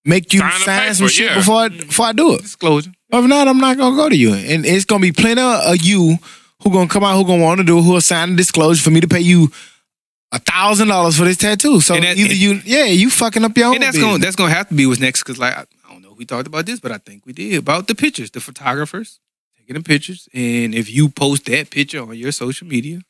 S1: make you
S3: Sign
S1: sign some shit
S3: yeah.
S1: before I, before I do it.
S2: disclosure.
S1: If not, I'm not gonna go to you. And it's gonna be plenty of you who gonna come out who gonna want to do it, who will sign a disclosure for me to pay you a thousand dollars for this tattoo. So
S2: that-
S1: either you, yeah, you fucking up your own.
S2: And that's
S1: business.
S2: going that's going to have to be what's next because like I, I don't know if we talked about this, but I think we did about the pictures, the photographers taking the pictures, and if you post that picture on your social media,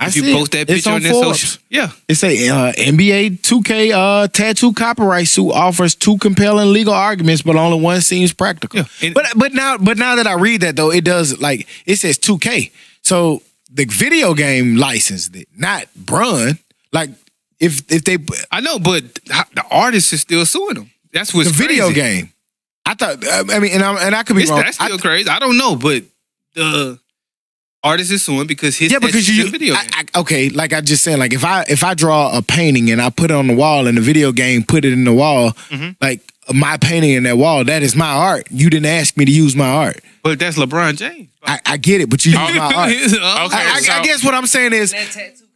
S1: I
S2: if you
S1: see it.
S2: post that
S1: It's
S2: picture on,
S1: on
S2: their
S1: Forbes.
S2: social, yeah,
S1: It say uh, NBA 2K uh, tattoo copyright suit offers two compelling legal arguments, but only one seems practical.
S2: yeah. And-
S1: But but now but now that I read that though, it does like it says 2K. So the video game licensed it, not Bron. Like if if they
S2: I know, but the artist is still suing them. That's what's the
S1: video
S2: crazy.
S1: game. I thought I mean and I and I could be
S2: It's,
S1: wrong.
S2: that's
S1: I-
S2: still crazy. I don't know, but the artist is suing because his
S1: yeah, because you
S2: a video
S1: I-
S2: game.
S1: I- okay, like I just said, like if I if I draw a painting and I put it on the wall and the video game put it in the wall,
S2: Mhm.
S1: like my painting in that wall, that is my art. You didn't ask me to use my art.
S2: but that's LeBron James.
S1: I, I get it, but you use my art.
S3: Okay,
S1: I, I- I guess what I'm saying is,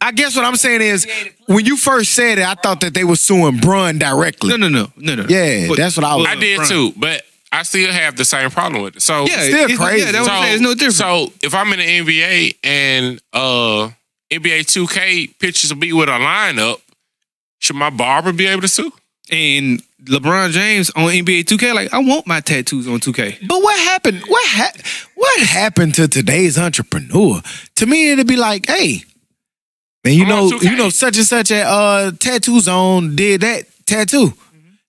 S1: I guess what I'm saying is, when you first said it, I thought that they were suing Bron directly.
S2: No, no, no, no, no.
S1: Yeah,
S2: But-
S1: that's what I was.
S3: I did
S2: LeBron.
S3: too, but I still have the same problem with it. So
S2: Yeah,
S1: Still
S2: it's,
S1: crazy.
S2: Yeah, that was
S3: so,
S2: it's no different.
S3: So if I'm in the NBA and uh NBA 2K pictures will be with a lineup, should my barber be able to sue?
S2: and LeBron James on NBA 2K, like I want my tattoos on 2K.
S1: But what happened? What ha- what happened to today's entrepreneur? To me, it'd be like, hey, man, you
S3: I'm
S1: know, you know, such and such a uh, tattoo zone did that tattoo.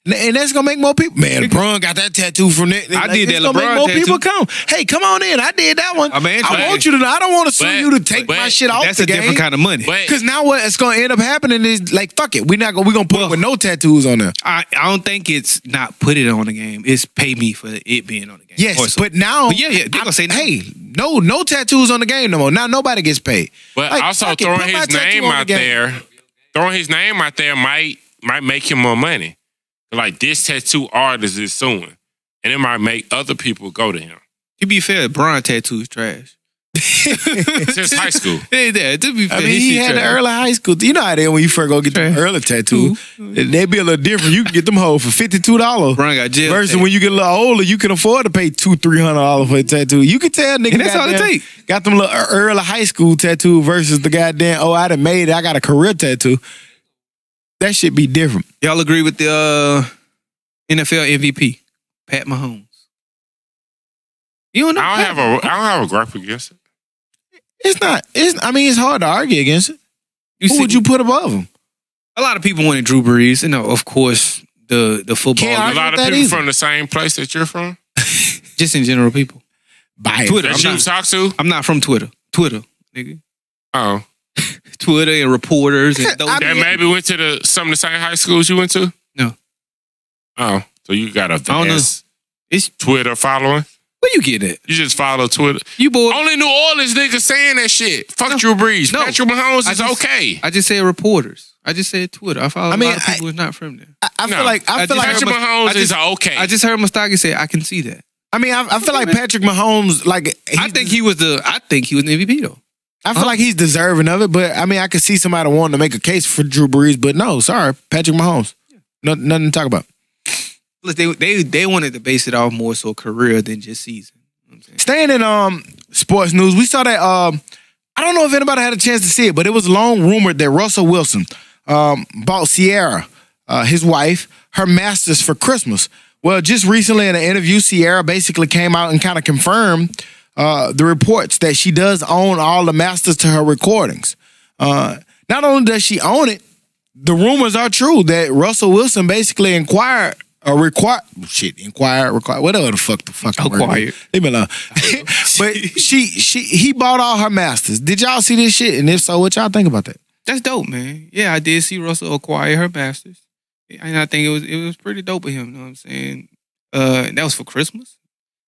S1: And- And that's gonna make more people. Man, LeBron got that tattoo from that.
S2: I
S1: Like,
S2: did
S1: it's
S2: that
S1: gonna
S2: LeBron
S1: make more
S2: tattoo.
S1: people come. Hey, come on in. I did that one.
S2: Uh, I mean,
S1: I
S2: but-
S1: want you to. know. I don't want to sue
S3: but-
S1: you to take
S3: but
S1: my shit off the game.
S2: That's
S1: the
S2: a different kind of money.
S1: Because now what's gonna end up happening is like, fuck it. We're not gonna. We're gonna put it with no tattoos on there.
S2: I, I don't think it's not put it on the game. It's pay me for it being on the game.
S1: Yes,
S2: Or so-
S1: but now,
S2: But yeah, yeah, they
S1: I'm-
S2: gonna say no.
S1: hey, no, no tattoos on the game no more. Now nobody gets paid.
S3: but
S1: Like,
S3: also
S1: fuck it,
S3: throwing his name
S1: on the
S3: out there, throwing his name out there might might make him more money. Like this tattoo artist is suing, and it might make other people go to him.
S2: to be fair, Bron tattoo is trash.
S3: Since high school.
S2: Yeah, yeah, to be fair,
S1: I mean,
S2: his
S1: he
S2: shit
S1: had the early high school. You know how they when you first go get the early tattoo, they be a little different. You can get them hoes for fifty two dollars.
S2: Bron got jail.
S1: Versus
S2: tape.
S1: when you get a little older, you can afford to pay two, three hundred dollars for a tattoo. You can tell nigga
S2: And that's all it take.
S1: Got them little early high school tattoo versus the goddamn oh I done made it. I got a career tattoo. That should be different.
S2: Y'all agree with the uh, NFL MVP, Pat Mahomes? You don't know?
S3: I don't
S2: Pat?
S3: have a I don't have a gripe against it.
S1: It's not. It's. I mean, it's hard to argue against it.
S2: You
S1: Who
S2: see,
S1: would you put above him?
S2: a lot of people wanted Drew Brees. You know, of course, the the football,
S1: Can't
S3: A
S1: argue
S3: lot of
S1: that
S3: people
S1: either.
S3: from the same place that you're from.
S2: just in general, people.
S1: Bias.
S2: Twitter.
S3: That
S2: I'm
S3: you
S2: not,
S3: talk to?
S2: I'm not from Twitter. Twitter, nigga.
S3: Oh,
S2: Twitter and reporters and those.
S1: I
S3: that
S1: mean-
S3: maybe went to the some of the same high schools you went to.
S2: No.
S3: Oh, So you got a
S2: don't know.
S3: vast
S2: It's
S3: Twitter following.
S2: where you get it?
S3: You just follow Twitter.
S2: You boy.
S3: Only New Orleans niggas saying that shit. Fuck Drew Brees.
S2: No.
S3: Patrick Mahomes
S2: I
S3: is
S2: just-
S3: okay.
S2: I just said reporters. I just said Twitter. I follow
S1: I mean,
S2: lot of
S1: I-
S2: people who's not from there.
S1: I, I
S3: No.
S1: feel like I
S2: I
S1: feel
S2: just
S1: like
S3: Patrick Mahomes
S2: I just-
S3: is okay.
S2: I just heard Mustaki say I can see that.
S1: I mean I, I feel like Patrick Mahomes like
S2: I think he was the. I think he was an MVP though.
S1: I feel like he's deserving of it, but I mean I could see somebody wanting to make a case for Drew Brees, but no, sorry, Patrick Mahomes. No, nothing to talk about.
S2: Plus, they they they wanted to base it off more so career than just season. You know I'm?
S1: Staying in um sports news, we saw that um I don't know if anybody had a chance to see it, but it was long rumored that Russell Wilson um bought Ciara, uh, his wife, her masters for Christmas. Well, just recently in an interview, Ciara basically came out and kind of confirmed uh, the reports that she does own all the masters to her recordings. Uh, not only does she own it, the rumors are true that Russell Wilson basically inquired or required shit, inquired, required, whatever the fuck the fuck.
S2: Acquired.
S1: Leave me alone. but she she he bought all her masters. Did y'all see this shit? And if so, what y'all think about that?
S2: That's dope, man. Yeah, I did see Russell acquire her masters, and I think it was it was pretty dope of him. You know what I'm saying? Uh, and that was for Christmas.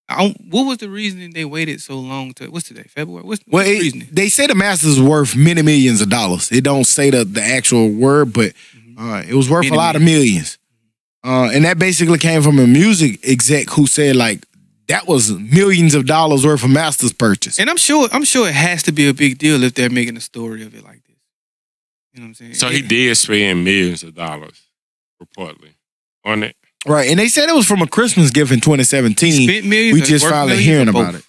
S2: I what was the reasoning they waited so long to? What's today? February. What's,
S1: Well,
S2: what's the
S1: it,
S2: reasoning?
S1: they say the masters worth many millions of dollars. It don't say the, the actual word, but uh, it was worth
S2: Many
S1: a lot of millions. Uh, and that basically came from a music exec who said like that was millions of dollars worth of masters purchase.
S2: And I'm sure I'm sure it has to be a big deal if they're making a story of it like this. You know what I'm saying?
S3: so he did spend millions of dollars, reportedly, on it.
S1: Right, and they said it was from a Christmas gift in 2017.
S2: spent millions.
S1: we just finally hearing about it.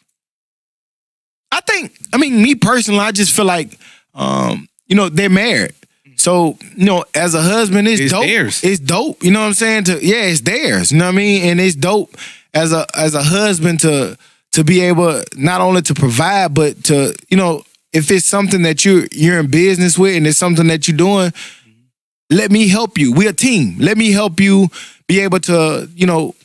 S1: I think, I mean, me personally, I just feel like, um, you know, they're married. So, you know, as a husband, it's,
S2: It's
S1: dope.
S2: theirs.
S1: It's dope. You know what I'm saying? To yeah, it's theirs. You know what I mean? And it's dope as a as a husband to to be able not only to provide, but to, you know, if it's something that you're you're in business with and it's something that you're doing, let me help you. We're a team. Let me help you be able to, you know,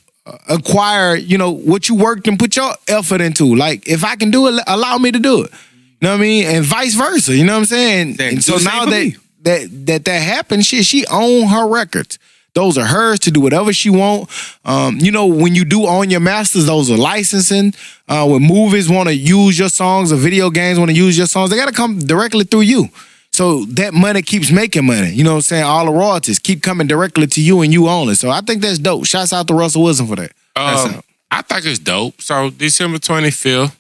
S1: acquire, you know, what you worked and put your effort into. Like, if I can do it, allow me to do it. You know what I mean? And vice versa. You know what I'm saying?
S2: Exactly.
S1: And so
S2: Do the same
S1: now that that that that happened, shit, she own her records. Those are hers to do whatever she want. Um, you know, when you do own your masters, those are licensing. Uh, when movies want to use your songs or video games want to use your songs, they got to come directly through you. So that money keeps making money. You know what I'm saying? All the royalties keep coming directly to you and you own it. So I think that's dope. Shouts out to Russell Wilson for that.
S3: Um. I think it's dope. So December 25th,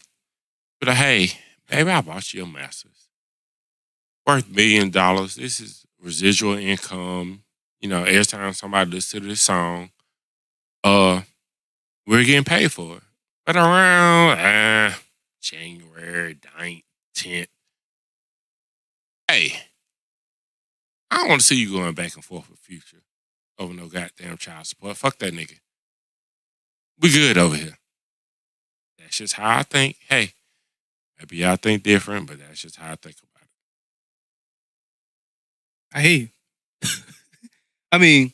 S3: but hey, baby, I bought you a masters. Worth million dollars. This is residual income. You know, every time somebody listens to this song, uh, we're getting paid for it. But around uh, January 9th, 10th, hey, I don't want to see you going back and forth with Future over no goddamn child support. Fuck that nigga. We good over here. That's just how I think. Hey, maybe y'all think different, but that's just how I think about it.
S2: I hear you. I mean,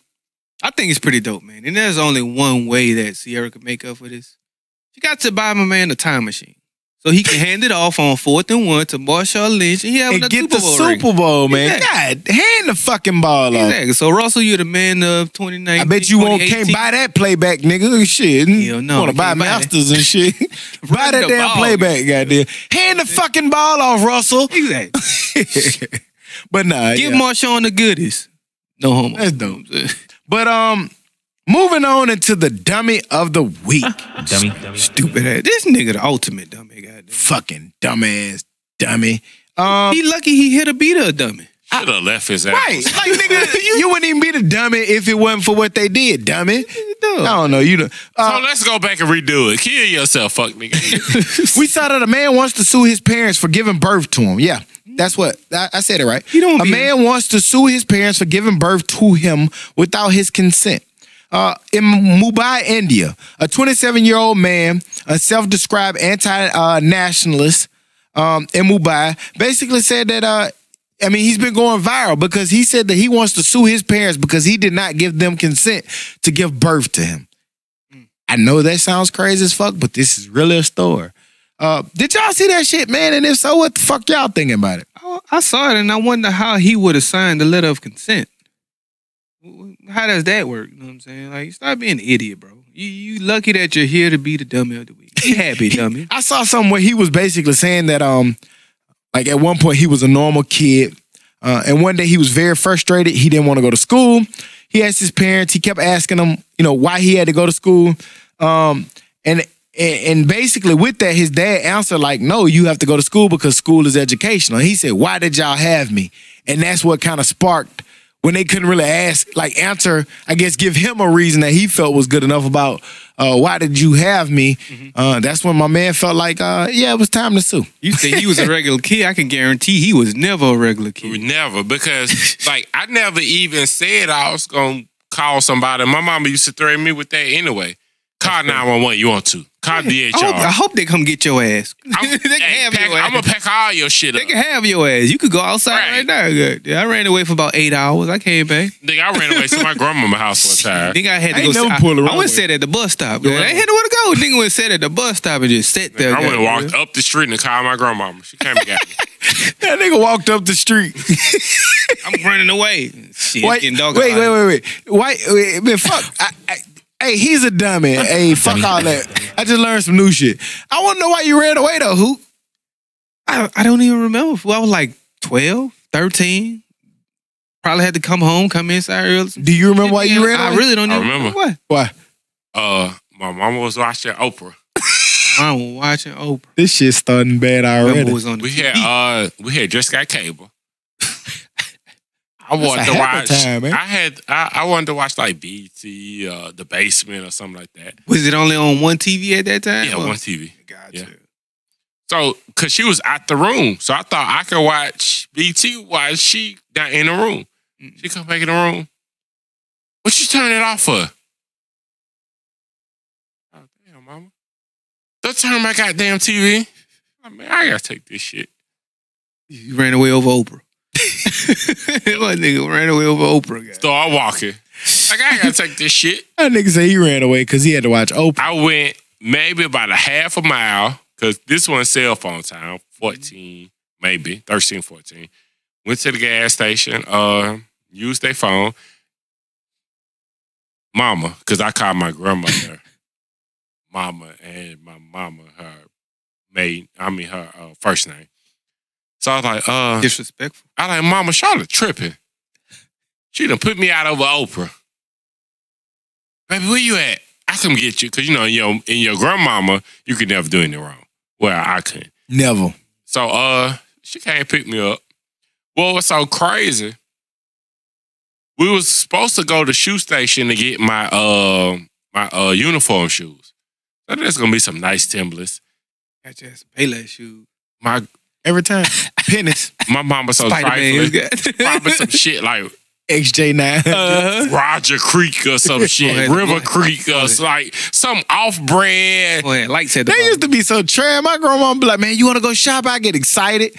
S2: I think it's pretty dope, man. And there's only one way that Ciara could make up for this. She got to buy my man a time machine. So he can hand it off on fourth and one to Marshawn Lynch and he
S1: And get
S2: Super
S1: the
S2: Bowl
S1: Super
S2: ring.
S1: Bowl, man.
S2: Exactly.
S1: God, hand the fucking ball off.
S2: Exactly. So Russell, you're the man of 2019.
S1: I bet you won't can't buy that playback, nigga. Shit.
S2: Hell no,
S1: Want to buy masters and shit. buy that damn
S2: ball.
S1: playback, goddamn. Hand the fucking ball off, Russell.
S2: Exactly.
S1: but nah,
S2: Give
S1: yeah.
S2: Marshawn the goodies. No homo.
S1: That's dope. But um, moving on into the dummy of the week.
S4: Dummy.
S2: Stupid ass. This nigga the ultimate dummy, goddamn.
S1: fucking dumbass dummy. Um,
S2: He lucky he hit a beater a dummy.
S3: Should have left his ass.
S1: right, like nigga, you wouldn't even be the dummy if it wasn't for what they did, dummy. I don't know, you know.
S3: So
S1: Uh,
S3: let's go back and redo it. Kill yourself, fuck nigga.
S1: we saw that a man wants to sue his parents for giving birth to him. Yeah, that's what I, I said it right.
S2: He don't
S1: a
S2: be-
S1: man wants to sue his parents for giving birth to him without his consent. Uh, in Mumbai, India, a 27 year old man, a self described anti nationalist um, in Mumbai, basically said that. Uh, I mean, he's been going viral because he said that he wants to sue his parents because he did not give them consent to give birth to him. I know that sounds crazy as fuck, but this is really a story. Uh, did y'all see that shit, man? And if so, what the fuck y'all thinking about it?
S2: I saw it and I wonder how he would have signed the letter of consent. How does that work? You know what I'm saying? Like, stop being an idiot, bro. You you lucky that you're here to be the dummy of the week. Be happy, dummy.
S1: I saw something where he was basically saying that um like at one point he was a normal kid. Uh, and one day he was very frustrated. He didn't want to go to school. He asked his parents. He kept asking them, you know, why he had to go to school. Um, and and and basically with that, his dad answered like, "No, you have to go to school because school is educational." He said, "Why did y'all have me?" And that's what kind of sparked when they couldn't really ask, like answer, I guess, give him a reason that he felt was good enough about uh, why did you have me. Uh, that's when my man felt like, uh, yeah, it was time to sue.
S2: You say he was a regular kid. I can guarantee he was never a regular kid.
S3: Never, because like I never even said I was gonna call somebody. My mama used to threaten me with that anyway. Call nine one one. You want to? Call
S2: I hope, I hope they come get your ass.
S3: I'm,
S2: they can
S3: hey,
S2: have
S3: pack-
S2: your ass.
S3: I'm gonna pack all your shit up.
S2: They can have your ass. You could go outside right,
S3: Right.
S2: now. Good. Yeah, I ran away for about eight hours. I came back.
S3: Nigga, I ran away to my grandmama's house one time.
S2: Think I had to
S1: I
S2: go.
S1: ain't never
S2: sit-
S1: pulled
S2: I, I
S1: wrong
S2: went
S1: way.
S2: sit at the bus stop. I ain't had nowhere to go. Nigga went sit at the bus stop and just sit there.
S3: I went and walked up the street and called my grandmama. She came and got me.
S1: That nigga walked up the street.
S2: I'm running away. Shit,
S1: Wait,
S2: getting
S1: wait,
S2: dog
S1: wait, wait, wait. Why? Wait, man, fuck. I, I, hey, he's a dummy. Hey, fuck all that. I just learned some new shit. I want to know why you ran away though. Who?
S2: I, I don't even remember. Fool. I was like 12, 13. Probably had to come home, come inside early.
S1: Do you remember why you ran away?
S2: I really don't
S3: I
S2: even
S3: remember.
S2: What?
S1: Why?
S3: Uh, my mama was watching Oprah.
S2: I was watching Oprah.
S1: This shit's starting bad already.
S2: was on the
S3: We
S2: TV.
S3: had uh, we had just got cable. I wanted to watch.
S1: time, man.
S3: I had I, I wanted to watch like BT, uh, the basement or something like that.
S2: Was it only on one TV at that time?
S3: Yeah,
S2: Or-
S3: one TV.
S2: Gotcha.
S3: Yeah. So, cause she was out the room, so I thought I could watch BT while she not in the room. She come back in the room. What you turn it off for? Oh damn, mama! Don't turn my goddamn TV. I mean, I gotta take this shit.
S2: You ran away over Oprah. My nigga ran away over Oprah. Guy.
S3: Start walking. Like I gotta take this shit.
S1: That nigga say he ran away because he had to watch Oprah.
S3: I went maybe about a half a mile because this one's cell phone time, 14, maybe 13, 14. Went to the gas station, uh, used their phone. Mama, because I called my grandmother mama and my mama her maid, I mean her uh, first name. So I was like, uh,
S2: Disrespectful.
S3: I like, Mama Charlotte tripping. She done put me out over Oprah. Baby, where you at? I come get you. Cause you know, in your in your grandmama, you could never do anything wrong. Well, I couldn't.
S1: Never.
S3: So uh she came pick me up. Well, what's so crazy? We was supposed to go to shoe station to get my uh my uh uniform shoes. So there's gonna be some nice Timberlands.
S2: Got your Payless shoes.
S3: My
S1: Every time. Pennies.
S3: my mama so
S2: Spider-Man.
S3: trifling. Probably some shit like
S1: XJ9.
S2: Uh-huh.
S3: Roger Creek or some shit,
S2: ahead,
S3: River
S2: go ahead.
S3: Creek or s- like some off brand.
S2: Go ahead. Lights at the
S1: They used to be so tram. My grandma be like, man, you want to go shop? I get excited.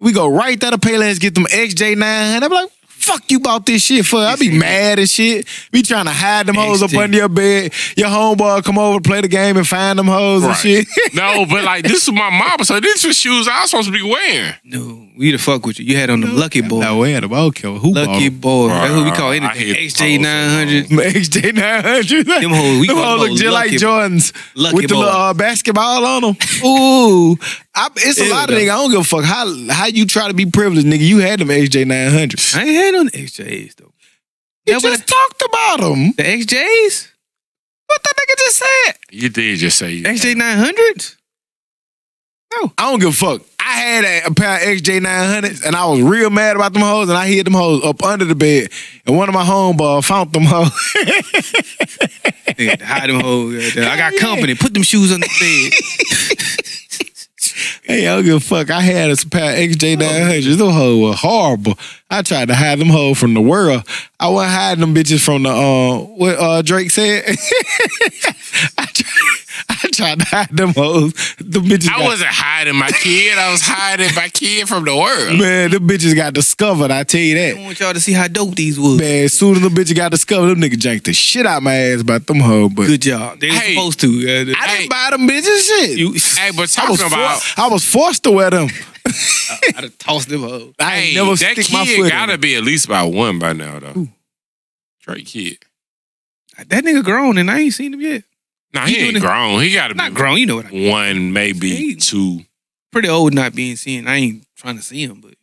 S1: We go right there to Payless, get them XJ9. And I be like, fuck you bought this shit for? I be mad and shit. Be trying to hide them hoes up under your bed. Your homeboy come over to play the game and find them hoes and shit.
S3: No, but like this is my mama, so this was shoes I was supposed to be wearing.
S2: No, we the fuck with you. You had on them Lucky Boy.
S1: No, we had them. I don't who
S2: Lucky
S1: bought
S2: Boy. That's what we call
S3: I
S2: anything.
S3: hate
S2: XJ nine hundred.
S1: them. XJ900.
S2: Them hoes, we
S1: them hoes look just like
S2: Lucky-
S1: Jordans
S2: Lucky
S1: with the
S2: Boy.
S1: little uh, basketball on them. Ooh. I, it's a
S2: Ew,
S1: lot of
S2: though.
S1: niggas. I don't give a fuck how how you try to be privileged, nigga. You had them XJ900s.
S2: I ain't had on the XJs though.
S1: You
S2: Yeah, but
S1: just talked about them.
S2: the XJs. What that nigga just said?
S3: You did just say you
S2: XJ nine hundreds.
S1: I don't give a fuck. I had a, a pair of XJ900s and I was real mad about them hoes and I hid them hoes up under the bed. And one of my homeboys found them hoes.
S2: Nigga, hide them hoes. I got company. Put them shoes on the bed.
S1: hey, I don't give a fuck. I had a pair of XJ900s. Them hoes were horrible. I tried to hide them hoes from the world. I wasn't hiding them bitches from the, uh, what uh, Drake said. I, tried, to hide them hoes. The bitches
S3: I
S1: got-
S3: wasn't hiding my kid. I was hiding my kid from the world.
S1: Man, the bitches got discovered, I tell you that.
S2: I want y'all to see how dope these was.
S1: Man, as soon as the bitch got discovered, them niggas janked the shit out my ass about them hoes. But
S2: Good job. They were
S3: Hey.
S2: supposed to. Uh,
S1: I
S3: Hey.
S1: didn't buy them bitches shit.
S2: you,
S3: Hey, but
S1: I was,
S3: talking about
S1: for- I was forced to wear them.
S2: I'd have tossed them hoes.
S1: I
S3: hey,
S1: ain't never
S3: that
S1: stick my
S3: kid
S1: foot
S3: gotta
S1: in.
S3: be at least about one by now though. Great kid.
S2: That nigga grown and I ain't seen him yet.
S3: Nah,
S2: He
S3: he ain't
S2: doing it-
S3: grown. He got to
S2: Not
S3: be
S2: grown, you know what I mean.
S3: one, maybe
S2: He-
S3: two.
S2: Pretty old not being seen. I ain't trying to see him, but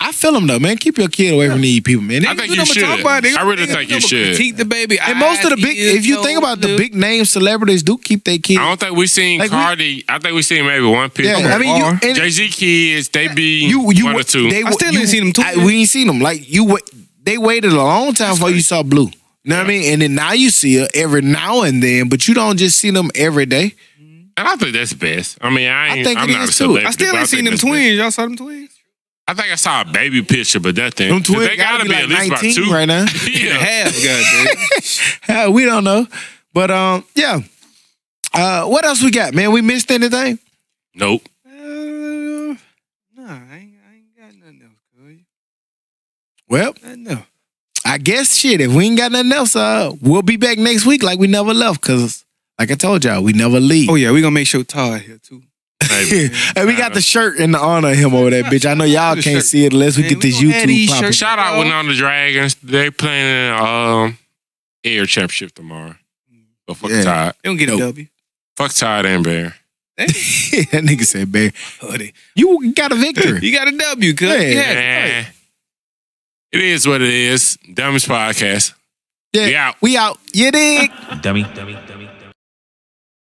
S1: I feel him though, man. Keep your kid away from these people, man.
S3: I
S1: They-
S3: think
S2: Niggas
S3: you
S2: I'ma
S3: should.
S2: about.
S3: I really think you should.
S2: Critique the baby.
S1: and most of the big, if you think about the big name celebrities, do keep their kids.
S3: I don't think we seen
S1: Like, we-
S3: Cardi. I think we seen maybe one picture.
S1: Yeah, I mean, you, and
S3: Jay Z kids, they be
S1: you, you,
S3: one or two.
S1: They,
S2: I still
S1: you,
S2: ain't seen them
S1: I- we ain't seen them. Like you, wait, they waited a long time before you saw Blue. You know what I mean? And then now you see her every now and then, but you don't just see them every day.
S3: and I think that's best. I mean, I ain't,
S1: I think
S3: I'm
S1: it
S3: not a
S1: is, too.
S2: I still ain't seen them twins. Y'all saw them twins?
S3: I think I saw a baby picture, but nothing.
S1: Them twins
S3: they gotta, be,
S1: like
S3: at least about two
S1: right now.
S3: yeah.
S2: Half.
S1: Hell, we don't know, but um, yeah. Uh, what else we got, man? We missed anything?
S3: Nope.
S2: Uh, nah, I ain't, I ain't got nothing else. Cuz.
S1: Well,
S2: Nothing else.
S1: I guess shit. If we ain't got nothing else, uh, we'll be back next week like we never left. Cause like I told y'all, we never leave.
S2: Oh yeah, we gonna make sure Todd here too.
S3: Maybe.
S1: and we got the shirt in the honor of him over there, bitch. I know y'all can't see it unless we
S2: Man,
S1: get this
S2: gonna
S1: YouTube popping.
S3: Shout out when on the Dragons. They playing um air championship tomorrow. But fuck
S1: Yeah.
S3: Todd.
S2: They don't get a
S1: Dope.
S2: W.
S3: Fuck Todd and Bear.
S1: that nigga said, "Bear,
S2: Buddy.
S1: you got a victory."
S2: You got a W, cuz.
S1: Yeah.
S2: Yeah.
S3: It is what it is. Dumbest podcast.
S1: Yeah.
S3: We out.
S1: we out. You dig?
S4: dummy, dummy, dummy.